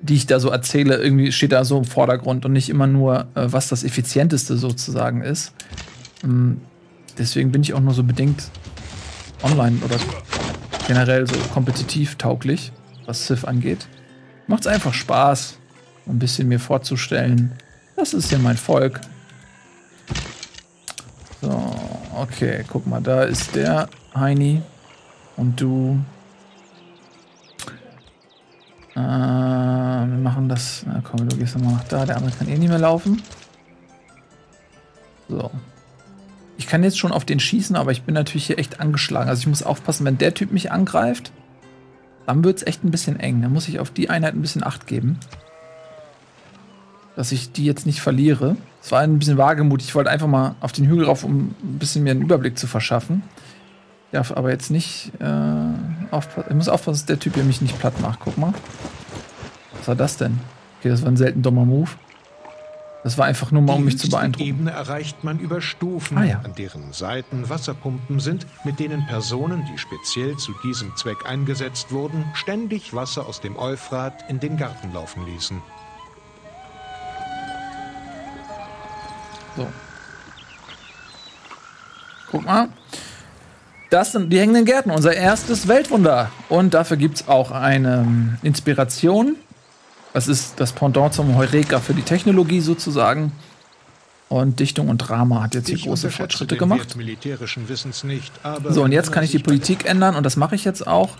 die ich da so erzähle, irgendwie steht da so im Vordergrund und nicht immer nur, äh, was das Effizienteste sozusagen ist. Ähm, deswegen bin ich auch nur so bedingt online oder generell so kompetitiv tauglich, was Civ angeht. Macht's einfach Spaß, ein bisschen mir vorzustellen. Das ist ja mein Volk. So, okay, guck mal, da ist der Heini und du. Äh, wir machen das. Na komm, du gehst nochmal nach da. Der andere kann eh nicht mehr laufen. So. Ich kann jetzt schon auf den schießen, aber ich bin natürlich hier echt angeschlagen. Also ich muss aufpassen, wenn der Typ mich angreift, dann wird es echt ein bisschen eng. Da muss ich auf die Einheit ein bisschen Acht geben. Dass ich die jetzt nicht verliere. Es war ein bisschen wagemutig. Ich wollte einfach mal auf den Hügel rauf, um ein bisschen mir einen Überblick zu verschaffen. Ich darf aber jetzt nicht äh, aufpassen. Ich muss aufpassen, dass der Typ hier mich nicht platt macht. Guck mal. Was war das denn? Okay, das war ein selten dummer Move. Das war einfach nur mal, um mich zu beeindrucken. Die Ebene erreicht man über Stufen, ah, ja. an deren Seiten Wasserpumpen sind, mit denen Personen, die speziell zu diesem Zweck eingesetzt wurden, ständig Wasser aus dem Euphrat in den Garten laufen ließen. So. Guck mal. Das sind die hängenden Gärten, unser erstes Weltwunder. Und dafür gibt es auch eine Inspiration das ist das Pendant zum Heureka für die Technologie sozusagen. Und Dichtung und Drama hat jetzt hier ich große Fortschritte gemacht. Nicht, so, und jetzt kann ich die Politik ändern und das mache ich jetzt auch.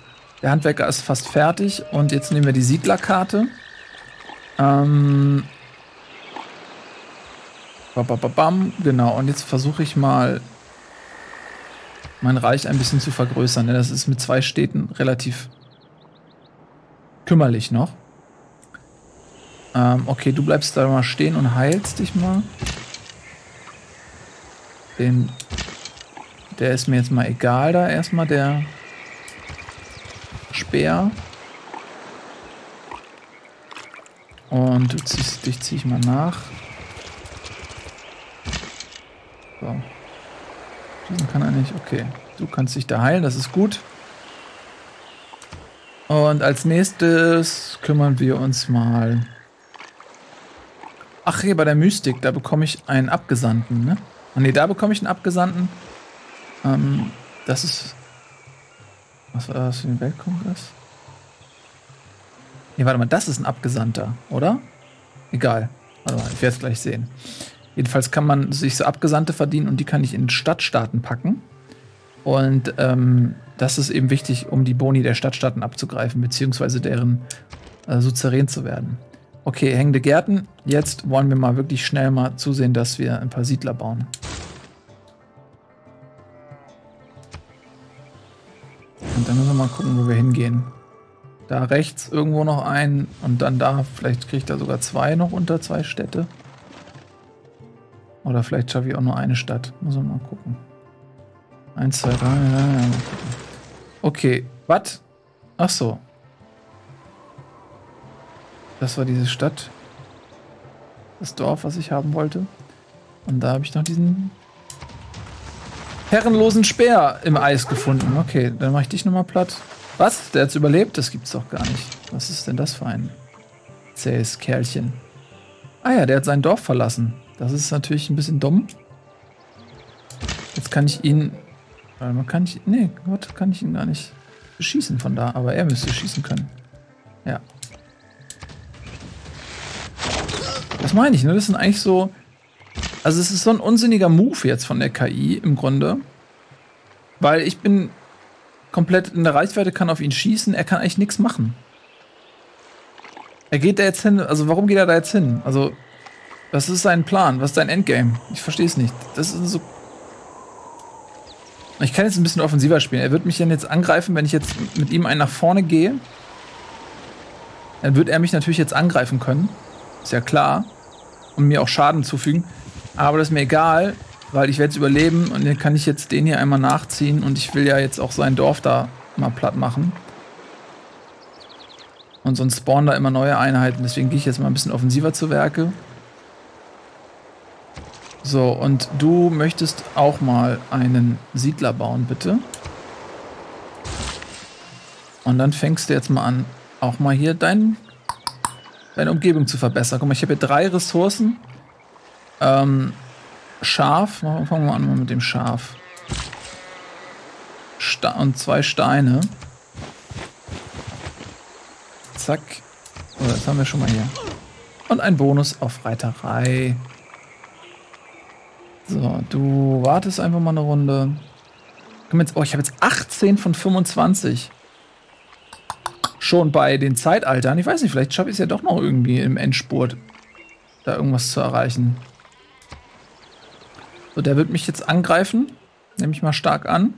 Der Handwerker ist fast fertig und jetzt nehmen wir die Siedlerkarte. Ähm. Bam, genau, und jetzt versuche ich mal mein Reich ein bisschen zu vergrößern. Denn das ist mit zwei Städten relativ kümmerlich noch. Ähm, okay, du bleibst da mal stehen und heilst dich mal. Den, der ist mir jetzt mal egal da erstmal, der Speer. Und du ziehst, dich zieh ich mal nach. So. Diesen kann er nicht. Okay. Du kannst dich da heilen, das ist gut. Und als nächstes kümmern wir uns mal Ach, hier bei der Mystik, da bekomme ich einen Abgesandten, ne? Ah, ne, da bekomme ich einen Abgesandten. Ähm, das ist. Was war das für ein Weltkongress? Ne, warte mal, das ist ein Abgesandter, oder? Egal. Warte mal, ich werde es gleich sehen. Jedenfalls kann man sich so Abgesandte verdienen und die kann ich in Stadtstaaten packen. Und ähm, das ist eben wichtig, um die Boni der Stadtstaaten abzugreifen, beziehungsweise deren äh, Suzerän zu werden. Okay, hängende Gärten. Jetzt wollen wir mal wirklich schnell mal zusehen, dass wir ein paar Siedler bauen. Und dann müssen wir mal gucken, wo wir hingehen. Da rechts irgendwo noch ein und dann da, vielleicht ich da sogar zwei noch unter zwei Städte. Oder vielleicht schaffe ich auch nur eine Stadt. Muss man mal gucken. Eins, zwei, drei. Ja, ja, okay, was? Ach so, das war diese Stadt. Das Dorf, was ich haben wollte. Und da habe ich noch diesen herrenlosen Speer im Eis gefunden. Okay, dann mache ich dich nochmal platt. Was? Der hat's überlebt? Das gibt's doch gar nicht. Was ist denn das für ein zähes Kerlchen? Ah ja, der hat sein Dorf verlassen. Das ist natürlich ein bisschen dumm. Jetzt kann ich ihn... Man kann ich... Nee, Gott, kann ich ihn gar nicht beschießen von da. Aber er müsste schießen können. Ja, Das meine ich, ne? Das sind eigentlich so. Also, es ist so ein unsinniger Move jetzt von der KI im Grunde. Weil ich bin komplett in der Reichweite, kann auf ihn schießen, er kann eigentlich nichts machen. Er geht da jetzt hin, also warum geht er da jetzt hin? Also, was ist sein Plan? Was ist sein Endgame? Ich verstehe es nicht. Das ist so. Ich kann jetzt ein bisschen offensiver spielen. Er wird mich dann jetzt angreifen, wenn ich jetzt mit ihm einen nach vorne gehe. Dann wird er mich natürlich jetzt angreifen können. Ist ja klar. Und mir auch Schaden zufügen. Aber das ist mir egal, weil ich werde es überleben und dann kann ich jetzt den hier einmal nachziehen und ich will ja jetzt auch sein Dorf da mal platt machen. Und sonst spawnen da immer neue Einheiten. Deswegen gehe ich jetzt mal ein bisschen offensiver zu Werke. So, und du möchtest auch mal einen Siedler bauen, bitte. Und dann fängst du jetzt mal an, auch mal hier deinen deine Umgebung zu verbessern. Guck mal, ich habe hier drei Ressourcen. Ähm, Schaf. Fangen wir an mit dem Schaf. Sta und zwei Steine. Zack. So, das haben wir schon mal hier. Und ein Bonus auf Reiterei. So, du wartest einfach mal eine Runde. Jetzt, oh, ich habe jetzt 18 von 25 schon bei den Zeitaltern. Ich weiß nicht, vielleicht schaffe ich es ja doch noch irgendwie im Endspurt, da irgendwas zu erreichen. So, der wird mich jetzt angreifen. Nehme ich mal stark an.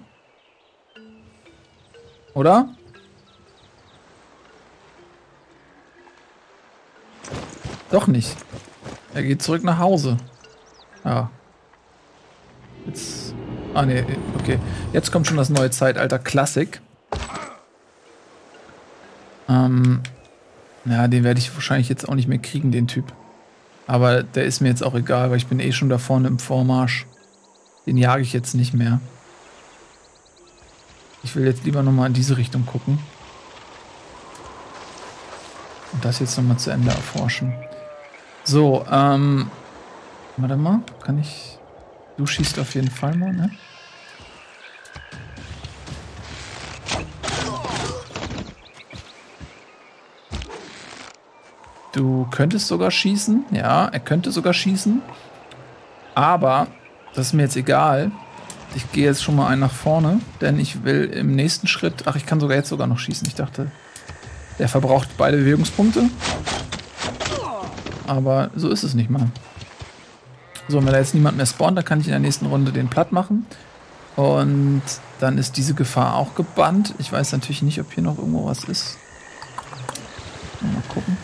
Oder? Doch nicht. Er geht zurück nach Hause. Ja. Jetzt. Ah, ne, okay. Jetzt kommt schon das neue Zeitalter Klassik. Ähm, ja, den werde ich wahrscheinlich jetzt auch nicht mehr kriegen, den Typ. Aber der ist mir jetzt auch egal, weil ich bin eh schon da vorne im Vormarsch. Den jage ich jetzt nicht mehr. Ich will jetzt lieber nochmal in diese Richtung gucken. Und das jetzt nochmal zu Ende erforschen. So, ähm. Warte mal, kann ich. Du schießt auf jeden Fall mal, ne? Du könntest sogar schießen. Ja, er könnte sogar schießen. Aber das ist mir jetzt egal. Ich gehe jetzt schon mal einen nach vorne, denn ich will im nächsten Schritt. Ach, ich kann sogar jetzt sogar noch schießen. Ich dachte, der verbraucht beide Bewegungspunkte. Aber so ist es nicht mal. So, wenn da jetzt niemand mehr spawnt, dann kann ich in der nächsten Runde den platt machen. Und dann ist diese Gefahr auch gebannt. Ich weiß natürlich nicht, ob hier noch irgendwo was ist. Mal gucken.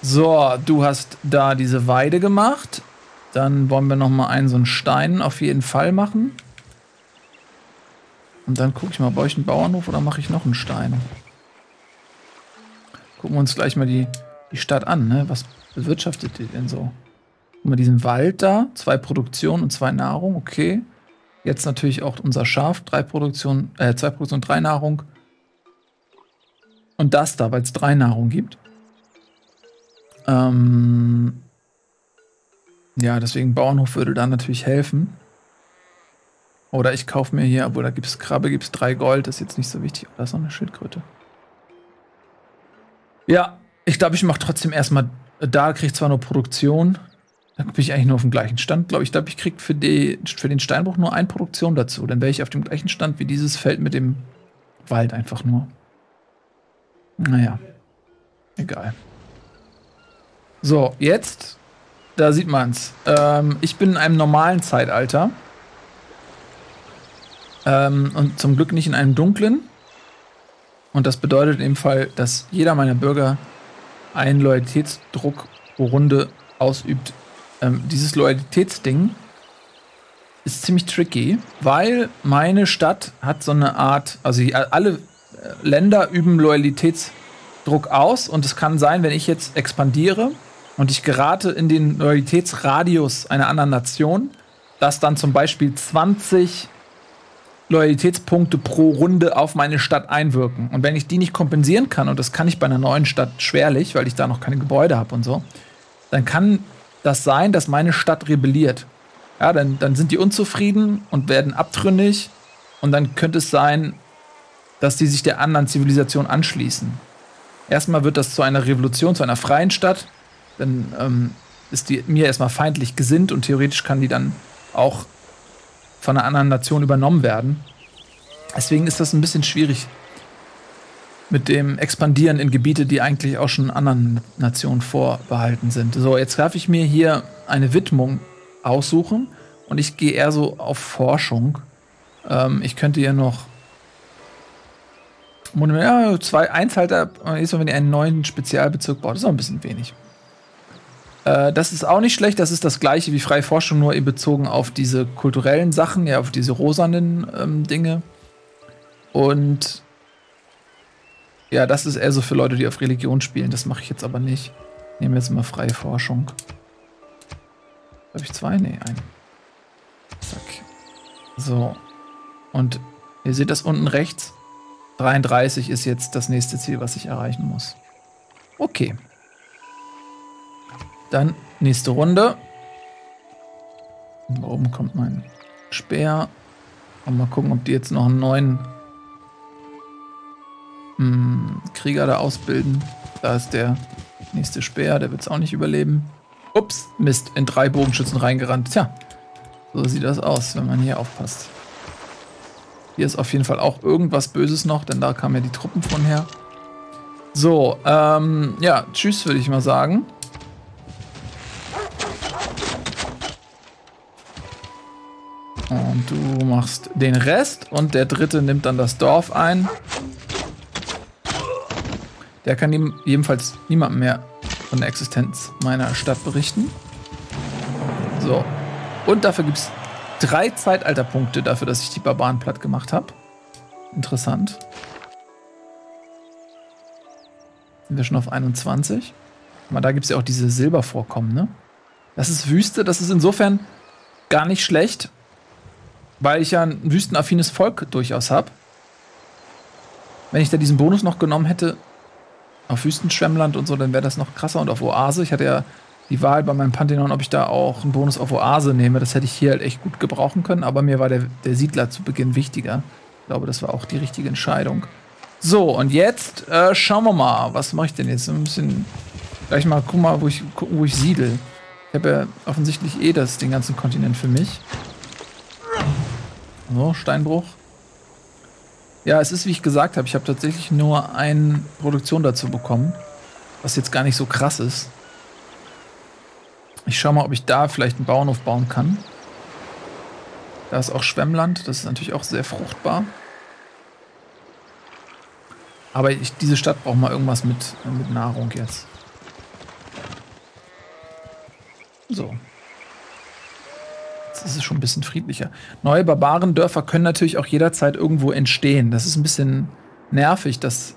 So, du hast da diese Weide gemacht. Dann wollen wir noch mal einen so einen Stein auf jeden Fall machen. Und dann gucke ich mal, baue ich einen Bauernhof oder mache ich noch einen Stein? Gucken wir uns gleich mal die, die Stadt an, ne? Was bewirtschaftet die denn so? Guck mal, diesen Wald da, zwei Produktionen und zwei Nahrung, okay. Jetzt natürlich auch unser Schaf, drei Produktionen, äh, zwei Produktionen, drei Nahrung. Und das da, weil es drei Nahrung gibt. Ähm ja, deswegen Bauernhof würde da natürlich helfen. Oder ich kaufe mir hier, obwohl da gibt es Krabbe, gibt es drei Gold, das ist jetzt nicht so wichtig. Da ist noch eine Schildkröte. Ja, ich glaube, ich mache trotzdem erstmal, da kriege ich zwar nur Produktion, da bin ich eigentlich nur auf dem gleichen Stand, glaube ich. Ich glaube, ich kriege für, für den Steinbruch nur eine Produktion dazu. Dann wäre ich auf dem gleichen Stand wie dieses Feld mit dem Wald einfach nur. Naja, egal. So, jetzt, da sieht man's. Ähm, ich bin in einem normalen Zeitalter. Ähm, und zum Glück nicht in einem dunklen. Und das bedeutet in dem Fall, dass jeder meiner Bürger einen Loyalitätsdruck pro Runde ausübt. Ähm, dieses Loyalitätsding ist ziemlich tricky, weil meine Stadt hat so eine Art, also alle äh, Länder üben Loyalitätsdruck aus und es kann sein, wenn ich jetzt expandiere, und ich gerate in den Loyalitätsradius einer anderen Nation, dass dann zum Beispiel 20 Loyalitätspunkte pro Runde auf meine Stadt einwirken. Und wenn ich die nicht kompensieren kann, und das kann ich bei einer neuen Stadt schwerlich, weil ich da noch keine Gebäude habe und so, dann kann das sein, dass meine Stadt rebelliert. Ja, dann, dann sind die unzufrieden und werden abtrünnig. Und dann könnte es sein, dass die sich der anderen Zivilisation anschließen. Erstmal wird das zu einer Revolution, zu einer freien Stadt dann ähm, ist die mir erstmal feindlich gesinnt und theoretisch kann die dann auch von einer anderen Nation übernommen werden. Deswegen ist das ein bisschen schwierig mit dem Expandieren in Gebiete, die eigentlich auch schon anderen Nationen vorbehalten sind. So, jetzt darf ich mir hier eine Widmung aussuchen und ich gehe eher so auf Forschung. Ähm, ich könnte hier noch ja, zwei Einzelhalter, jetzt wenn ihr einen neuen Spezialbezirk baut, das ist auch ein bisschen wenig. Äh, das ist auch nicht schlecht. Das ist das gleiche wie freie Forschung, nur eben bezogen auf diese kulturellen Sachen, ja, auf diese rosanen ähm, Dinge. Und ja, das ist eher so für Leute, die auf Religion spielen. Das mache ich jetzt aber nicht. Nehmen wir jetzt mal freie Forschung. Habe ich zwei? Nee, einen. Zack. So. Und ihr seht das unten rechts. 33 ist jetzt das nächste Ziel, was ich erreichen muss. Okay. Dann nächste Runde. Da oben kommt mein Speer. Und mal gucken, ob die jetzt noch einen neuen mh, hm, Krieger da ausbilden. Da ist der nächste Speer, der wird es auch nicht überleben. Ups, Mist, in drei Bogenschützen reingerannt. Tja, so sieht das aus, wenn man hier aufpasst. Hier ist auf jeden Fall auch irgendwas Böses noch, denn da kamen ja die Truppen von her. So, ähm, ja, tschüss, würde ich mal sagen. Und du machst den Rest und der dritte nimmt dann das Dorf ein. Der kann jedenfalls niemand mehr von der Existenz meiner Stadt berichten. So. Und dafür gibt es drei Zeitalterpunkte dafür, dass ich die Barbaren platt gemacht habe. Interessant. Sind wir schon auf 21? Mal, da gibt es ja auch diese Silbervorkommen, ne? Das ist Wüste, das ist insofern gar nicht schlecht, weil ich ja ein wüstenaffines Volk durchaus habe. Wenn ich da diesen Bonus noch genommen hätte auf Wüstenschwemmland und so, dann wäre das noch krasser. Und auf Oase, ich hatte ja die Wahl bei meinem Pantheon, ob ich da auch einen Bonus auf Oase nehme. Das hätte ich hier halt echt gut gebrauchen können, aber mir war der, der Siedler zu Beginn wichtiger. Ich glaube, das war auch die richtige Entscheidung. So, und jetzt äh, schauen wir mal. Was mache ich denn jetzt? Ein bisschen. Gleich mal gucken, mal, wo ich, gucken, wo ich siedel. Ich habe ja offensichtlich eh das, den ganzen Kontinent für mich. So, Steinbruch. Ja, es ist, wie ich gesagt habe, ich habe tatsächlich nur eine Produktion dazu bekommen. Was jetzt gar nicht so krass ist. Ich schaue mal, ob ich da vielleicht einen Bauernhof bauen kann. Da ist auch Schwemmland, das ist natürlich auch sehr fruchtbar. Aber ich, diese Stadt braucht mal irgendwas mit, mit Nahrung jetzt. So. Jetzt ist schon ein bisschen friedlicher. Neue Barbarendörfer können natürlich auch jederzeit irgendwo entstehen. Das ist ein bisschen nervig, dass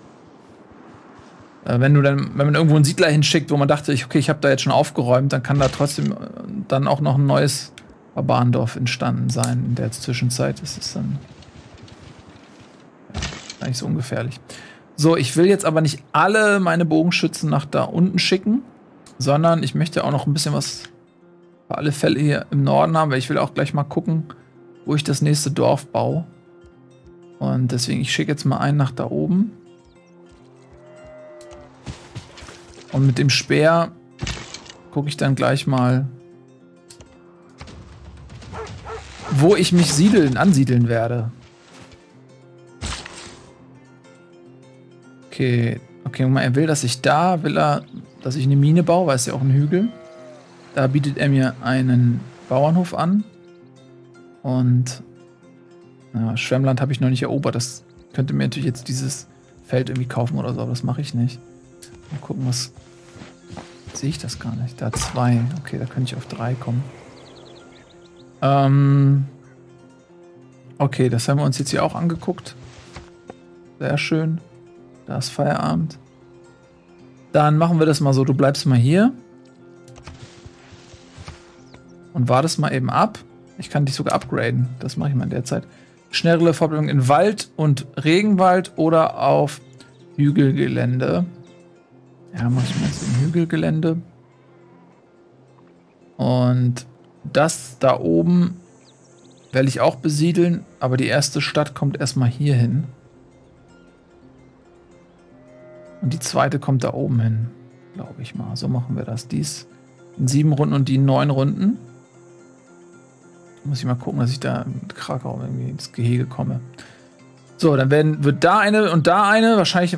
äh, wenn du dann, wenn man irgendwo einen Siedler hinschickt, wo man dachte, ich, okay, ich habe da jetzt schon aufgeräumt, dann kann da trotzdem äh, dann auch noch ein neues Barbarendorf entstanden sein in der Zwischenzeit. Das ist dann ja, nicht so ungefährlich. So, ich will jetzt aber nicht alle meine Bogenschützen nach da unten schicken, sondern ich möchte auch noch ein bisschen was für alle Fälle hier im Norden haben, weil ich will auch gleich mal gucken, wo ich das nächste Dorf baue. Und deswegen, ich schicke jetzt mal einen nach da oben. Und mit dem Speer gucke ich dann gleich mal, wo ich mich siedeln, ansiedeln werde. Okay, okay, er will, dass ich da, will er, dass ich eine Mine baue, weil es ja auch ein Hügel. Da bietet er mir einen Bauernhof an. Und ja, Schwemmland habe ich noch nicht erobert. Das könnte mir natürlich jetzt dieses Feld irgendwie kaufen oder so, aber das mache ich nicht. Mal gucken, was. Sehe ich das gar nicht. Da zwei. Okay, da könnte ich auf drei kommen. Ähm. Okay, das haben wir uns jetzt hier auch angeguckt. Sehr schön. Da ist Feierabend. Dann machen wir das mal so. Du bleibst mal hier. Und wartest mal eben ab. Ich kann dich sogar upgraden. Das mache ich mal in der Zeit. Schnellere Fortbildung in Wald und Regenwald oder auf Hügelgelände. Ja, mache ich mal jetzt im Hügelgelände. Und das da oben werde ich auch besiedeln, aber die erste Stadt kommt erstmal hier hin. Und die zweite kommt da oben hin, glaube ich mal. So machen wir das. Dies in sieben Runden und die in neun Runden. Muss ich mal gucken, dass ich da mit Krakau irgendwie ins Gehege komme. So, dann werden, wird da eine und da eine. Wahrscheinlich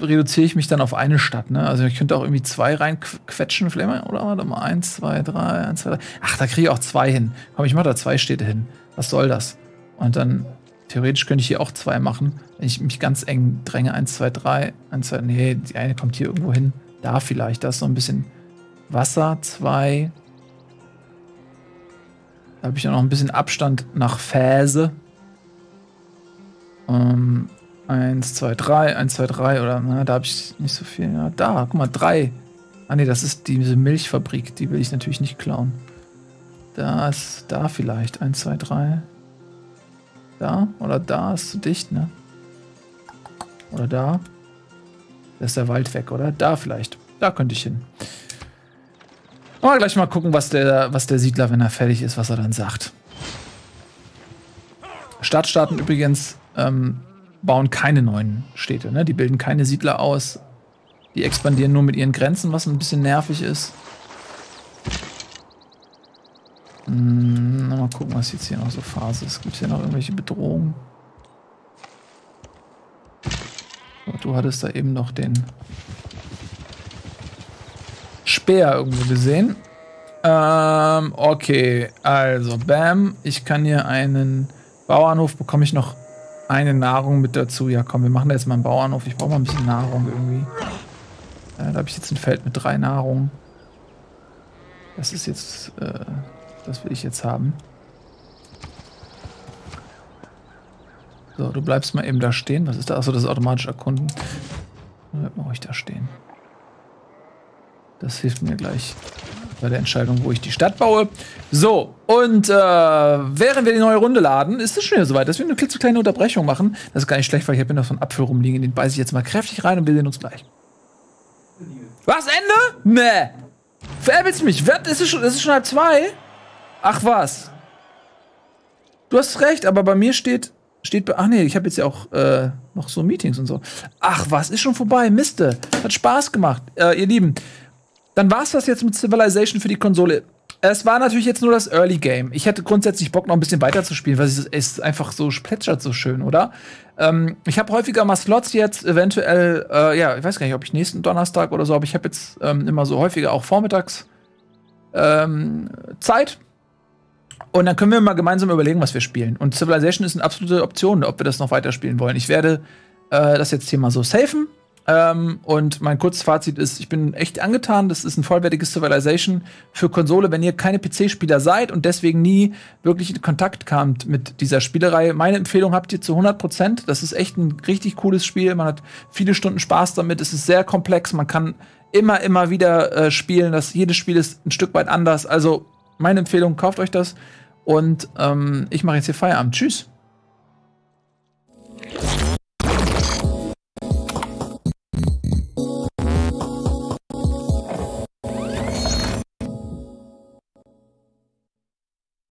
reduziere ich mich dann auf eine Stadt. Ne? Also ich könnte auch irgendwie zwei reinquetschen. Vielleicht mal, oder? Warte mal, eins, zwei, drei, eins, zwei, drei. Ach, da kriege ich auch zwei hin. Komm, ich mache da zwei Städte hin. Was soll das? Und dann Theoretisch könnte ich hier auch zwei machen, wenn ich mich ganz eng dränge. Eins, zwei, drei. Eins, zwei. Nee, die eine kommt hier irgendwo hin. Da vielleicht. Da ist noch ein bisschen Wasser. Zwei. Da habe ich auch noch ein bisschen Abstand nach Phase. Ähm, eins, zwei, drei. Eins, zwei, drei. Oder na, da habe ich nicht so viel. Ja, da, guck mal, drei. Ah nee, das ist diese Milchfabrik. Die will ich natürlich nicht klauen. Da ist da vielleicht. Eins, zwei, drei. Da oder da ist zu dicht, ne? Oder da. Da ist der Wald weg, oder? Da vielleicht. Da könnte ich hin. Aber gleich mal gucken, was der, was der Siedler, wenn er fertig ist, was er dann sagt. Stadtstaaten übrigens ähm, bauen keine neuen Städte. Ne? Die bilden keine Siedler aus. Die expandieren nur mit ihren Grenzen, was ein bisschen nervig ist. Hm, mal gucken, was jetzt hier noch so Phase ist. Gibt es hier noch irgendwelche Bedrohungen? Du hattest da eben noch den Speer irgendwo gesehen. Ähm, okay, also, bam. Ich kann hier einen Bauernhof, bekomme ich noch eine Nahrung mit dazu. Ja, komm, wir machen da jetzt mal einen Bauernhof. Ich brauche mal ein bisschen Nahrung irgendwie. Äh, da habe ich jetzt ein Feld mit drei Nahrungen. Das ist jetzt äh, das will ich jetzt haben. So, du bleibst mal eben da stehen. Was ist da? Achso, das ist automatisch erkunden. Dann bleibt mal ruhig da stehen. Das hilft mir gleich bei der Entscheidung, wo ich die Stadt baue. So, und äh, während wir die neue Runde laden, ist es schon wieder soweit, dass wir eine klitzekleine Unterbrechung machen. Das ist gar nicht schlecht, weil ich habe hier noch so einen Apfel rumliegen. Den beiße ich jetzt mal kräftig rein und wir sehen uns gleich. Was, Ende? Nee. Veräppelst mich? Ist es schon, ist es schon halb zwei? Ach was. Du hast recht, aber bei mir steht, steht, ach nee, ich habe jetzt ja auch äh, noch so Meetings und so. Ach was, ist schon vorbei, Miste. Hat Spaß gemacht, äh, ihr Lieben. Dann war's das jetzt mit Civilization für die Konsole. Es war natürlich jetzt nur das Early Game. Ich hätte grundsätzlich Bock, noch ein bisschen weiter zu spielen, weil es ist einfach so plätschert so schön, oder? Ähm, ich habe häufiger mal Slots jetzt, eventuell, äh, ja, ich weiß gar nicht, ob ich nächsten Donnerstag oder so, aber ich habe jetzt ähm, immer so häufiger auch vormittags ähm, Zeit. Und dann können wir mal gemeinsam überlegen, was wir spielen. Und Civilization ist eine absolute Option, ob wir das noch weiterspielen wollen. Ich werde äh, das jetzt hier mal so safen ähm, und mein kurzes Fazit ist, ich bin echt angetan. Das ist ein vollwertiges Civilization für Konsole, wenn ihr keine PC-Spieler seid und deswegen nie wirklich in Kontakt kamt mit dieser Spielerei. Meine Empfehlung habt ihr zu 100 Prozent. Das ist echt ein richtig cooles Spiel. Man hat viele Stunden Spaß damit. Es ist sehr komplex. Man kann immer, immer wieder äh, spielen. Das, jedes Spiel ist ein Stück weit anders. Also meine Empfehlung, kauft euch das. Und ähm, ich mache jetzt hier Feierabend. Tschüss.